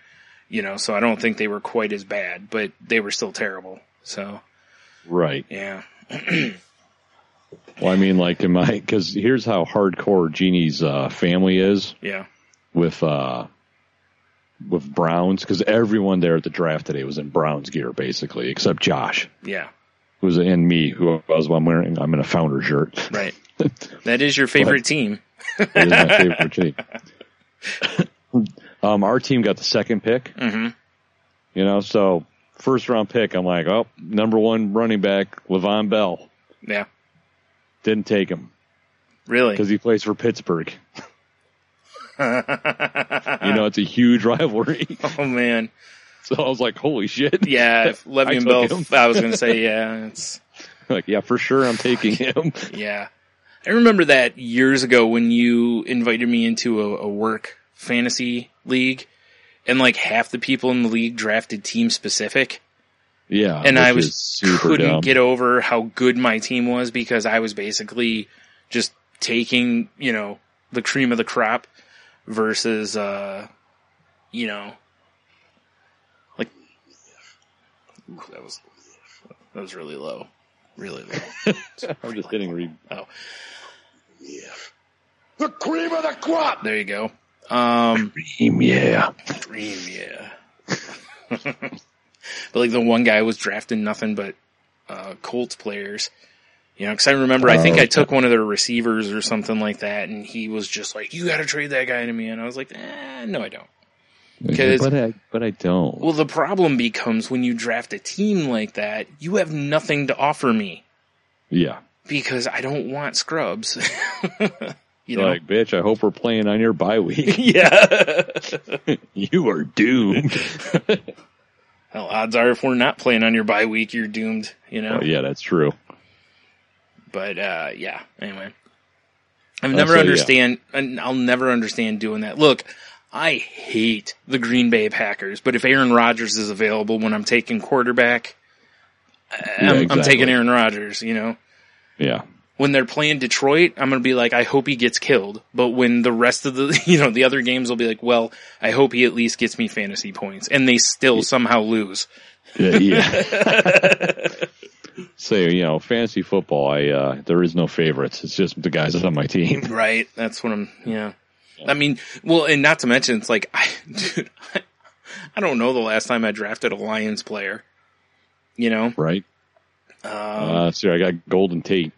You know, so I don't think they were quite as bad, but they were still terrible. So, Right. yeah. Well, I mean, like am I? because here's how hardcore Jeannie's uh, family is Yeah. with uh with Browns because everyone there at the draft today was in Browns gear basically, except Josh, Yeah. who's in me, who was I'm wearing. I'm in a founder shirt. Right. that is your favorite team. It is my favorite team. um, our team got the second pick. hmm You know, so first round pick, I'm like, oh, number one running back, Le'Veon Bell. Yeah. Didn't take him Really? because he plays for Pittsburgh. You know, it's a huge rivalry. oh man. So I was like, holy shit. Yeah. If Le'Veon took Bell, him. I was going to say, yeah, it's, Like, yeah, for sure I'm taking him. yeah. I remember that years ago when you invited me into a, a work fantasy league and like half the people in the league drafted team specific. Yeah. and I was couldn't dumb. get over how good my team was because I was basically just taking you know the cream of the crop versus uh you know like that was that was really low really low I'm just hitting read. oh yeah. The cream of the crop! There you go. Um, Dream, yeah. Dream, yeah. but like the one guy was drafting nothing but uh, Colts players. You know, because I remember, I think Oh, I took one of their receivers or something like that, and he was just like, "You got to trade that guy to me," and I was like, eh, "No, I don't." 'Cause- But I, but I don't. Well, the problem becomes when you draft a team like that, you have nothing to offer me yeah. because I don't want scrubs. you know, Like, bitch, I hope we're playing on your bye week. yeah. you are doomed. well, odds are, if we're not playing on your bye week, you're doomed. You know. Oh, yeah, that's true. But uh, yeah, anyway, I've Uh, never so, understand, and I'll never understand doing that. Look, I hate the Green Bay Packers, but if Aaron Rodgers is available when I'm taking quarterback, I'm, I'm taking Aaron Rodgers. You know, Yeah. when they're playing Detroit, I'm gonna be like, I hope he gets killed. But when the rest of the, you know, the other games will be like, well, I hope he at least gets me fantasy points, and they still somehow lose. Yeah. yeah. so, you know, fantasy football, I, uh, there is no favorites. It's just the guys on my team. Right. That's what I'm, yeah. I mean, well, and not to mention, it's like, I, dude, I, I don't know the last time I drafted a Lions player. You know? Right? Um, Uh, see, I got Golden Tate.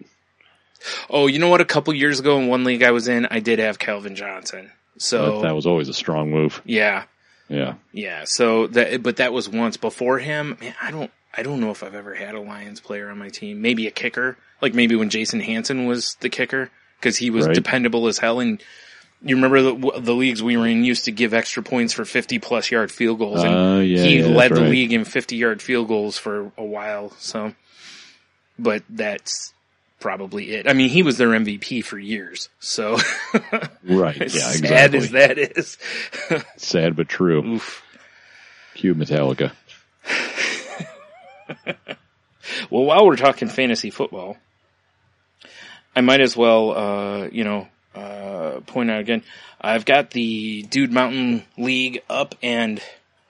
oh, you know what? A couple years ago in one league I was in, I did have Calvin Johnson. So, That, that was always a strong move. yeah. Yeah. Yeah. So that, but that was once before him. Man, I don't, I don't know if I've ever had a Lions player on my team. Maybe a kicker. Like maybe when Jason Hanson was the kicker because he was Right. dependable as hell. And you remember the, the leagues we were in used to give extra points for 50 plus yard field goals. And Uh, yeah, he yeah, led the right. league in 50 yard field goals for a while. So, but that's probably it. I mean, he was their MVP for years. So Right. Yeah, sad exactly. as that is. Sad but true. Oof. Cue Metallica. Well, while we're talking fantasy football, I might as well, uh, you know, uh, point out again. I've got the Dude Mountain League up and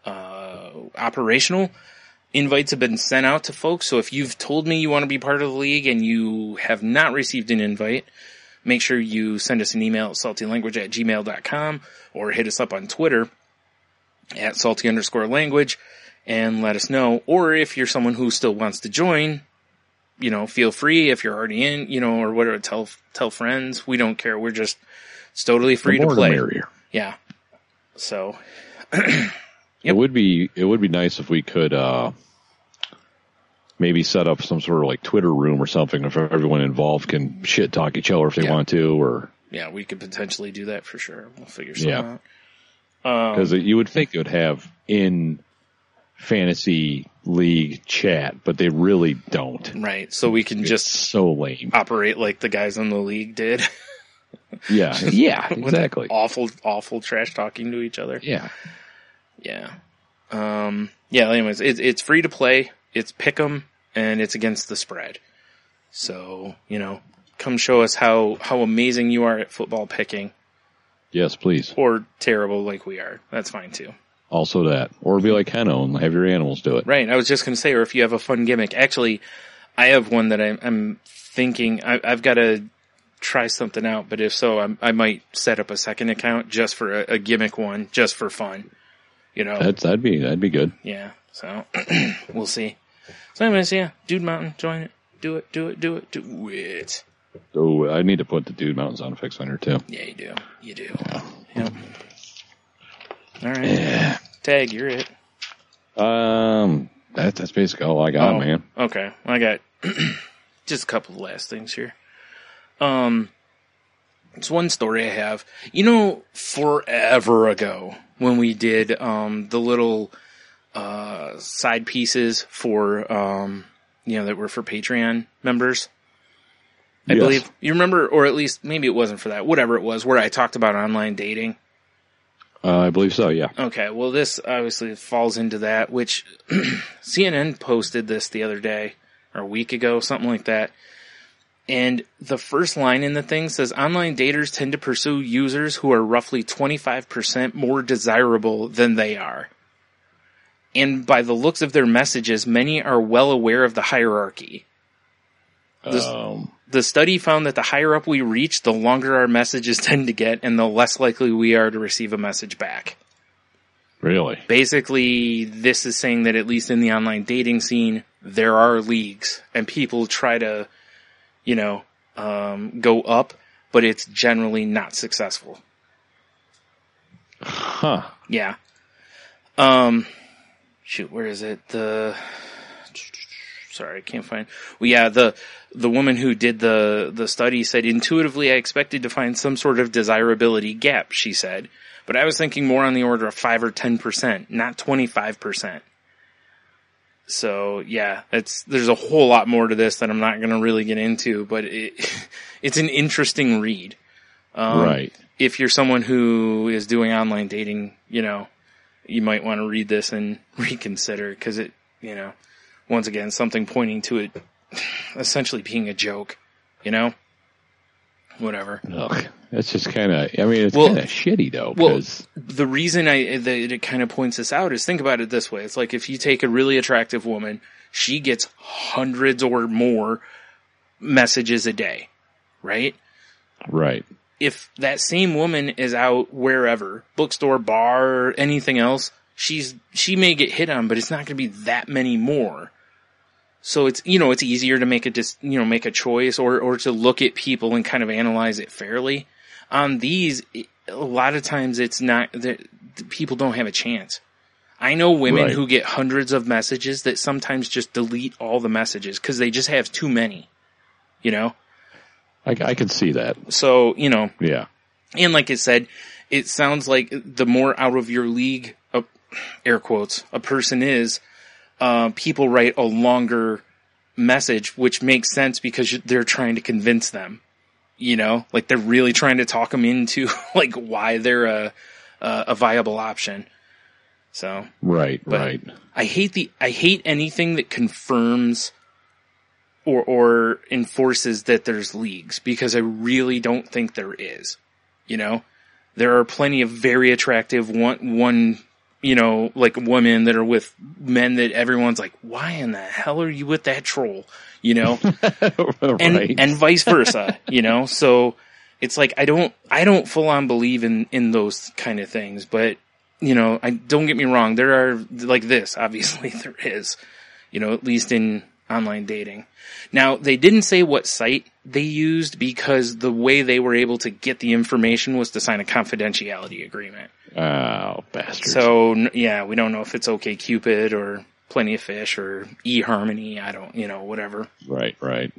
uh, operational. Invites have been sent out to folks. So if you've told me you want to be part of the league and you have not received an invite, make sure you send us an email at saltylanguage at gmail.com or hit us up on Twitter at salty underscore language and let us know. Or if you're someone who still wants to join, you know, feel free if you're already in, you know, or whatever, tell, tell friends. We don't care. We're just, it's totally free to play. Yeah. So, It would be it would be nice if we could uh maybe set up some sort of like Twitter room or something if everyone involved can shit talk each other if they Yeah. want to or yeah, we could potentially do that for sure. We'll figure something Yeah. out. Um, because you would think it would have in fantasy league chat, but they really don't. right. So we can It's just so lame. operate like the guys in the league did. Yeah, yeah, exactly. awful, awful trash talking to each other. Yeah, Yeah. Um, yeah, anyways, it, it's free to play. It's pick 'em and it's against the spread. So, you know, come show us how, how amazing you are at football picking yes, please. or terrible like we are. That's fine too. Also that, or be like Heno and have your animals do it. Right. I was just going to say, or if you have a fun gimmick, actually, I have one that I'm, I'm thinking I, I've got to try something out, but if so, I'm, I might set up a second account just for a, a gimmick one, just for fun. You know? That's that'd be that'd be good. Yeah. So we'll see. So anyways, yeah, Dude Mountain, join it. Do it, do it, do it, do it. Oh, I need to put the Dude Mountain sound effects on here too. Yeah, you do. You do. Yep. All right. Yeah. Tag, you're it. Um, that, that's basically all I got, Oh, man. Okay. I got just a couple of last things here. Um, it's one story I have. You know, forever ago when we did, um, the little, uh, side pieces for, um, you know, that were for Patreon members. I Yes. believe you remember, or at least maybe it wasn't for that, whatever it was, where I talked about online dating. Uh, I believe so. Yeah. Okay, well, this obviously falls into that, which CNN posted this the other day or a week ago, something like that. And the first line in the thing says online daters tend to pursue users who are roughly 25% more desirable than they are. And by the looks of their messages, many are well aware of the hierarchy. This- um, the study found that the higher up we reach, the longer our messages tend to get and the less likely we are to receive a message back. Really? Basically, this is saying that at least in the online dating scene, there are leagues and people try to, you know, um, go up, but it's generally not successful. Huh. Yeah. Um, shoot, where is it? The, sorry, I can't find. Well, yeah, the, the woman who did the, the study said intuitively I expected to find some sort of desirability gap, she said, but I was thinking more on the order of 5 or 10%, not 25%. So yeah, it's, there's a whole lot more to this that I'm not going to really get into, but it, it's an interesting read. Um, right. if you're someone who is doing online dating, you know, you might want to read this and reconsider because it, you know, once again, something pointing to it essentially being a joke, you know? Whatever. Ugh. That's just kind of. I mean, it's Well- kind of shitty though. Well, the reason I that it kind of points this out is think about it this way: it's like if you take a really attractive woman, she gets hundreds or more messages a day, right? right. if that same woman is out wherever, bookstore, bar, anything else, she's, she may get hit on, but it's not going to be that many more. So it's, you know, it's easier to make a dis, you know, make a choice or, or to look at people and kind of analyze it fairly. On these, a lot of times it's not, that people don't have a chance. I know women Right. who get hundreds of messages that sometimes just delete all the messages because they just have too many, you know? I, I can see that. So, you know, Yeah. and like I said, it sounds like the more out of your league, uh, air quotes, a person is, uh, people write a longer message, which makes sense because they're trying to convince them. You know, like they're really trying to talk them into like why they're a a, a viable option. So Right. Right. I hate the I hate anything that confirms or or enforces that there's leagues because I really don't think there is. You know, there are plenty of very attractive one one you know like women that are with men that everyone's like, why in the hell are you with that troll? You know, and and vice versa. you know, so it's like I don't I don't full on believe in in those kind of things, but you know, I don't get me wrong. There are like this. Obviously, there is. You know, at least in online dating. Now, they didn't say what site they used because the way they were able to get the information was to sign a confidentiality agreement. oh, bastards. So yeah, we don't know if it's OK Cupid or Plenty of Fish or eHarmony. I don't, you know, whatever. right. Right.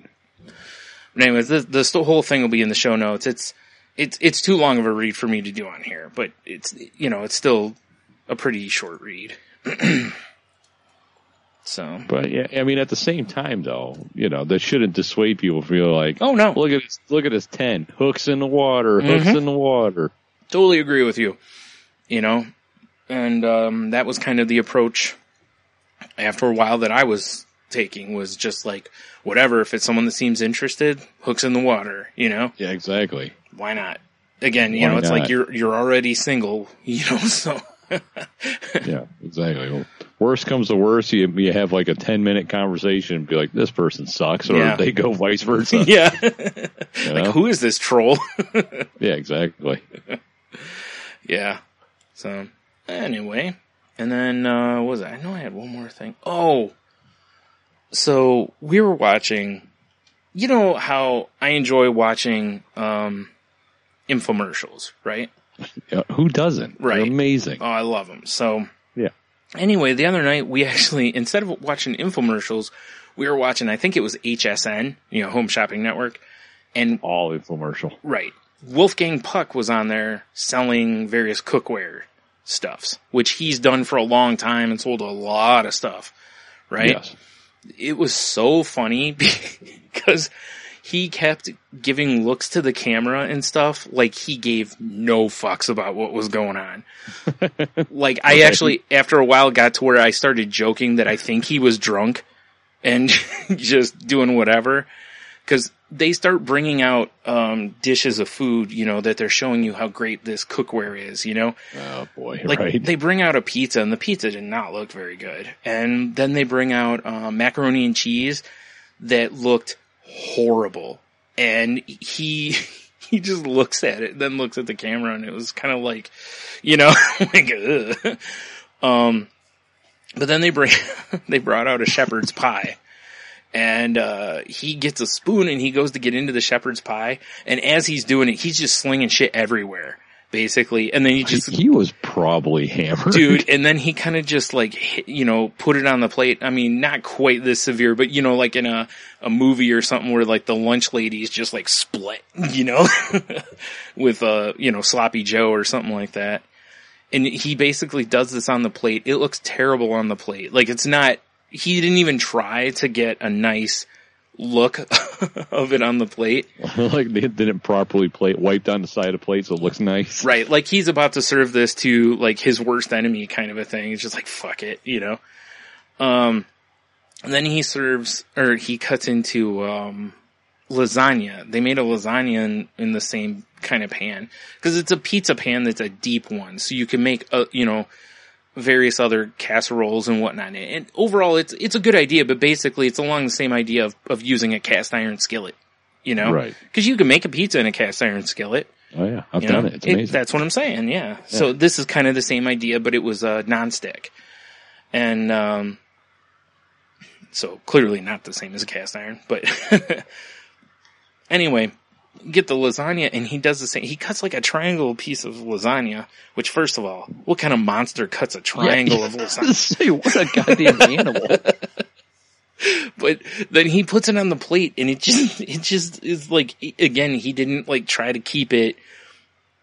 But anyways, this, this whole thing will be in the show notes. It's it's it's too long of a read for me to do on here, but it's you know it's still a pretty short read. so But yeah, I mean, at the same time, though, you know, that shouldn't dissuade people from feeling like, oh no, look at this, look at this ten hooks in the water, hooks Mhm. in the water. totally agree with you. You know, and um, that was kind of the approach after a while that I was taking was just like whatever. If it's someone that seems interested, hooks in the water. You know, Yeah, exactly. why not? Again, you Why know, it's like you're you're already single. You know, so. Yeah, exactly. Worst comes to worst, you you have like a ten minute conversation, and be like, this person sucks, or Yeah. they go vice versa. yeah. you like who is this troll? Yeah, exactly. yeah. So anyway, and then uh what was it? I know I had one more thing. Oh. So we were watching you know how I enjoy watching um infomercials, right? Yeah, who doesn't? They're Right. amazing. Oh, I love them. So. Anyway, the other night we actually instead of watching infomercials, we were watching I think it was HSN, you know, Home Shopping Network, and All infomercial. Right. Wolfgang Puck was on there selling various cookware stuffs, which he's done for a long time and sold a lot of stuff. Right. Yes. It was so funny because he kept giving looks to the camera and stuff like he gave no fucks about what was going on. like I actually, after a while got to where I started joking that I think he was drunk and just doing whatever because they start bringing out um, dishes of food, you know, that they're showing you how great this cookware is, you know. Oh boy, Like right. they bring out a pizza, and the pizza did not look very good, and then they bring out um, macaroni and cheese that looked horrible. and he he just looks at it, then looks at the camera, and it was kind of like, you know, like, ugh. um, but then they bring they brought out a shepherd's pie. And uh, he gets a spoon and he goes to get into the shepherd's pie. And as he's doing it, he's just slinging shit everywhere, basically. And then he just he was probably hammered, dude. And then he kind of just like, hit, you know, put it on the plate. I mean, not quite this severe, but you know, like in a, a movie or something where like the lunch ladies just like split, you know, with, uh, you know, sloppy Joe or something like that. And he basically does this on the plate. It looks terrible on the plate. Like it's not, he didn't even try to get a nice look of it on the plate. like they didn't properly plate wiped on the side of the plate so it looks nice. Right. Like he's about to serve this to like his worst enemy kind of a thing. It's just like, fuck it, you know? Um, and then he serves, or he cuts into, um, lasagna. They made a lasagna in, in the same kind of pan. Cause it's a pizza pan that's a deep one. So you can make, a, you know, various other casseroles and whatnot. And overall, it's, it's a good idea, but basically it's along the same idea of, of using a cast iron skillet, you know? Right. Cause you can make a pizza in a cast iron skillet. Oh yeah, I've You done know, it. It's amazing. that's what I'm saying. Yeah. So this is kind of the same idea, but it was a uh, nonstick, and um, so clearly not the same as a cast iron. But anyway, get the lasagna, and he does the same. He cuts like a triangle piece of lasagna. Which, first of all, what kind of monster cuts a triangle of lasagna? Say what a goddamn animal. but then he puts it on the plate and it just it just is like again he didn't like try to keep it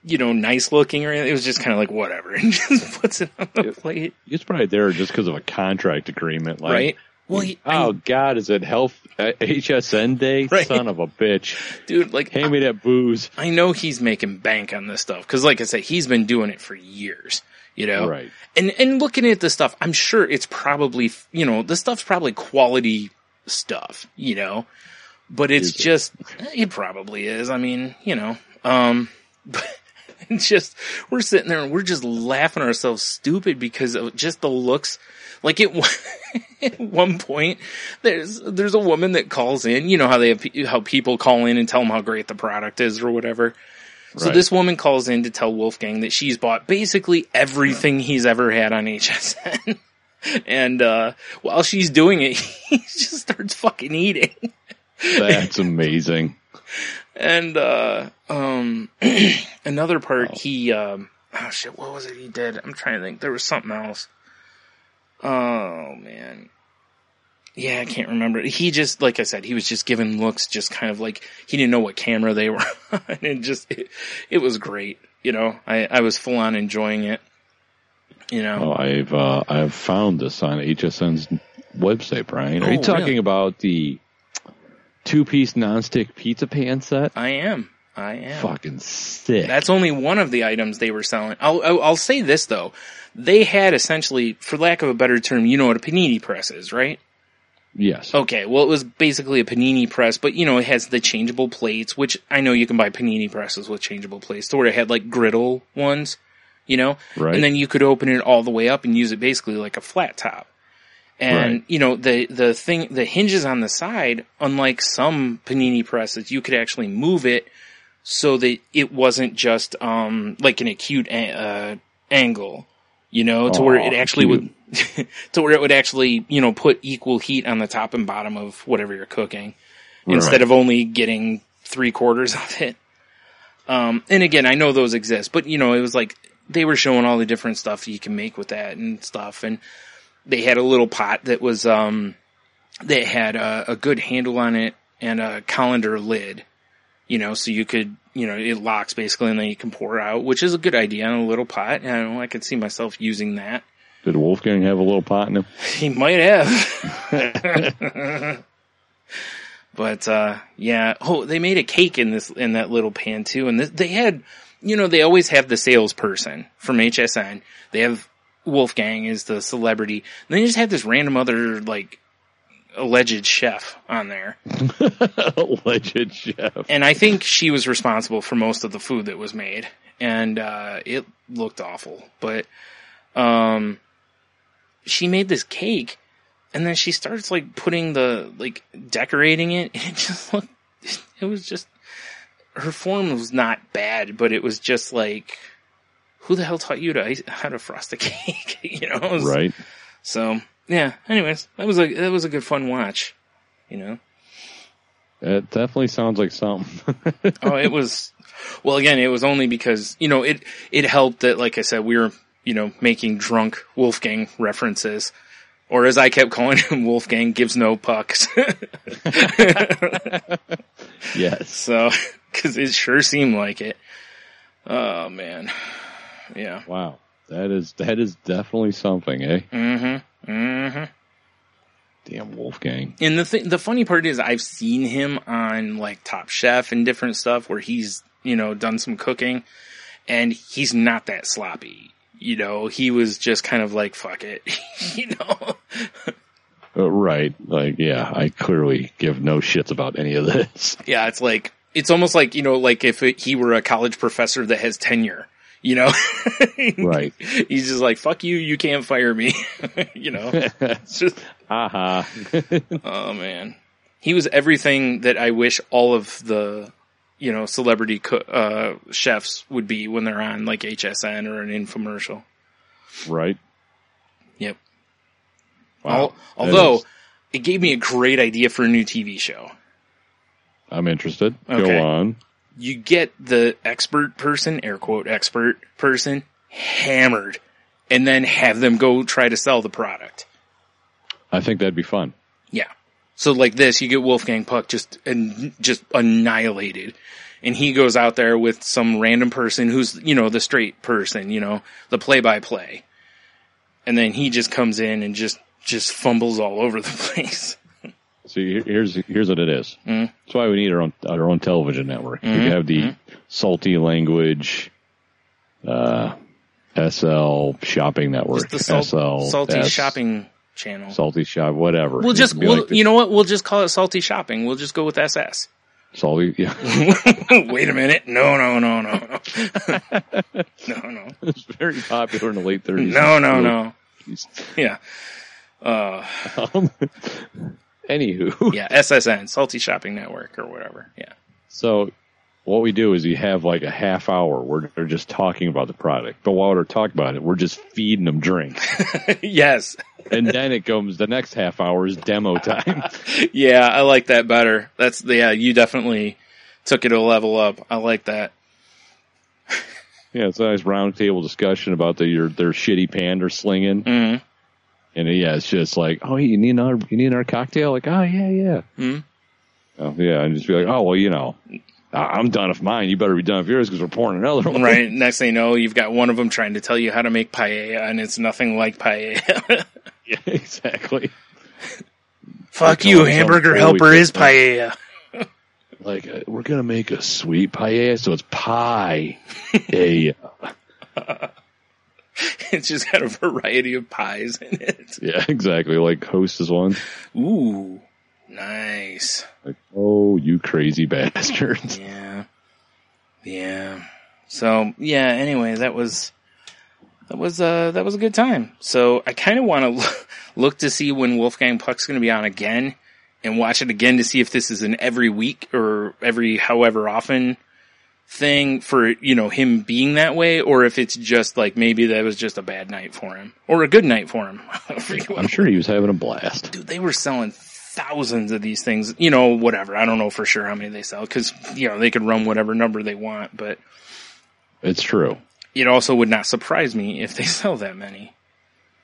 you know nice looking or anything. it was just kind of like whatever and just puts it on the plate It's probably there just because of a contract agreement, like, right well he, Oh I- God, is it health uh, HSN day? Right. Son of a bitch! dude like Hand me that booze. I know he's making bank on this stuff because like I said he's been doing it for years you know Right. and and looking at the stuff I'm sure it's probably you know the stuff's probably quality stuff you know but it's Is it? just it probably is i mean you know um but it's just we're sitting there and we're just laughing ourselves stupid because of just the looks like it at one point there's there's a woman that calls in you know how they have, how people call in and tell them how great the product is or whatever so Right. this woman calls in to tell Wolfgang that she's bought basically everything he's ever had on HSN. and uh while she's doing it, he just starts fucking eating. That's amazing. And uh um another part he um oh shit, what was it he did? I'm trying to think. There was something else. Oh man. Yeah, I can't remember. He just, like I said, he was just giving looks, just kind of like he didn't know what camera they were on, and just it, it was great. You know, I I was full on enjoying it. You know, Oh, I've uh, I've found this on HSN's website, Bryan. Are Oh, you talking really? about the two piece nonstick pizza pan set? I am, I am. Fucking sick. That's only one of the items they were selling. I'll, I'll, I'll say this though. They had essentially, for lack of a better term, you know what a panini press is, right? yes. Okay, well it was basically a panini press, but you know, it has the changeable plates, which I know you can buy panini presses with changeable plates, to where it had like griddle ones, you know? Right. And then you could open it all the way up and use it basically like a flat top. And, Right. you know, the, the thing, the hinges on the side, unlike some panini presses, you could actually move it so that it wasn't just, um, like an acute, a- uh, angle, you know, to where it actually cute. would, to where it would actually, you know, put equal heat on the top and bottom of whatever you're cooking instead of only getting three quarters of it. Um, and again, I know those exist, but you know, it was like they were showing all the different stuff you can make with that and stuff. And they had a little pot that was, um, that had a, a good handle on it and a colander lid, you know, so you could, you know, it locks basically and then you can pour out, which is a good idea on a little pot. And I know, I could see myself using that. Did Wolfgang have a little pot in him? He might have. but uh yeah, oh, they made a cake in this in that little pan too, and th- they had, you know, they always have the salesperson from HSN. They have Wolfgang is the celebrity. And they just had this random other like alleged chef on there, Alleged chef. and I think she was responsible for most of the food that was made, and uh it looked awful, but um she made this cake and then she starts like putting the like decorating it and it just looked it was just her form was not bad, but it was just like, who the hell taught you to ice- how to frost a cake? you know, was- Right. So yeah. Anyways, that was a that was a good fun watch. You know. It definitely sounds like something. oh, it was. Well, again, it was only because you know it it helped that, like I said, we were you know making drunk Wolfgang references, or as I kept calling him, Wolfgang gives no pucks. yes. so, because it sure seemed like it. Oh man, yeah. Wow. That is that is definitely something, eh? Mm-hmm. Mm-hmm. Damn Wolfgang. And the th- the funny part is, I've seen him on like Top Chef and different stuff where he's you know done some cooking, and he's not that sloppy. You know, he was just kind of like fuck it. you know, Uh, right. Like, yeah, I clearly give no shits about any of this. yeah, it's like it's almost like you know, like if it, he were a college professor that has tenure. You know, Right. he's just like fuck you, you can't fire me. you know, it's just Haha. Oh man, he was everything that I wish all of the, you know, celebrity co- uh, chefs would be when they're on like HSN or an infomercial. right. Yep. Wow. Al- although is- it gave me a great idea for a new TV show. I'm interested. Okay. Go on. You get the expert person, air quote expert person, hammered, and then have them go try to sell the product. I think that'd be fun. Yeah. So like this, you get Wolfgang Puck just and just annihilated, and he goes out there with some random person who's you know the straight person, you know the play by play, and then he just comes in and just just fumbles all over the place. See, here's here's what it is. Mhm. That's why we need our own our own television network. We Mhm, can have the salty language, uh, SL shopping network, salt, SL, salty S, shopping channel. salty shop, whatever. We'll just we'll, like you know what we'll just call it salty shopping. We'll just go with SS. salty. Yeah, Wait a minute, no no no no no no no it's very popular in the late thirties. no no no yeah. Uh, Um, anywho, yeah, SSN, Salty Shopping Network or whatever. Yeah. So what we do is we have like a half hour where they're just talking about the product. But while they're talking about it, we're just feeding them drinks. yes. and then it comes the next half hour is demo time. Yeah, I like that better. That's yeah, you definitely took it a level up. I like that. Yeah, it's a nice round table discussion about the your their shitty pan they're slinging. Mhm. And yeah, it's just like, oh, you need another, you need another cocktail? Like, oh yeah, yeah. Mhm. Oh yeah, and just be like, oh well, you know, I'm done with mine. You better be done with yours because we're pouring another one. Right. Next thing you know, you've got one of them trying to tell you how to make paella, and it's nothing like paella. yeah, exactly. Fuck you, hamburger helper is paella. Like, uh, we're gonna make a sweet paella, so it's pie. yeah, It's just got a variety of pies in it. yeah, exactly. Like Hostess one. Ooh, nice. Like, oh, you crazy bastards. Yeah. Yeah. So yeah. Anyway, that was that was uh that was a good time. So I kind of want to look to see when Wolfgang Puck's going to be on again, and watch it again to see if this is an every week or every however often thing for you know him being that way, or if it's just like maybe that was just a bad night for him or a good night for him. I'm sure he was having a blast. dude, they were selling thousands of these things. You know, whatever. I don't know for sure how many they sell because you know they could run whatever number they want, but It's true. it also would not surprise me if they sell that many.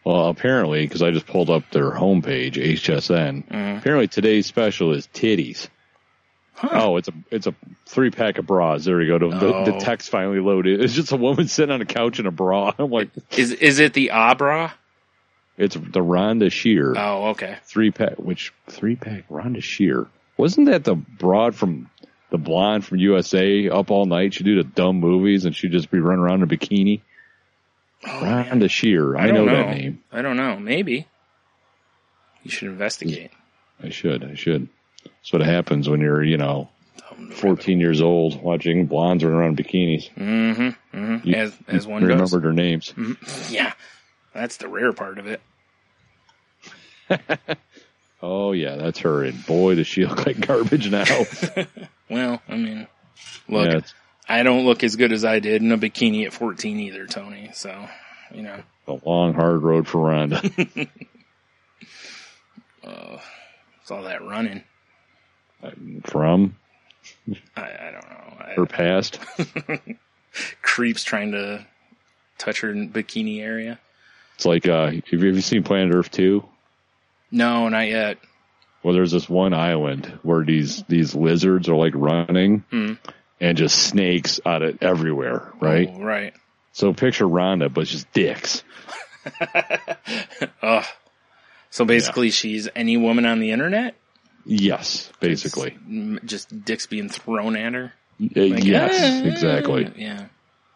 Well, apparently, because I just pulled up their homepage, HSN. Mhm. Apparently, today's special is titties. Huh. Oh, it's a it's a three pack of bras. There we go. The, the, the Oh. text finally loaded. It's just a woman sitting on a couch in a bra. I'm like, Is is it the Ahh Bra? it's the Rhonda Shear Oh, okay. three pack. Which three pack Rhonda Shear wasn't that the broad from the blonde from USA? Up all night, she do the dumb movies, and she'd just be running around in a bikini. Oh, man. Rhonda Shear. I, don't know, that name. I don't know. Maybe you should investigate. I should. I should. That's what happens when you're, you know, 14 years old watching blondes run around in bikinis. Mm-hmm. mm-hmm. You- As as one remembered goes. their names. Yeah, that's the rare part of it. Oh yeah, that's her. And boy, does she look like garbage now. Well, I mean, look, yeah, I don't look as good as I did in a bikini at 14 either, Tony. So, you know, a long, hard road for Rhonda. it's all that running. From I, I don't know. I, her past. creeps trying to touch her bikini area. It's like, uh, have you ever seen Planet Earth 2? No, not yet. Well, there's this one island where these, these lizards are like running Hmm. and just snakes out of everywhere, right? Oh, right. So picture Rhonda, but just dicks. Ugh. So basically, she's any woman on the internet. Yes, basically. M- Just dicks being thrown at her. Uh, Like, yes, "Ah." exactly. Yeah.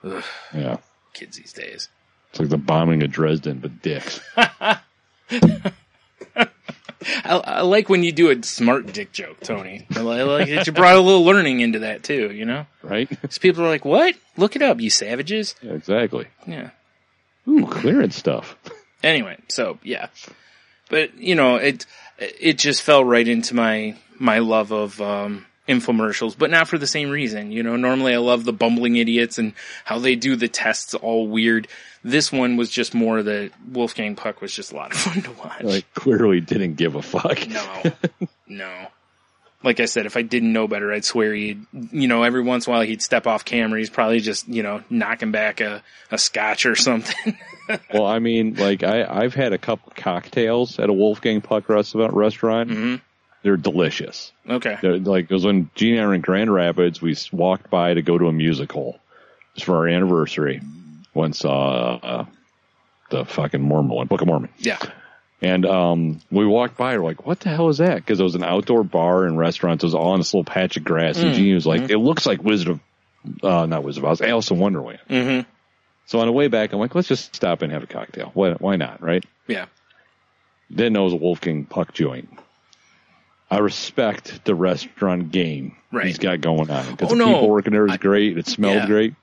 Ugh, Yeah. kids these days. It's like the bombing of Dresden, but dicks. I, I like when you do a smart dick joke, Tony. I I like that you brought a little learning into that too. You know, Right? because people are like, "What? Look it up, you savages." Yeah, exactly. Yeah. Ooh, clearance stuff. Anyway, so yeah, but you know, it it just fell right into my my love of um, infomercials, but not for the same reason. You know, normally I love the bumbling idiots and how they do the tests all weird. This one was just more that Wolfgang Puck was just a lot of fun to watch. Like, clearly didn't give a fuck. No, no. Like I said, if I didn't know better, I'd swear he'd, you know, every once in a while he'd step off camera. He's probably just, you know, knocking back a, a scotch or something. Well, I mean, like, I, I've had a couple cocktails at a Wolfgang Puck restaurant. restaurant. Mhm. They're delicious. okay. They're, like, it was when Gene and I were in Grand Rapids, we walked by to go to a musical. It's for our anniversary. Once, uh, uh, the fucking Mormon one, Book of Mormon. Yeah. And um, we walked by, we're like, what the hell is that? Because it was an outdoor bar and restaurant. It was all on this little patch of grass. And Gene was like, it looks like Wizard of, uh, not Wizard of Oz, Alice in Wonderland. Mm-hmm. So on the way back, I'm like, let's just stop and have a cocktail. Why, why not, right? Yeah. Didn't know it was a Wolfgang Puck joint. I respect the restaurant game Right. he's got going on. Because Oh, the no. people working there is great. It smelled Yeah. great.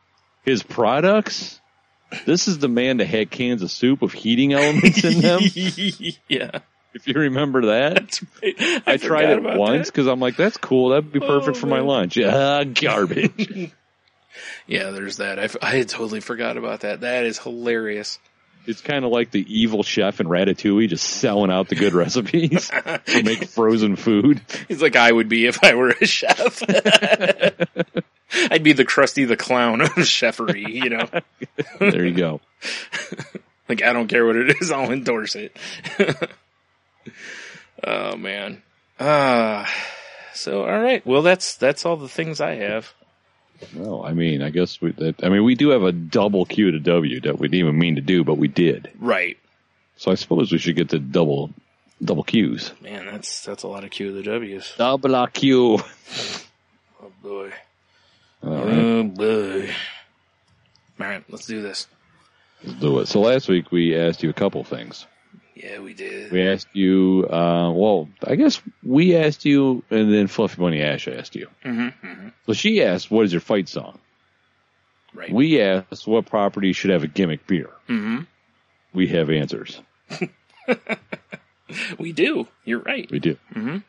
His products, this is the man that had cans of soup with heating elements in them. yeah. if you remember that. Right. I, tried it once because I'm like, that's cool. That'd be perfect Oh, for my oh, lunch. Yeah, garbage. Yeah, there's that. I, I totally forgot about that. That is hilarious. it's kind of like the evil chef in Ratatouille just selling out the good recipes to make frozen food. He's like I would be if I were a chef. I'd be the Krusty the Clown of chefery, you know. There you go. Like I don't care what it is, I'll endorse it. oh man. Uh so all right. Well that's that's all the things I have. Well, I mean, I guess we. That, I mean, we do have a double Q to W that we didn't even mean to do, but we did. Right. So I suppose we should get the double double Qs. Man, that's that's a lot of Q of the W's. Double Q. Oh boy. All right, Oh boy. All right, let's do this. let's do it. So last week we asked you a couple things. Yeah, we did. We asked you. Uh, well, I guess we asked you, and then Fluffy Bunny Ash asked you. Mm-hmm, So she asked, "What is your fight song?" Right. We asked, "What property should have a gimmick beer?" mm-hmm. We have answers. We do. You're right. We do. Mhm.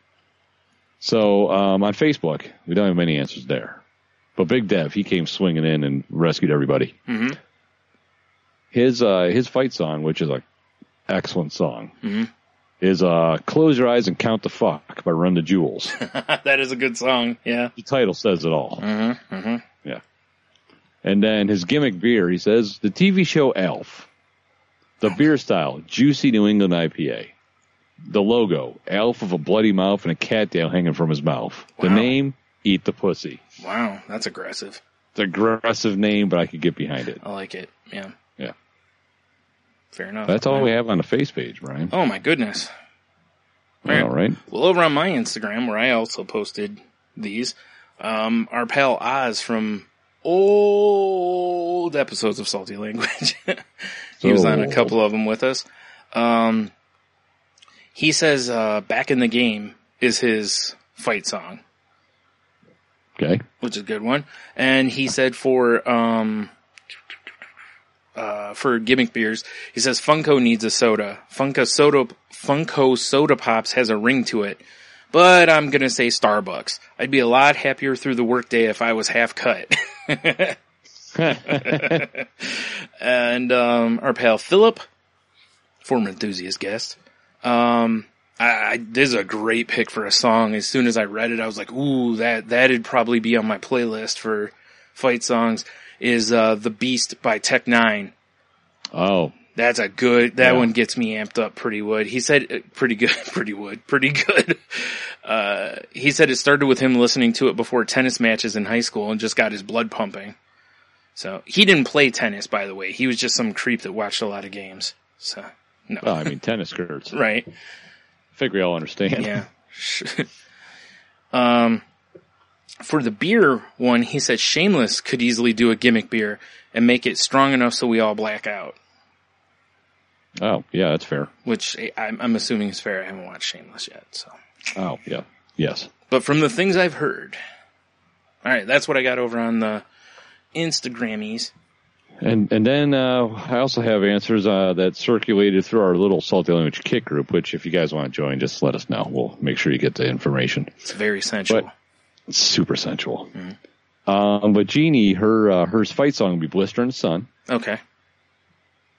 So um, on Facebook, we don't have many answers there. But Big Dev, he came swinging in and rescued everybody. Mhm. His uh, his fight song, which is a excellent song, Mhm. is uh, "Close Your Eyes and Count to Fuck" by Run the Jewels. that is a good song. Yeah. the title says it all. Mm-hmm. Mm-hmm. Yeah. And then his gimmick beer, he says the TV show Elf, the beer style, juicy New England IPA. The logo, elf with a bloody mouth and a cattail hanging from his mouth. The name, Eat the Pussy. Wow, that's aggressive. It's an aggressive name, but I could get behind it. I like it. Yeah. Yeah. Fair enough. That's all we have on the face page, Bryan. Oh my goodness. All right. Well, over on my Instagram, where I also posted these, um, our pal Oz from old episodes of Salty Language. he was on a couple of them with us. Um, he says, uh, back in the game is his fight song, Okay. which is a good one. And he said for, um, uh, for gimmick beers. He says Funko needs a soda. Funko soda, Funko soda pops has a ring to it, but I'm gonna say Starbucks. I'd be a lot happier through the workday if I was half cut. and um, our pal Philip, former enthusiast guest. Um, I, I, this is a great pick for a song. As soon as I read it, I was like, "Ooh, that that'd probably be on my playlist for fight songs." Is uh, "The Beast" by Tech Nine. Oh, That's a good. That Yeah. one gets me amped up pretty wood. He said uh, pretty good, pretty wood, pretty good. Uh, he said it started with him listening to it before tennis matches in high school and just got his blood pumping. So he didn't play tennis, by the way. He was just some creep that watched a lot of games. So no, well, I mean tennis skirts. Right? Think we all understand. Yeah. um, for the beer one, he said Shameless could easily do a gimmick beer and make it strong enough so we all black out. Oh, yeah, that's fair. Which I- I'm, I'm assuming is fair. I haven't watched Shameless yet, so. Oh, yeah, yes. But from the things I've heard, all right, that's what I got over on the Instagrammies. And and then uh, I also have answers uh, that circulated through our little Salty Language Kik group. Which, if you guys want to join, just let us know. We'll make sure you get the information. It's very sensual. But it's super sensual. Um, but Jeannie, her uh, her fight song would be "Blister the Sun," okay.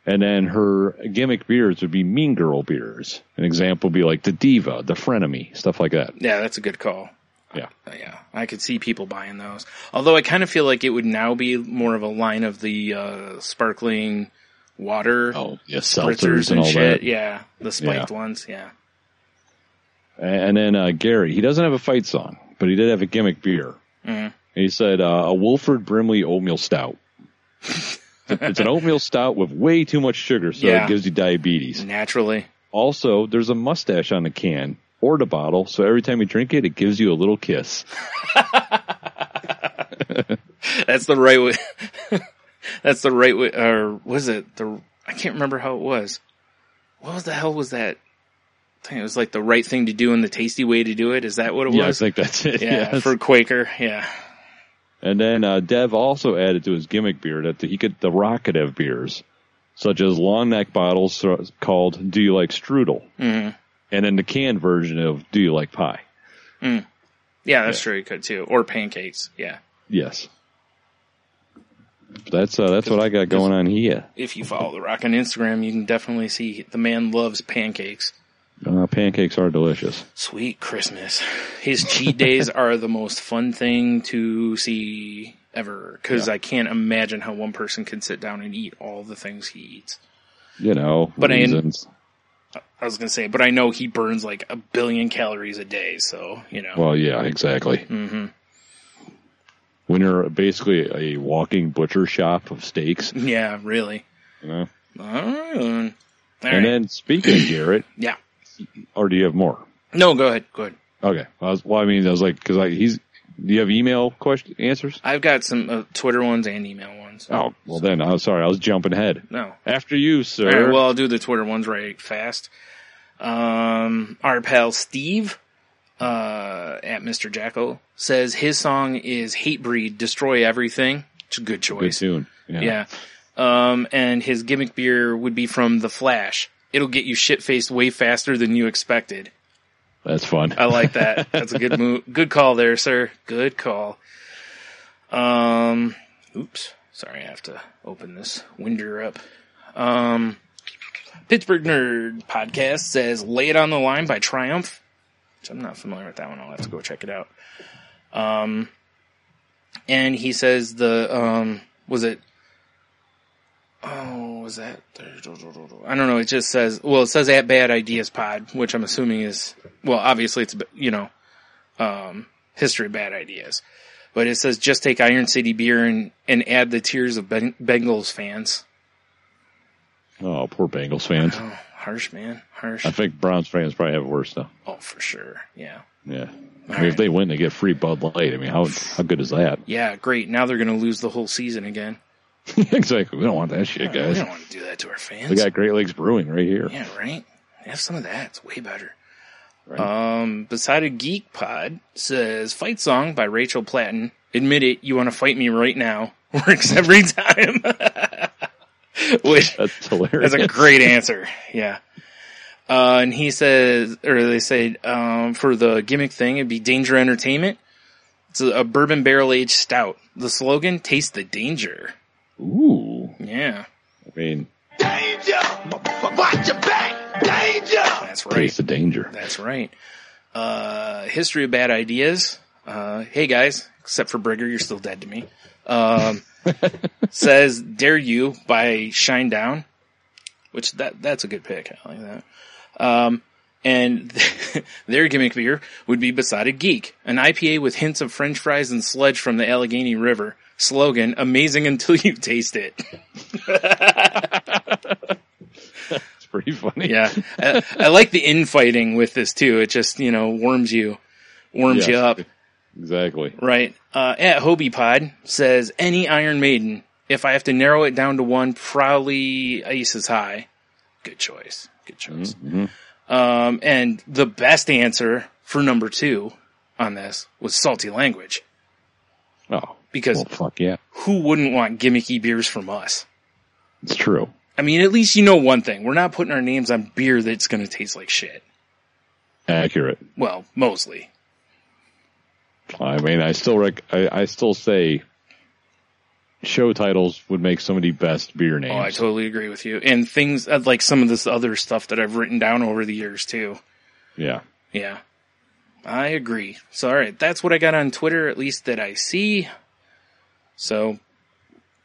and then her gimmick beers would be Mean Girl beers. An example would be like the Diva, the Frenemy, stuff like that. Yeah, that's a good call. Yeah. Uh, Yeah, I could see people buying those. Although I kind of feel like it would now be more of a line of the uh, sparkling water Oh, yeah, seltzers and all shit. that. Yeah, the spiked Yeah. ones. Yeah. And then uh, Gary, he doesn't have a fight song, but he did have a gimmick beer. Mhm. He said uh, a Wilford Brimley oatmeal stout. it's an oatmeal stout with way too much sugar, so Yeah. it gives you diabetes. Naturally. Also, there's a mustache on the can or the bottle, so every time you drink it, it gives you a little kiss. That's the right way. That's the right way. Or was it the? I can't remember how it was. What was the hell was that? I think it was like the right thing to do and the tasty way to do it. Is that what it was? Yeah, I think that's it. yeah, yes. for Quaker. Yeah. And then uh, Dev also added to his gimmick beer that he could the Rockadev beers, such as long neck bottles called "Do You Like Strudel," hmm and then the canned version of "Do You Like Pie." Yeah, that's true. You could too, or pancakes. Yeah. Yes. That's uh, that's what I got going on here. If you follow the Rock on Instagram, you can definitely see the man loves pancakes. Uh, pancakes are delicious. Sweet Christmas. His cheat days are the most fun thing to see ever because I can't imagine how one person can sit down and eat all the things he eats. You know, But I- reasons. I was gonna say, but I know he burns like a billion calories a day, so you know. well, yeah, exactly. Mm-hmm. When you're basically a walking butcher shop of steaks, Yeah, really. you know. All right. All right. And then speaking Garrett, yeah. or do you have more? No, go ahead. Go ahead. Okay. I was, well, I mean, I was like, because like he's. Do you have email question answers? I've got some uh, Twitter ones and email ones. Oh, well then, I'm sorry, I was jumping ahead. No. After you, sir. All right, well, I'll do the Twitter ones right fast. Um, our pal Steve, uh, at Mr. Jacko says his song is "Hatebreed, Destroy Everything. It's a good good choice. tune. Yeah. Yeah. Um, and his gimmick beer would be from The Flash. It'll get you shit faced way faster than you expected. That's fun. I like that. That's a good move. Good call there, sir. Good call. Um, oops. Sorry, I have to open this winder up. Um, Pittsburgh Nerd Podcast says "Lay It on the Line" by Triumph. Which I'm not familiar with that one. I'll have to go check it out. Um, and he says the um, was it? Oh, was that? I don't know. It just says, well, it says at Bad Ideas Pod, which I'm assuming is, well, obviously it's, you know, um, history of bad ideas. But it says just take Iron City beer and, and add the tears of ben- Bengals fans. Oh, poor Bengals fans. Oh, harsh, man. Harsh. I think Browns fans probably have it worse though. Oh, for sure. Yeah. Yeah. I mean, if they win, they get free Bud Light. I mean, how how good is that? Yeah, great. Now they're going to lose the whole season again. exactly. We don't want that shit, guys. We don't want to do that to our fans. We got Great Lakes Brewing right here. Yeah, right. Have some of that. It's way better. Right. Um, Besotted Geek Pod says fight song by Rachel Platten. Admit it, you want to fight me right now. Works every time. Which That's hilarious. that's a great answer. Yeah. Uh, and he says, or they say, um, for the gimmick thing, it'd be Danger Entertainment. It's a, a bourbon barrel aged stout. The slogan, taste the danger. Ooh. Yeah. I mean, Danger! Watch your back! Danger! That's right. taste the danger. That's right. Uh, history of bad ideas. Uh, hey guys, except for Brigger, you're still dead to me. Um, says "Dare You" by Shinedown, which that that's a good pick. I like that. Um, and their gimmick beer would be Besotted Geek, an IPA with hints of French fries and sludge from the Allegheny River. Slogan: Amazing until you taste it. It's pretty funny. Yeah, I, I like the infighting with this too. It just you know warms you, warms you up. Exactly. Right. Uh, at Hobie Pod says any Iron Maiden. If I have to narrow it down to one, probably Aces High. Good choice. Good choice. Mm-hmm. Um, and the best answer for number two on this was Salty Language Oh, because well, fuck yeah. who wouldn't want gimmicky beers from us? It's true. I mean, at least you know one thing: we're not putting our names on beer that's going to taste like shit. Accurate. Well, mostly. I mean, I still rec- I, I still say show titles would make some of the best beer names. Oh, I totally agree with you. And things uh, like some of this other stuff that I've written down over the years too. yeah. Yeah. I agree. So, all right, that's what I got on Twitter, at least that I see. So,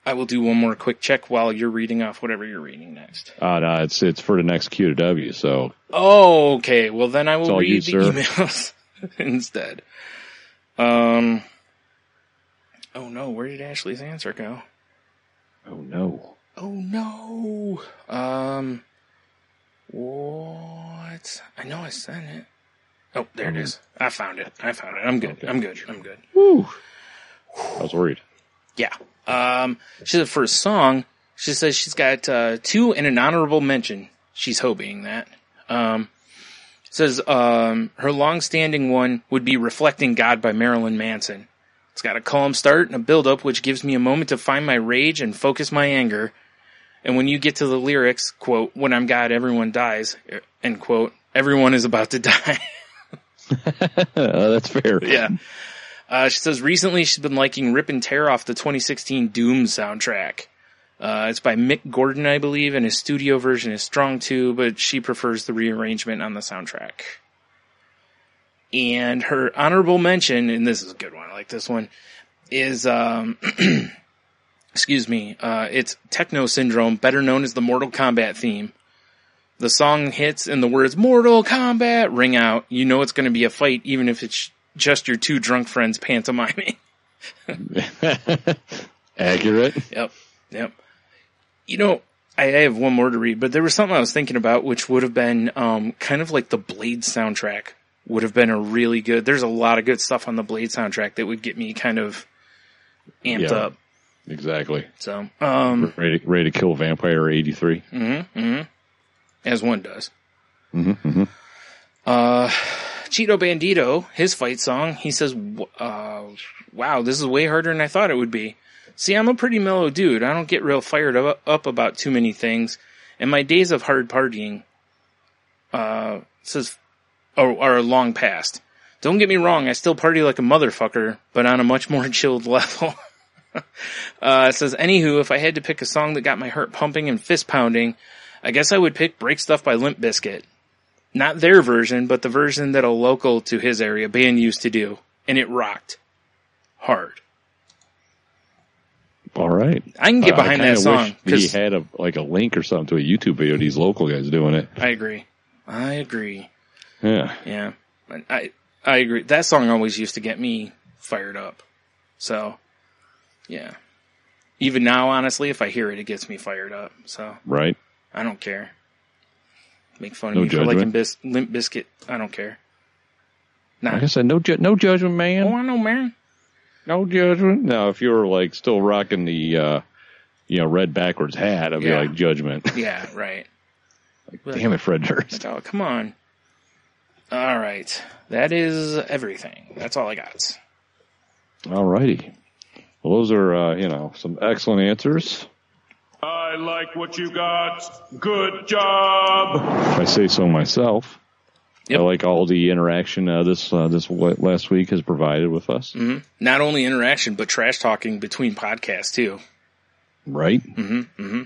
I will do one more quick check while you're reading off whatever you're reading next. Uh, no, it's it's for the next Q to W. So Oh, okay. Well, then I will read you, the sir. emails instead. Um. Oh no, where did Ashley's answer go? oh no, Oh no. Um. What? I know I sent it. Oh, there it is. I found it. I found it. I'm good. Okay. I'm good. I'm good. I was worried. Yeah. Um, she said for a song, she says she's got uh, two and an honorable mention. She's hoping that. Um, says um, her long-standing one would be "Reflecting God" by Marilyn Manson. It's got a calm start and a build-up, which gives me a moment to find my rage and focus my anger. And when you get to the lyrics, quote, "When I'm God, everyone dies," end quote, everyone is about to die. Uh, that's fair. Yeah. Uh, she says recently she's been liking Rip and Tear off the 2016 Doom soundtrack. Uh, it's by Mick Gordon, I believe, and his studio version is strong too, but she prefers the rearrangement on the soundtrack. And her honorable mention, and this is a good one, I like this one, is, um, excuse me, uh, it's Techno Syndrome, better known as the Mortal Kombat theme. The song hits and the words Mortal Kombat ring out. You know it's going to be a fight, even if it's just your two drunk friends pantomiming. Accurate. Yep. Yep. You know, I, I have one more to read, but there was something I was thinking about, which would have been um, kind of like the Blade soundtrack. Would have been a really good. There's a lot of good stuff on the Blade soundtrack that would get me kind of amped Yeah. up. Exactly. So, um, Ready, ready to kill Vampire 83. as one does. Mm-hmm, Uh, Cheeto Bandito, his fight song, he says, uh, wow, this is way harder than I thought it would be. See, I'm a pretty mellow dude. I don't get real fired up, about too many things. And my days of hard partying, uh, says, are, are long past. Don't get me wrong, I still party like a motherfucker, but on a much more chilled level. uh, says, anywho, if I had to pick a song that got my heart pumping and fist pounding, I guess I would pick Break Stuff by Limp Bizkit. Not their version, but the version that a local to his area band used to do. And it rocked. Hard. All right. I can get uh, behind kinda that song. wish He had a like a link or something to a YouTube video. of These local guys doing it. I agree. I agree. Yeah. Yeah. I, I agree. That song always used to get me fired up. So, yeah. Even now, honestly, if I hear it, it gets me fired up. So, Right. I don't care. Make fun of No me for liking judgment. bis- Limp Bizkit. I don't care. Nah. Like I said, no ju- no judgment, man. Oh, I know, man. No judgment. Now, if you were like still rocking the, uh, you know, red backwards hat, I'd be like judgment. Yeah, right. Like, Damn it, Fred Durst. Oh, come on. All right. That is everything. That's all I got. All righty. Well, those are, uh, you know, some excellent answers. I like what you got. Good job. I say so myself. Yep. I like all the interaction uh, this uh, this wa- last week has provided with us. Mm-hmm. Not only interaction, but trash talking between podcasts too. Right? Mm-hmm. Mm-hmm.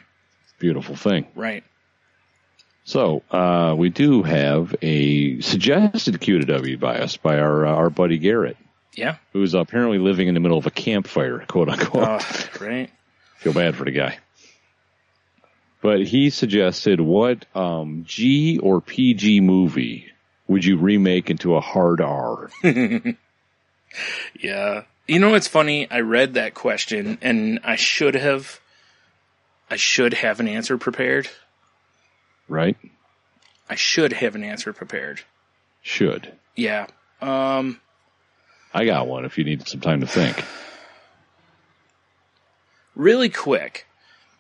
Beautiful thing. Right. So uh, we do have a suggested Q to W by us by our uh, our buddy Garrett, Yeah. who's apparently living in the middle of a campfire, quote unquote. Oh, right. Feel bad for the guy. But he suggested what um, G or PG movie would you remake into a hard R? Yeah. You know what's funny? I read that question and I should have I should have an answer prepared. right? I should have an answer prepared. Should. Yeah. Um I got one if you need some time to think. really quick.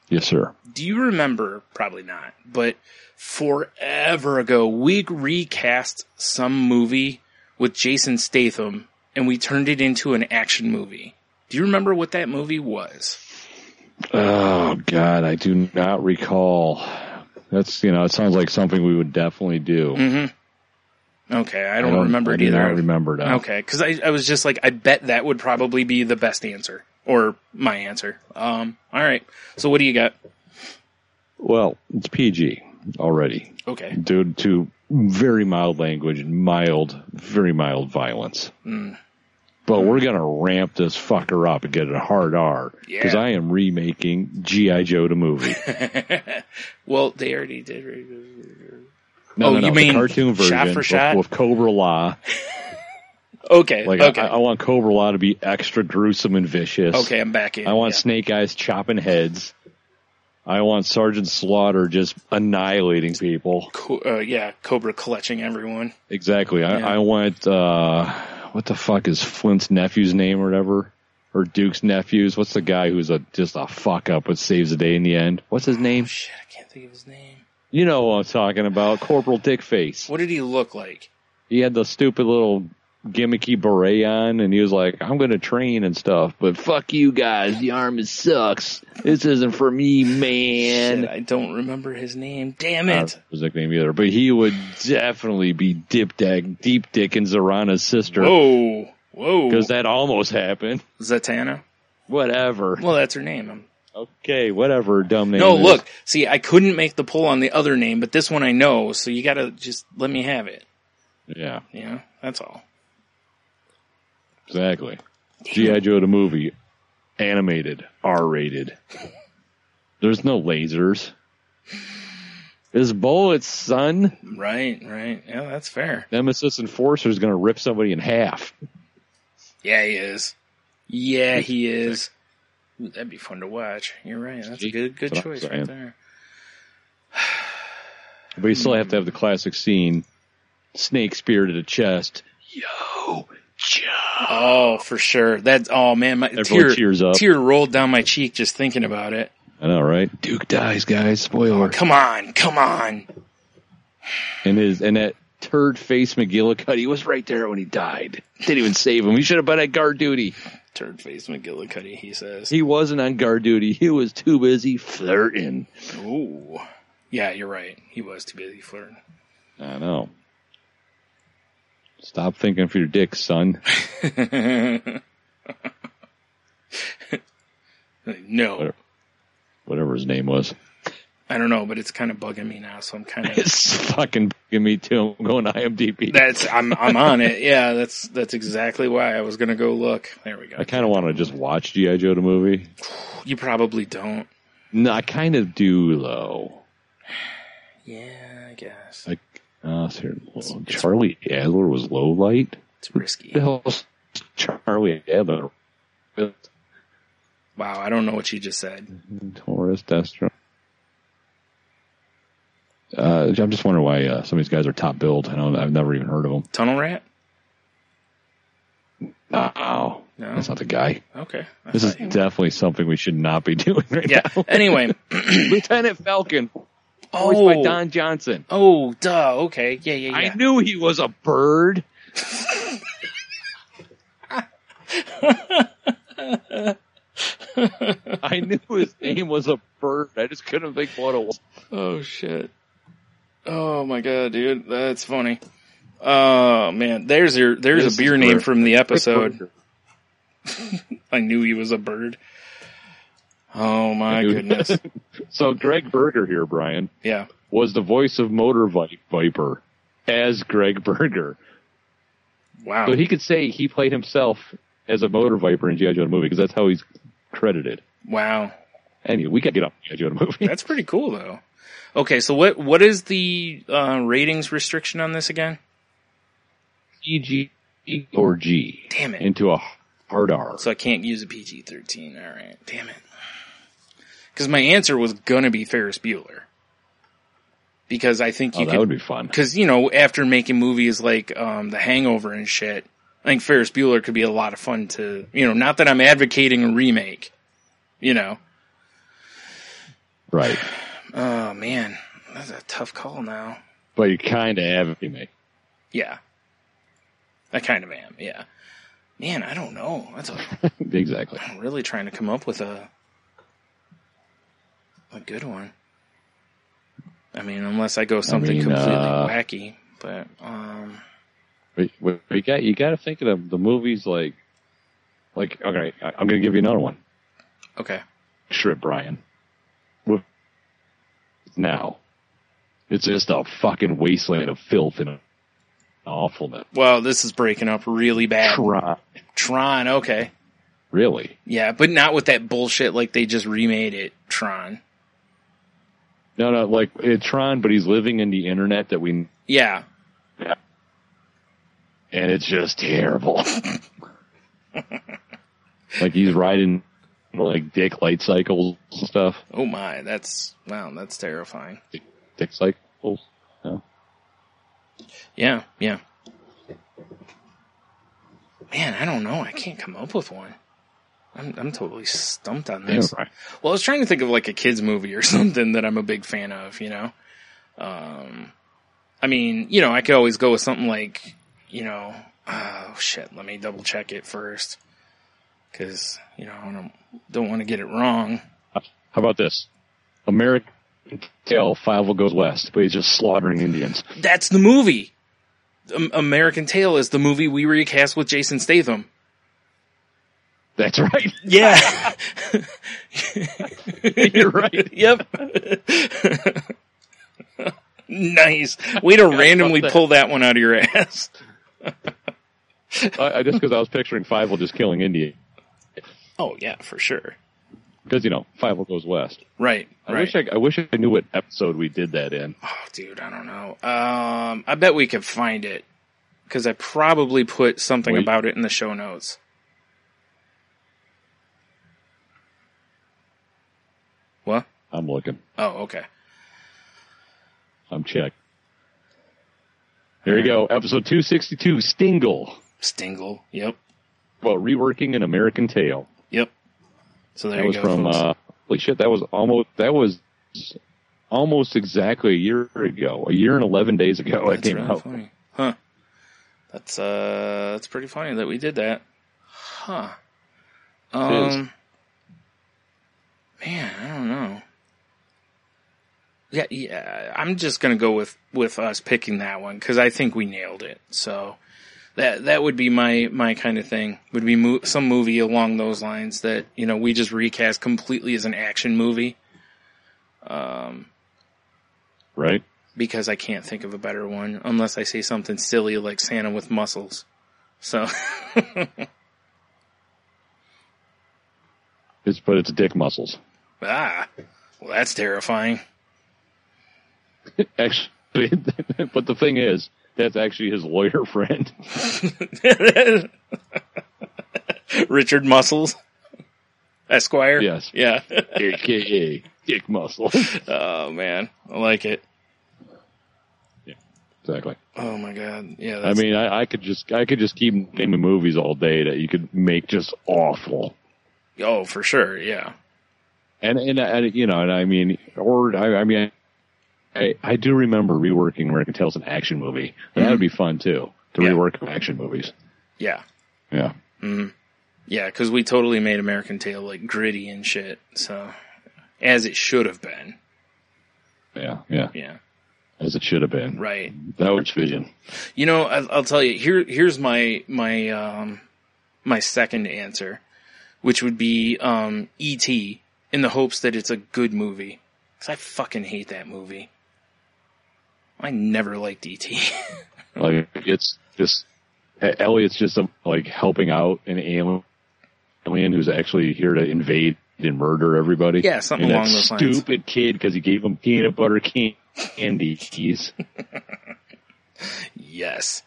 Yes, sir. Do you remember? Probably not, but forever ago, we recast some movie with Jason Statham and we turned it into an action movie. Do you remember what that movie was? Oh God, I do not recall. That's you know, it sounds like something we would definitely do. Mm-hmm. Okay, I don't, remember I it either. not remember now. Okay, because I, I was just like, I bet that would probably be the best answer or my answer. Um, all right. So what do you got? Well, it's PG already, Okay. due to very mild language and mild, very mild violence. Mm. But we're gonna ramp this fucker up and get it a hard R because Yeah. I am remaking GI Joe the movie. Well, they already did. No, Oh, no, no, you the mean cartoon version shot for with- shot? with Cobra-La. Okay. Like okay. I, I want Cobra-La to be extra gruesome and vicious. okay, I'm back in. I want yeah. Snake Eyes chopping heads. I want Sergeant Slaughter just annihilating people. Co- uh, yeah, Cobra clutching everyone. Exactly. I, Yeah. I want uh what the fuck is Flint's nephew's name or whatever? Or Duke's nephews? What's the guy who's a just a fuck up but saves the day in the end? What's his name? Shit, I can't think of his name. You know what I'm talking about. Corporal Dickface. What did he look like? He had the stupid little gimmicky beret on and he was like, I'm gonna train and stuff, but fuck you guys, the army sucks. This isn't for me, man. Shit, I don't remember his name. Damn it. his nickname either, but he would definitely be Dip Deck, Deep Dick and Zarana's sister. Whoa. Whoa. Because that almost happened. Zatanna? Whatever. Well, that's her name. I'm- Okay, whatever, dumb name. No, look. See, I couldn't make the pull on the other name, but this one I know, so you gotta just let me have it. Yeah, Yeah. That's all. Exactly. G.I. Joe the movie, animated, R rated. There's no lasers. There's bullets, son. Right, right. Yeah, that's fair. Nemesis Enforcer is going to rip somebody in half. Yeah, he is. Yeah, he is. Ooh, that'd be fun to watch. You're right. That's a good good That's choice right there. But you still have to have the classic scene snake spear to the chest. Yo, Joe. Oh, for sure. That's oh man, my Everyone tear cheers up. tear rolled down my cheek just thinking about it. I know, right? Duke dies, guys. Spoiler. Oh, come on, come on. And his and that turd face McGillicuddy he was right there when he died. Didn't even save him. He should have been at guard duty. Turd face McGillicuddy, he says. He wasn't on guard duty. He was too busy flirting. Ooh. Yeah, you're right. He was too busy flirting. I know. Stop thinking for your dick, son. no. Whatever. Whatever his name was. I don't know, but it's kind of bugging me now, so I'm kind of It's fucking bugging me too. I'm going to IMDb. That's I'm I'm on it. Yeah, that's that's exactly why I was gonna go look. There we go. I kind of want to just watch G.I. Joe the movie. You probably don't. No, I kind of do, though. Yeah, I guess. Like, uh, Charlie Adler was Lowlight. It's risky. the hell's Charlie Adler? Wow, I don't know what you just said. Taurus, Destro. Uh, I'm just wondering why uh, some of these guys are top billed. I don't, I've never even heard of them. Tunnel rat? Oh, No. that's not the guy. Okay. I This is definitely something we should not be doing right yeah. now. Anyway. Lieutenant Falcon, voiced by oh. Don Johnson. Oh, duh. Okay. Yeah, yeah, yeah. I knew he was a bird. I knew his name was a bird. I just couldn't think what it was. Oh shit. Oh my god, dude, that's funny. Oh man, there's your there's This a beer name from the episode. I knew he was a bird. Oh my goodness. So Greg Berger here, Bryan, Yeah. was the voice of Motor Vi- Viper as Greg Berger. Wow. So he could say he played himself as a Motor Viper in G.I. Joe movie because that's how he's credited. wow. Anyway, we got to get off G.I. Joe movie. That's pretty cool though. Okay, so what what is the uh, ratings restriction on this again? PG or G Damn it. into a hard R. So I can't use a PG thirteen. All right, damn it. Because my answer was gonna be Ferris Bueller. Because I think Oh, you that could would be fun. because you know after making movies like um, The Hangover and shit, I think Ferris Bueller could be a lot of fun to you know. Not that I'm advocating a remake, you know. Right. Oh man, that's a tough call now. But you kind of have to make. Yeah, I kind of am. Yeah, man, I don't know. That's a, exactly. I'm really trying to come up with a a good one. I mean, unless I go something mean, completely uh, wacky, but um, But, but you got you got to think of the, the movies like, like okay, I, I'm going to give you another one. okay. Strip Bryan. Now, it's just a fucking wasteland of filth and awfulness. Well, this is breaking up really bad. Tron. Tron, okay. Really? Yeah, but not with that bullshit like they just remade it, Tron. No, no, like it's Tron, but he's living in the internet that we, Yeah. and it's just terrible. like he's riding like dick light cycles and stuff. Oh my, that's wow, that's terrifying. Dick cycles. No. Yeah, yeah. Man, I don't know. I can't come up with one. I'm I'm totally stumped on Yeah, this. right. Well, I was trying to think of like a kids movie or something that I'm a big fan of, you know. Um, I mean, you know, I could always go with something like, you know, oh shit, let me double check it first, because you know I don't don't want to get it wrong. How about this? American Tail, Fievel Goes West, but he's just slaughtering Indians. That's the movie. American Tail is the movie we recast with Jason Statham. That's right. Yeah. You're right. yep. nice. Way to randomly pull that one out of your ass. I, I just because I was picturing Fievel just killing Indians. Oh yeah, for sure. Because you know, Fievel Goes West. Right. I right. wish I, I wish I knew what episode we did that in. oh, dude, I don't know. Um, I bet we could find it because I probably put something Wait. about it in the show notes. What? I'm looking. Oh, okay. I'm checked. There you go. Episode 262, Stingle. Stingle. Yep. Well, reworking an American Tail. Yep. So there That you was go. from, uh, holy shit, that was almost, that was almost exactly a year ago. A year and 11 days ago it That's came really out. funny. Huh. That's uh that's pretty funny that we did that. Huh. Um Man, I don't know. Yeah, yeah, I'm just gonna go with with us picking that one because I think we nailed it. So that that would be my my kind of thing. Would be mo- some movie along those lines that you know we just recast completely as an action movie. Um, Right? because I can't think of a better one unless I say something silly like Santa with muscles. So It's, but it's dick muscles. Ah, well that's terrifying. Actually, but the thing is, that's actually his lawyer friend. Richard Muscles, Esquire. Yes. Yeah. AKA Dick Muscle. oh man, I like it. Yeah, exactly. Oh my god. Yeah. I mean, I, I could just I could just keep naming movies all day that you could make just awful. oh for sure. Yeah. And and, and you know, and I mean, or I, I mean, I I do remember reworking American Tail as an action movie. That would be fun too to Yeah. rework action movies. Yeah. Yeah. Mhm. Yeah, because we totally made American Tail like gritty and shit. So, as it should have been. Yeah, yeah, Yeah, as it should have been. right. That was vision. You know, I'll, I'll tell you. Here, here's my my um my second answer, which would be um E.T. in the hopes that it's a good movie. Cause I fucking hate that movie. I never liked E.T. Like it's just Elliot's just um, like helping out an alien who's actually here to invade and murder everybody. Yeah, something and along those lines. Stupid kid because he gave him peanut butter candy candies. yes,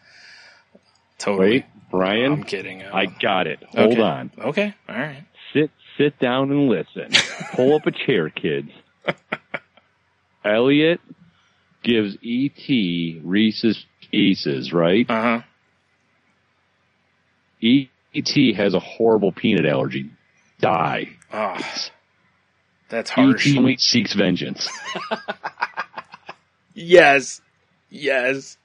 totally. Wait, Bryan, I'm kidding. I got it. Hold Okay. on. Okay, all right. Sit sit down and listen. Pull up a chair, kids. Elliot gives E.T. Reese's Pieces, right? Uh huh. E.T. has a horrible peanut allergy. Die. Oh, that's harsh. E.T. seeks vengeance. Yes, yes.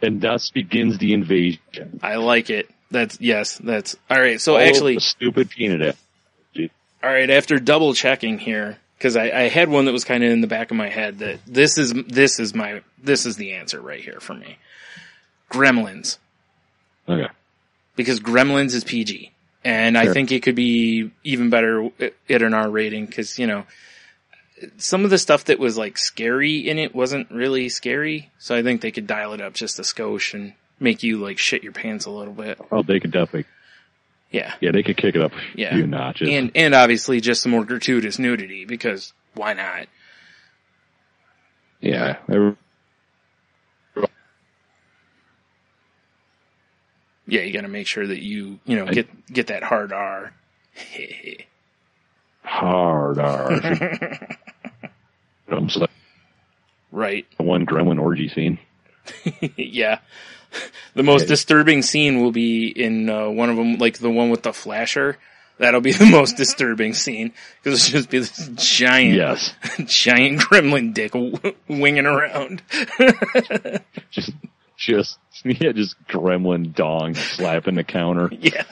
And thus begins the invasion. I like it. That's yes. That's all right. So All actually, stupid peanut allergy. all right. After double checking here, because I, I had one that was kind of in the back of my head that this is this is my this is the answer right here for me. Gremlins, Okay. because Gremlins is PG, and I think it could be even better at an R rating because you know some of the stuff that was like scary in it wasn't really scary, so I think they could dial it up just a skosh and make you like shit your pants a little bit. Oh, they could definitely, Yeah. yeah, they could kick it up a Yeah. few notches. and and obviously just some more gratuitous nudity because why not? yeah. Yeah, you got to make sure that you you know get get that hard R. Hard R. Like right. one gremlin orgy scene. yeah. The most disturbing scene will be in uh, one of them, like the one with the flasher. That'll be the most disturbing scene because it'll just be this giant, Yes. giant gremlin dick w- winging around. Just, just, yeah, just gremlin dong slapping the counter. Yeah.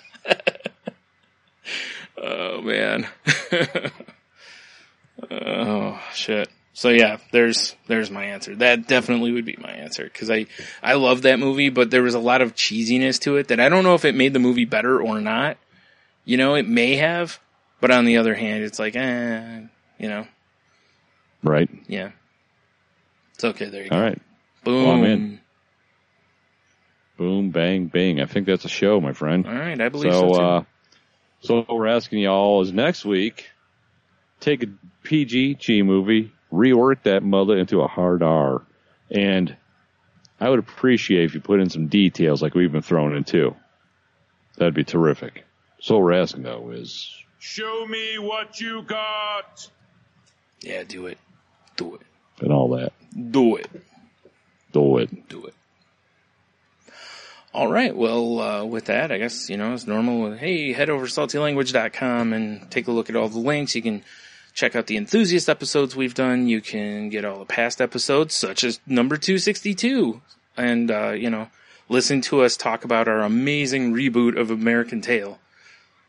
oh man. oh shit. So yeah, there's there's my answer. That definitely would be my answer because I I love that movie, but there was a lot of cheesiness to it that I don't know if it made the movie better or not. You know, it may have, but on the other hand, it's like, eh, you know, Right. yeah. It's okay. There you go. All right. Boom. Well, I'm in. Boom, bang, bang. I think that's a show, my friend. All right, I believe so, So, too. uh, so what we're asking y'all is next week, take a PG G movie, rework that mother into a hard R, and I would appreciate if you put in some details like we've been throwing in too. That'd be terrific. So what we're asking though is, Show me what you got. yeah, do it. Do it. and all that, Do it. do it. do it. All right. Well, uh, with that, I guess, you know, as normal, hey, head over to saltylanguage.com and take a look at all the links. You can check out the enthusiast episodes we've done. You can get all the past episodes, such as number 262. And, uh, you know, listen to us talk about our amazing reboot of American Tail.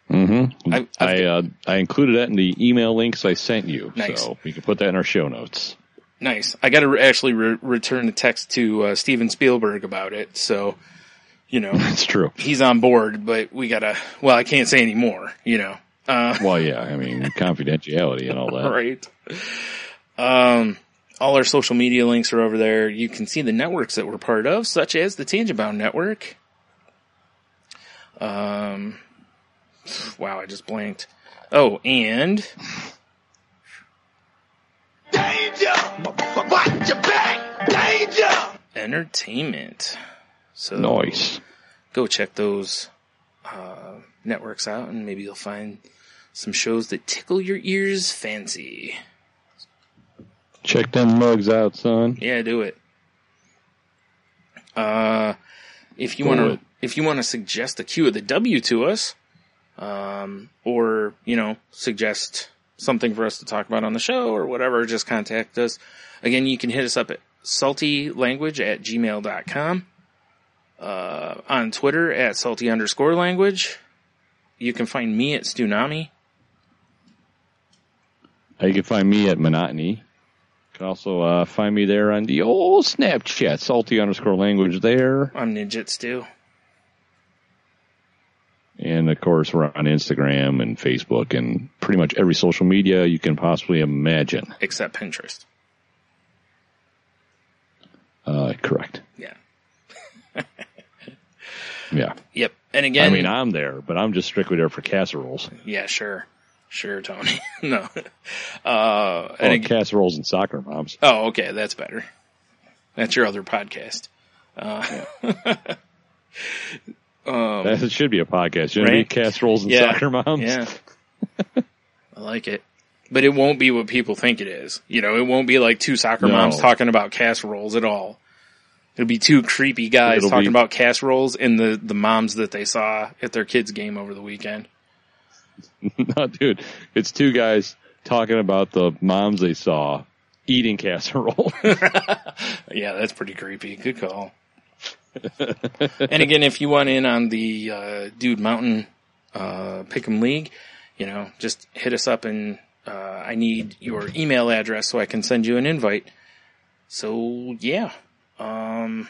Mm-hmm. I- I uh, I included that in the email links I sent you, Nice. so we can put that in our show notes. Nice. I got to re- actually re- return a text to uh, Steven Spielberg about it. So, you know, It's true. he's on board, but we got to, well, I can't say any more, you know. Uh, Well, yeah, I mean confidentiality and all that. right. Um, all our social media links are over there. You can see the networks that we're part of, such as the Tangent Bound Network. Um, wow, I just blanked. Oh, and Danger! Watch your back! Danger! entertainment. So Nice. go check those uh, networks out, and maybe you'll find some shows that tickle your ears fancy. Check them mugs out, son. Yeah, do it. Uh, if you want to, if you want to suggest a Q of the W to us, um, or you know, suggest something for us to talk about on the show or whatever, just contact us. Again, you can hit us up at saltylanguage at gmail.com, uh, on Twitter at salty underscore language, you can find me at Stunami. Uh, you can find me at Monotony. You can also uh, find me there on the old Snapchat, salty underscore language there. I'm Ninjitsu. And of course, we're on Instagram and Facebook and pretty much every social media you can possibly imagine. except Pinterest. Uh, correct. Yeah. Yeah. Yep. And again, I mean, I'm there, but I'm just strictly there for casseroles. yeah, sure, sure, Tony. no. Uh, Oh, and ag- casseroles and soccer moms. oh, okay, that's better. That's your other podcast. Uh, that should be a podcast. Shouldn't it Right? be casseroles and Yeah. soccer moms? yeah. I like it. But it won't be what people think it is. You know, it won't be like two soccer No. moms talking about casseroles at all. It'll be two creepy guys It'll talking be- about casseroles and the, the moms that they saw at their kids' game over the weekend. no, dude. It's two guys talking about the moms they saw eating casserole. Yeah, that's pretty creepy. Good call. and again, if you want in on the uh, Dude Mountain uh, Pick'em League, you know, just hit us up and uh, I need your email address so I can send you an invite. So yeah. Um,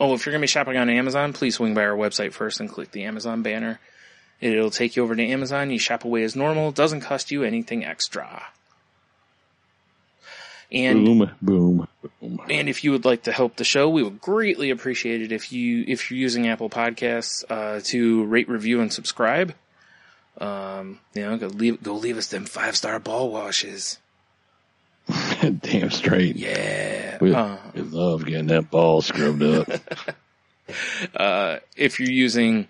oh, if you're gonna be shopping on Amazon, please swing by our website first and click the Amazon banner. It'll take you over to Amazon. You shop away as normal. Doesn't cost you anything extra. And boom, boom, boom. and if you would like to help the show, we would greatly appreciate it if you if you're using Apple Podcasts uh, to rate, review, and subscribe. Um, you know, go leave go leave us them five star ball washes. Damn straight. Yeah. We, Uh, we love getting that ball scrubbed up. uh, if you're using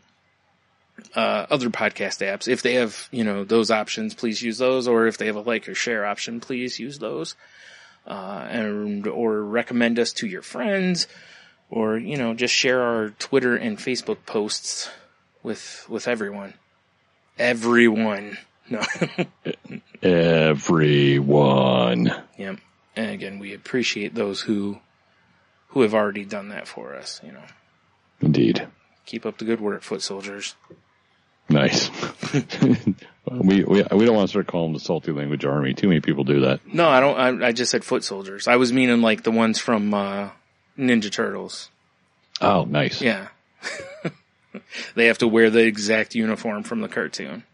uh, other podcast apps, if they have you know those options, please use those. Or if they have a like or share option, please use those. Uh, and or recommend us to your friends, or you know just share our Twitter and Facebook posts with with everyone. Everyone. No. Everyone. yep. And again, we appreciate those who who have already done that for us. You know, Indeed. keep up the good work, foot soldiers. Nice. we, we we don't want to start calling the salty language army. Too many people do that. No, I don't. I, I just said foot soldiers. I was meaning like the ones from uh, Ninja Turtles. Oh, nice. Yeah, they have to wear the exact uniform from the cartoon.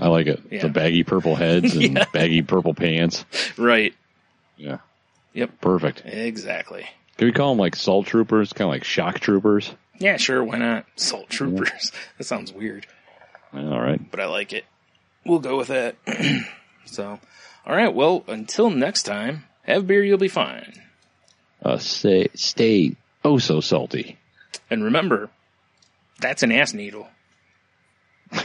I like it. Yeah. The baggy purple heads and Yeah. baggy purple pants. Right. Yeah. Yep. Perfect. Exactly. Can we call them like salt troopers? Kind of like shock troopers? Yeah, sure. Why not? Salt troopers. that sounds weird, All right. but I like it. We'll go with that. so, all right. Well, until next time, have beer. You'll be fine. Uh, stay, stay oh so salty. And remember, that's an ass needle.